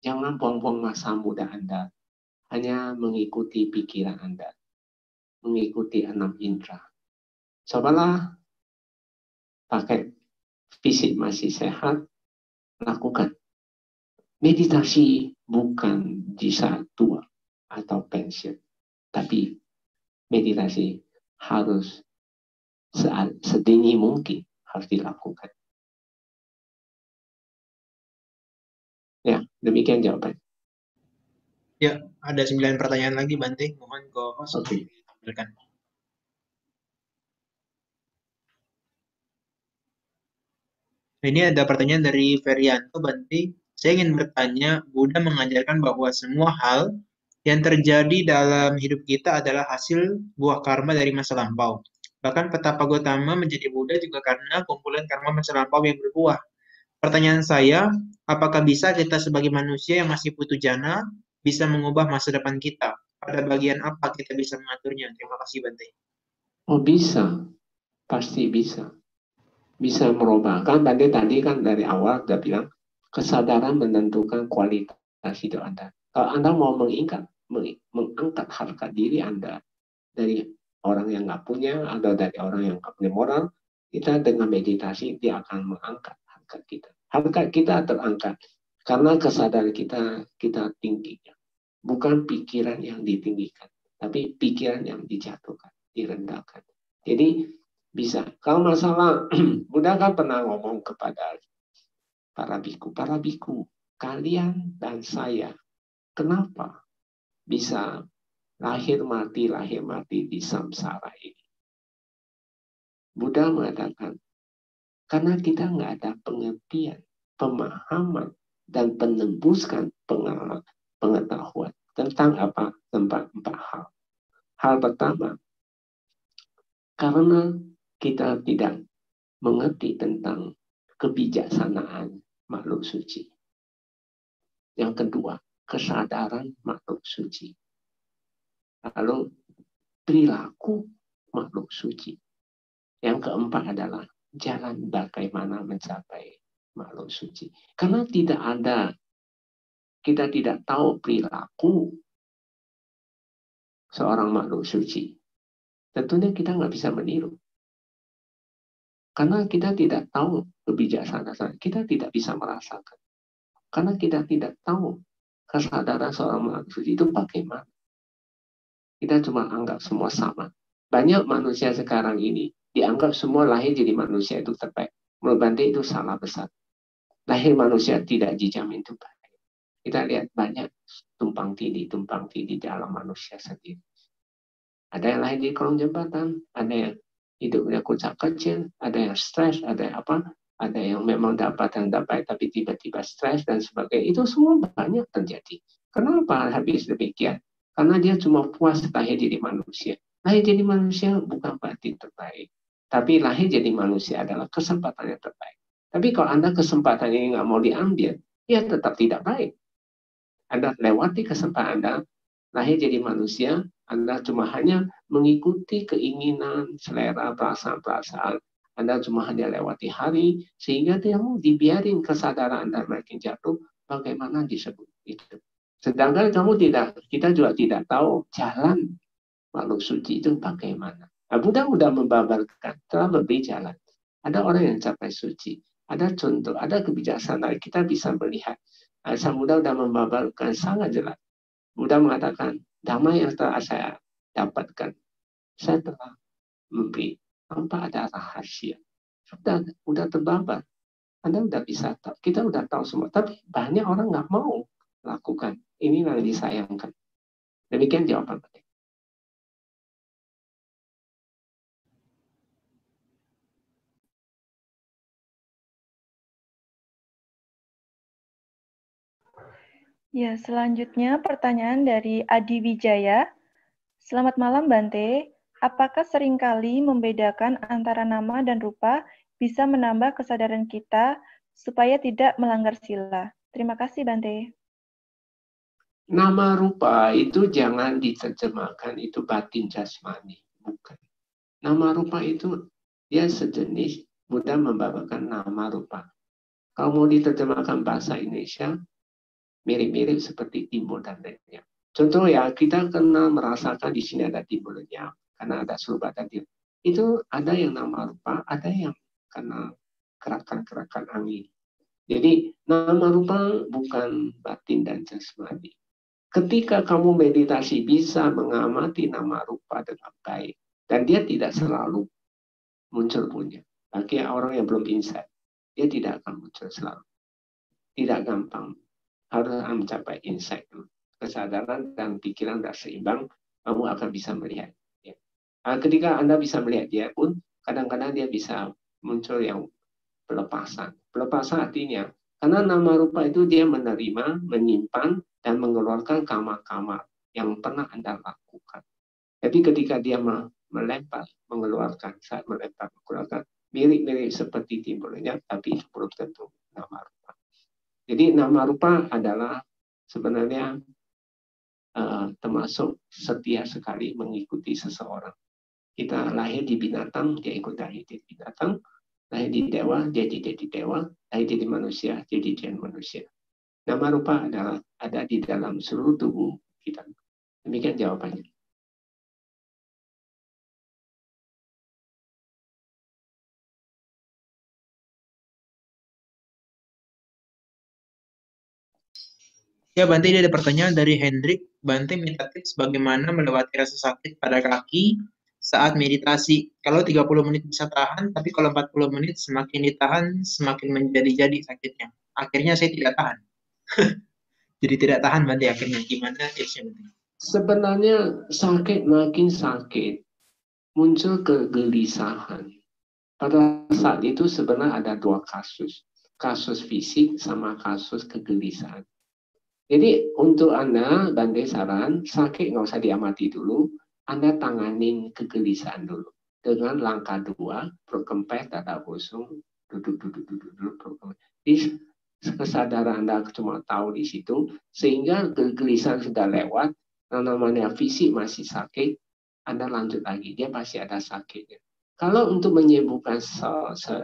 jangan buang-buang masa muda Anda. Hanya mengikuti pikiran Anda. Mengikuti enam indera. Cobalah pakai fisik masih sehat, lakukan. Meditasi bukan di saat tua atau pensiun, tapi meditasi harus saat sedini mungkin harus dilakukan. Ya, demikian jawaban. Ya, ada sembilan pertanyaan lagi, Bante. Mohon ke host Oke. ditampilkan. Ini ada pertanyaan dari Ferianto, Bante. Saya ingin bertanya, Buddha mengajarkan bahwa semua hal yang terjadi dalam hidup kita adalah hasil buah karma dari masa lampau. Bahkan petapa Gotama menjadi Buddha juga karena kumpulan karma masa lampau yang berbuah. Pertanyaan saya, apakah bisa kita sebagai manusia yang masih putu jana bisa mengubah masa depan kita? Pada bagian apa kita bisa mengaturnya? Terima kasih, Bante. Oh bisa, pasti bisa. Bisa merubah. Kan tadi tadi kan dari awal udah bilang kesadaran menentukan kualitas hidup Anda. Kalau Anda mau mengikat, meng- mengangkat harga diri Anda dari orang yang nggak punya atau dari orang yang nggak punya moral, kita dengan meditasi dia akan mengangkat harga kita. Harga kita terangkat karena kesadaran kita kita tingginya. Bukan pikiran yang ditinggikan, tapi pikiran yang dijatuhkan, direndahkan. Jadi bisa. Kalau masalah Buddha kan pernah ngomong kepada para biku, para biku, kalian dan saya, kenapa bisa lahir mati, lahir mati di samsara ini? Buddha mengatakan, karena kita nggak ada pengertian, pemahaman, dan penembuskan pengalaman, pengetahuan tentang apa? Tentang empat hal. Hal pertama, karena kita tidak mengerti tentang kebijaksanaan makhluk suci. Yang kedua, kesadaran makhluk suci. Lalu perilaku makhluk suci. Yang keempat adalah jalan bagaimana mencapai makhluk suci. Karena tidak ada, kita tidak tahu perilaku seorang makhluk suci. Tentunya kita nggak bisa meniru. Karena kita tidak tahu kebijaksanaan, kita tidak bisa merasakan. Karena kita tidak tahu kesadaran seorang makhluk suci itu bagaimana. Kita cuma anggap semua sama. Banyak manusia sekarang ini dianggap semua lahir jadi manusia itu terbaik. Menurut itu salah besar. Lahir manusia tidak dijamin baik. Kita lihat banyak tumpang tindih, tumpang tindih dalam manusia sendiri. Ada yang lahir di kolong jembatan, ada yang hidupnya kucak kecil, ada yang stres, ada yang apa, ada yang memang dapat yang dapat tapi tiba-tiba stres dan sebagainya. Itu semua banyak terjadi. Kenapa habis demikian? Karena dia cuma puas lahir jadi manusia. Lahir jadi manusia bukan berarti terbaik. Tapi lahir jadi manusia adalah kesempatan yang terbaik. Tapi kalau Anda kesempatan ini nggak mau diambil, ya tetap tidak baik. Anda lewati kesempatan Anda, lahir jadi manusia, Anda cuma hanya mengikuti keinginan, selera, perasaan-perasaan. Anda cuma hanya lewati hari, sehingga dia mau dibiarin kesadaran Anda makin jatuh, bagaimana disebut itu. Sedangkan kamu tidak, kita juga tidak tahu jalan makhluk suci itu bagaimana. Nah, Buddha sudah membabarkan, telah memberi jalan. Ada orang yang capai suci, ada contoh, ada kebijaksanaan. Kita bisa melihat. Sang Buddha sudah membabarkan sangat jelas. Buddha mengatakan, damai yang telah saya dapatkan, saya telah memberi tanpa ada rahasia. Sudah, sudah terbabar. Anda sudah bisa tahu, kita sudah tahu semua. Tapi banyak orang nggak mau lakukan. Ini yang disayangkan. Demikian jawaban saya. Ya, selanjutnya pertanyaan dari Adi Wijaya. Selamat malam, Bante. apakah sering kali membedakan antara nama dan rupa bisa menambah kesadaran kita supaya tidak melanggar sila? Terima kasih, Bante. Nama rupa itu jangan diterjemahkan itu batin jasmani, bukan. Nama rupa itu dia sejenis Buddha membawakan nama rupa. Kalau mau diterjemahkan bahasa Indonesia, mirip-mirip seperti timbul dan lenyap. Contoh ya, kita kenal merasakan di sini ada timbul lenyap, karena ada suruh tadi. Itu ada yang nama rupa, ada yang karena gerakan-gerakan angin. Jadi nama rupa bukan batin dan jasmani. Ketika kamu meditasi bisa mengamati nama rupa dengan baik, dan dia tidak selalu muncul punya. Bagi orang yang belum insight, dia tidak akan muncul selalu. Tidak gampang. Harus mencapai insight. Kesadaran dan pikiran sudah seimbang, kamu akan bisa melihat. Ya. Ketika Anda bisa melihat dia pun, kadang-kadang dia bisa muncul yang pelepasan. Pelepasan artinya, karena nama rupa itu dia menerima, menyimpan, dan mengeluarkan kamar-kamar yang pernah Anda lakukan. Jadi ketika dia melempar, mengeluarkan, saat melempar, mengeluarkan, mirip-mirip seperti timbulnya, tapi itu belum tentu nama rupa. Jadi nama rupa adalah sebenarnya uh, termasuk setia sekali mengikuti seseorang. Kita lahir di binatang, dia ikut lahir di binatang. Lahir di dewa, dia jadi dewa. Lahir jadi manusia, jadi dia manusia. Nama rupa adalah ada di dalam seluruh tubuh kita. Demikian jawabannya. Ya, Bante, ini ada pertanyaan dari Hendrik. Bante minta tips bagaimana melewati rasa sakit pada kaki saat meditasi. Kalau 30 menit bisa tahan, tapi kalau 40 menit semakin ditahan, semakin menjadi-jadi sakitnya. Akhirnya saya tidak tahan. Jadi tidak tahan Bante akhirnya. Gimana tipsnya Bante? Sebenarnya sakit makin sakit, muncul kegelisahan. Pada saat itu sebenarnya ada dua kasus. Kasus fisik sama kasus kegelisahan jadi untuk Anda, Bante saran, sakit nggak usah diamati dulu, Anda tanganin kegelisahan dulu. Dengan langkah dua, perut kempes, dada kosong, duduk, duduk, duduk, duduk, perut kempes. Jadi kesadaran Anda cuma tahu di situ, sehingga kegelisahan sudah lewat, yang namanya fisik masih sakit, Anda lanjut lagi, dia pasti ada sakitnya. Kalau untuk menyembuhkan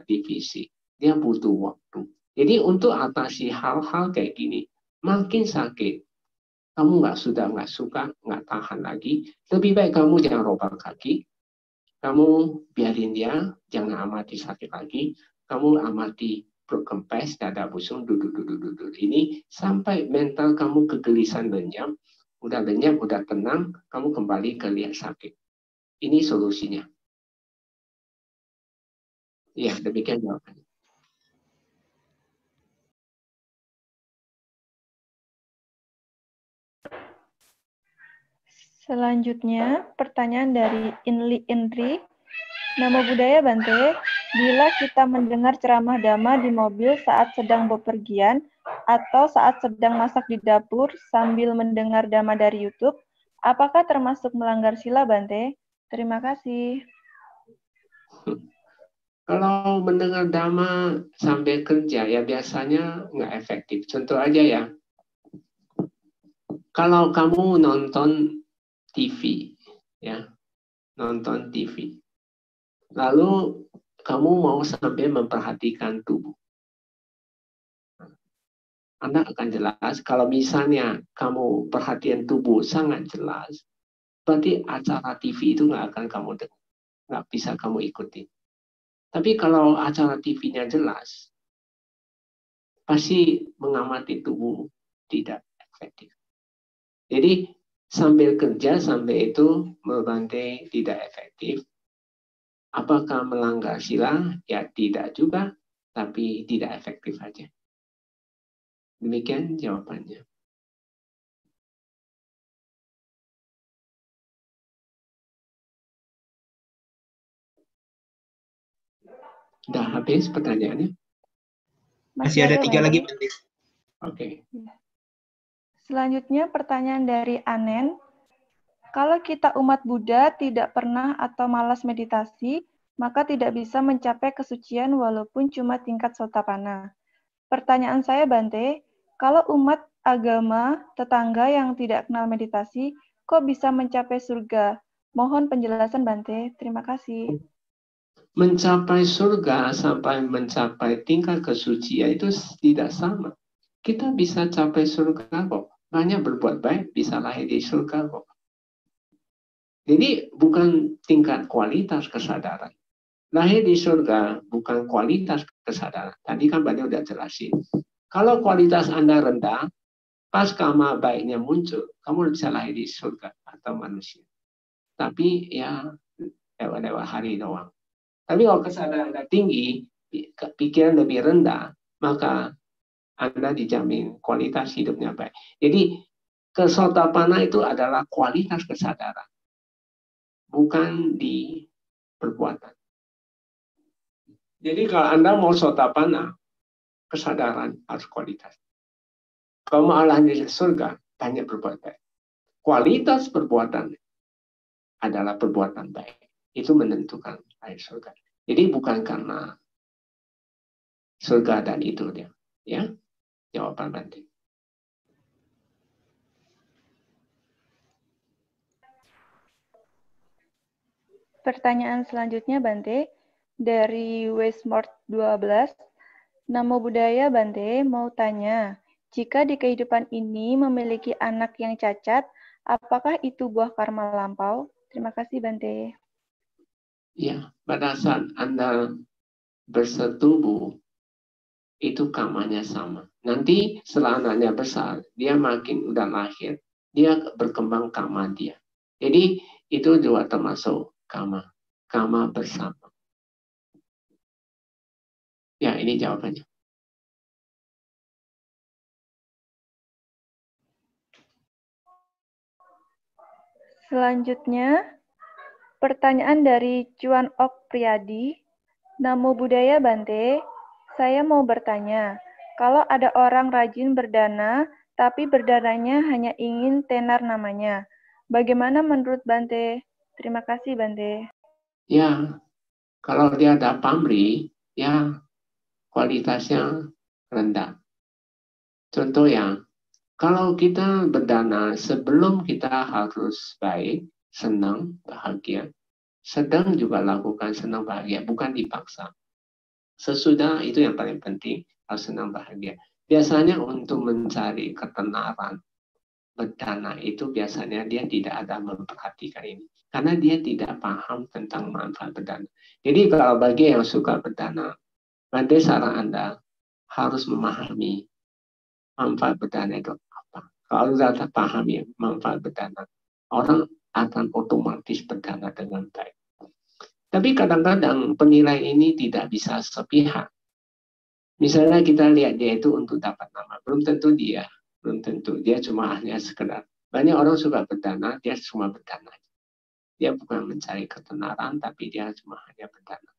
di fisik, dia butuh waktu. Jadi untuk atasi hal-hal kayak gini, makin sakit. Kamu nggak sudah nggak suka, nggak tahan lagi. Lebih baik kamu jangan roba kaki. Kamu biarin dia, jangan amati sakit lagi. Kamu amati perut kempes, dada busung, duduk, duduk, duduk. Ini sampai mental kamu kegelisahan lenyap. Udah lenyap, udah tenang, kamu kembali ke lihat sakit. Ini solusinya. Ya, demikian jawabannya. Selanjutnya, pertanyaan dari Inli Indri. Nama budaya Bante, bila kita mendengar ceramah dhamma di mobil saat sedang bepergian atau saat sedang masak di dapur sambil mendengar dhamma dari YouTube, apakah termasuk melanggar sila Bante? Terima kasih. Kalau mendengar dhamma sambil kerja ya biasanya nggak efektif. Contoh aja ya, kalau kamu nonton TV, ya, nonton TV. Lalu kamu mau sampai memperhatikan tubuh. Anda akan jelas kalau misalnya kamu perhatian tubuh sangat jelas, berarti acara TV itu nggak akan kamu nggak bisa kamu ikuti. Tapi kalau acara TV-nya jelas, pasti mengamati tubuh tidak efektif. Jadi sambil kerja sampai itu membantai tidak efektif. Apakah melanggar sila? Ya tidak juga, tapi tidak efektif saja. Demikian jawabannya. Sudah habis pertanyaannya? Masih, ada tiga lagi. Oke. Okay. Selanjutnya pertanyaan dari Anen. kalau kita umat Buddha tidak pernah atau malas meditasi, maka tidak bisa mencapai kesucian walaupun cuma tingkat sotapana. Pertanyaan saya, Bante, kalau umat agama tetangga yang tidak kenal meditasi, kok bisa mencapai surga? Mohon penjelasan, Bante. Terima kasih. Mencapai surga sampai mencapai tingkat kesucian itu tidak sama. Kita bisa capai surga kok. Hanya berbuat baik bisa lahir di surga kok. Jadi bukan tingkat kualitas kesadaran. Lahir di surga bukan kualitas kesadaran. Tadi kan banyak udah jelasin. Kalau kualitas Anda rendah, pas kama baiknya muncul, kamu bisa lahir di surga atau manusia. Tapi ya lewat-lewat hari doang. Tapi kalau kesadaran Anda tinggi, pikiran lebih rendah, maka Anda dijamin kualitas hidupnya baik. Jadi kesotapana itu adalah kualitas kesadaran bukan di perbuatan. Jadi kalau Anda mau sotapana, kesadaran harus kualitas. Kalau mau Allah di surga, banyak berbuat baik. Kualitas perbuatan adalah perbuatan baik. Itu menentukan air surga. Jadi bukan karena surga dan itu dia. Ya, jawaban. Pertanyaan selanjutnya, Bante, dari Westmort 12. Namo Buddhaya, Bante, mau tanya, jika di kehidupan ini memiliki anak yang cacat, apakah itu buah karma lampau? Terima kasih, Bante. Ya, pada saat Anda bersetubuh, itu kamanya sama. Nanti setelah anaknya besar, dia makin udah lahir, dia berkembang kama dia. Jadi itu juga termasuk kama, kama bersama. Ya, ini jawabannya. Selanjutnya, pertanyaan dari Cuan Ok Priyadi. Namo Buddhaya Bante, saya mau bertanya, kalau ada orang rajin berdana, tapi berdananya hanya ingin tenar namanya, bagaimana menurut Bante? Terima kasih, Bante. Ya, kalau dia ada pamri, ya kualitasnya rendah. Contoh ya, kalau kita berdana sebelum kita harus baik, senang, bahagia, sedang juga lakukan senang bahagia, bukan dipaksa. Sesudah itu yang paling penting, harus senang bahagia. Biasanya untuk mencari ketenaran, berdana itu biasanya dia tidak ada memperhatikan ini karena dia tidak paham tentang manfaat berdana. Jadi kalau bagi yang suka berdana, nanti saran Anda harus memahami manfaat berdana itu apa. Kalau sudah pahami manfaat berdana, orang akan otomatis berdana dengan baik. Tapi kadang-kadang penilaian ini tidak bisa sepihak. Misalnya kita lihat dia itu untuk dapat nama, belum tentu dia, belum tentu dia cuma hanya sekedar. Banyak orang suka berdana, dia cuma berdana dia bukan mencari ketenaran, tapi dia cuma hanya berdana.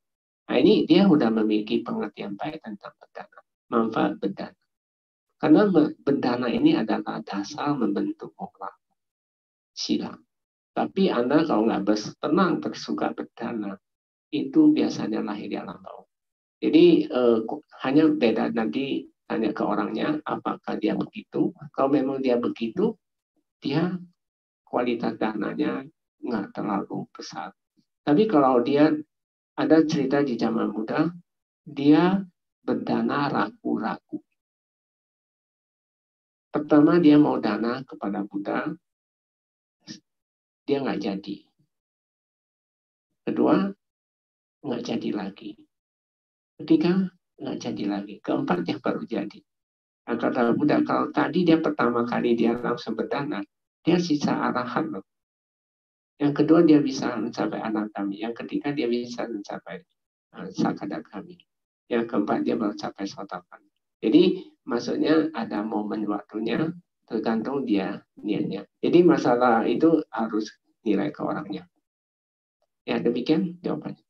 Nah ini dia sudah memiliki pengertian baik tentang berdana, manfaat berdana. Karena berdana ini adalah dasar membentuk orang sila. Tapi Anda kalau nggak bersenang bersuka berdana, itu biasanya lahir di alam bawah. Jadi eh, hanya beda nanti tanya ke orangnya apakah dia begitu. Kalau memang dia begitu, dia kualitas dananya nggak terlalu besar. Tapi kalau dia ada cerita di zaman muda, dia berdana ragu-ragu. Pertama dia mau dana kepada Buddha, dia nggak jadi. Kedua, nggak jadi lagi. Ketiga, nggak jadi lagi. Keempat, dia baru jadi. Nah, kata Buddha, kalau tadi dia pertama kali dia langsung berdana, dia sisa arahan loh. Yang kedua dia bisa mencapai anak kami. Yang ketiga dia bisa mencapai uh, sakada kami. Yang keempat dia mencapai sotapan. Jadi maksudnya ada momen waktunya tergantung dia niatnya. Jadi masalah itu harus nilai ke orangnya. Ya demikian jawabannya.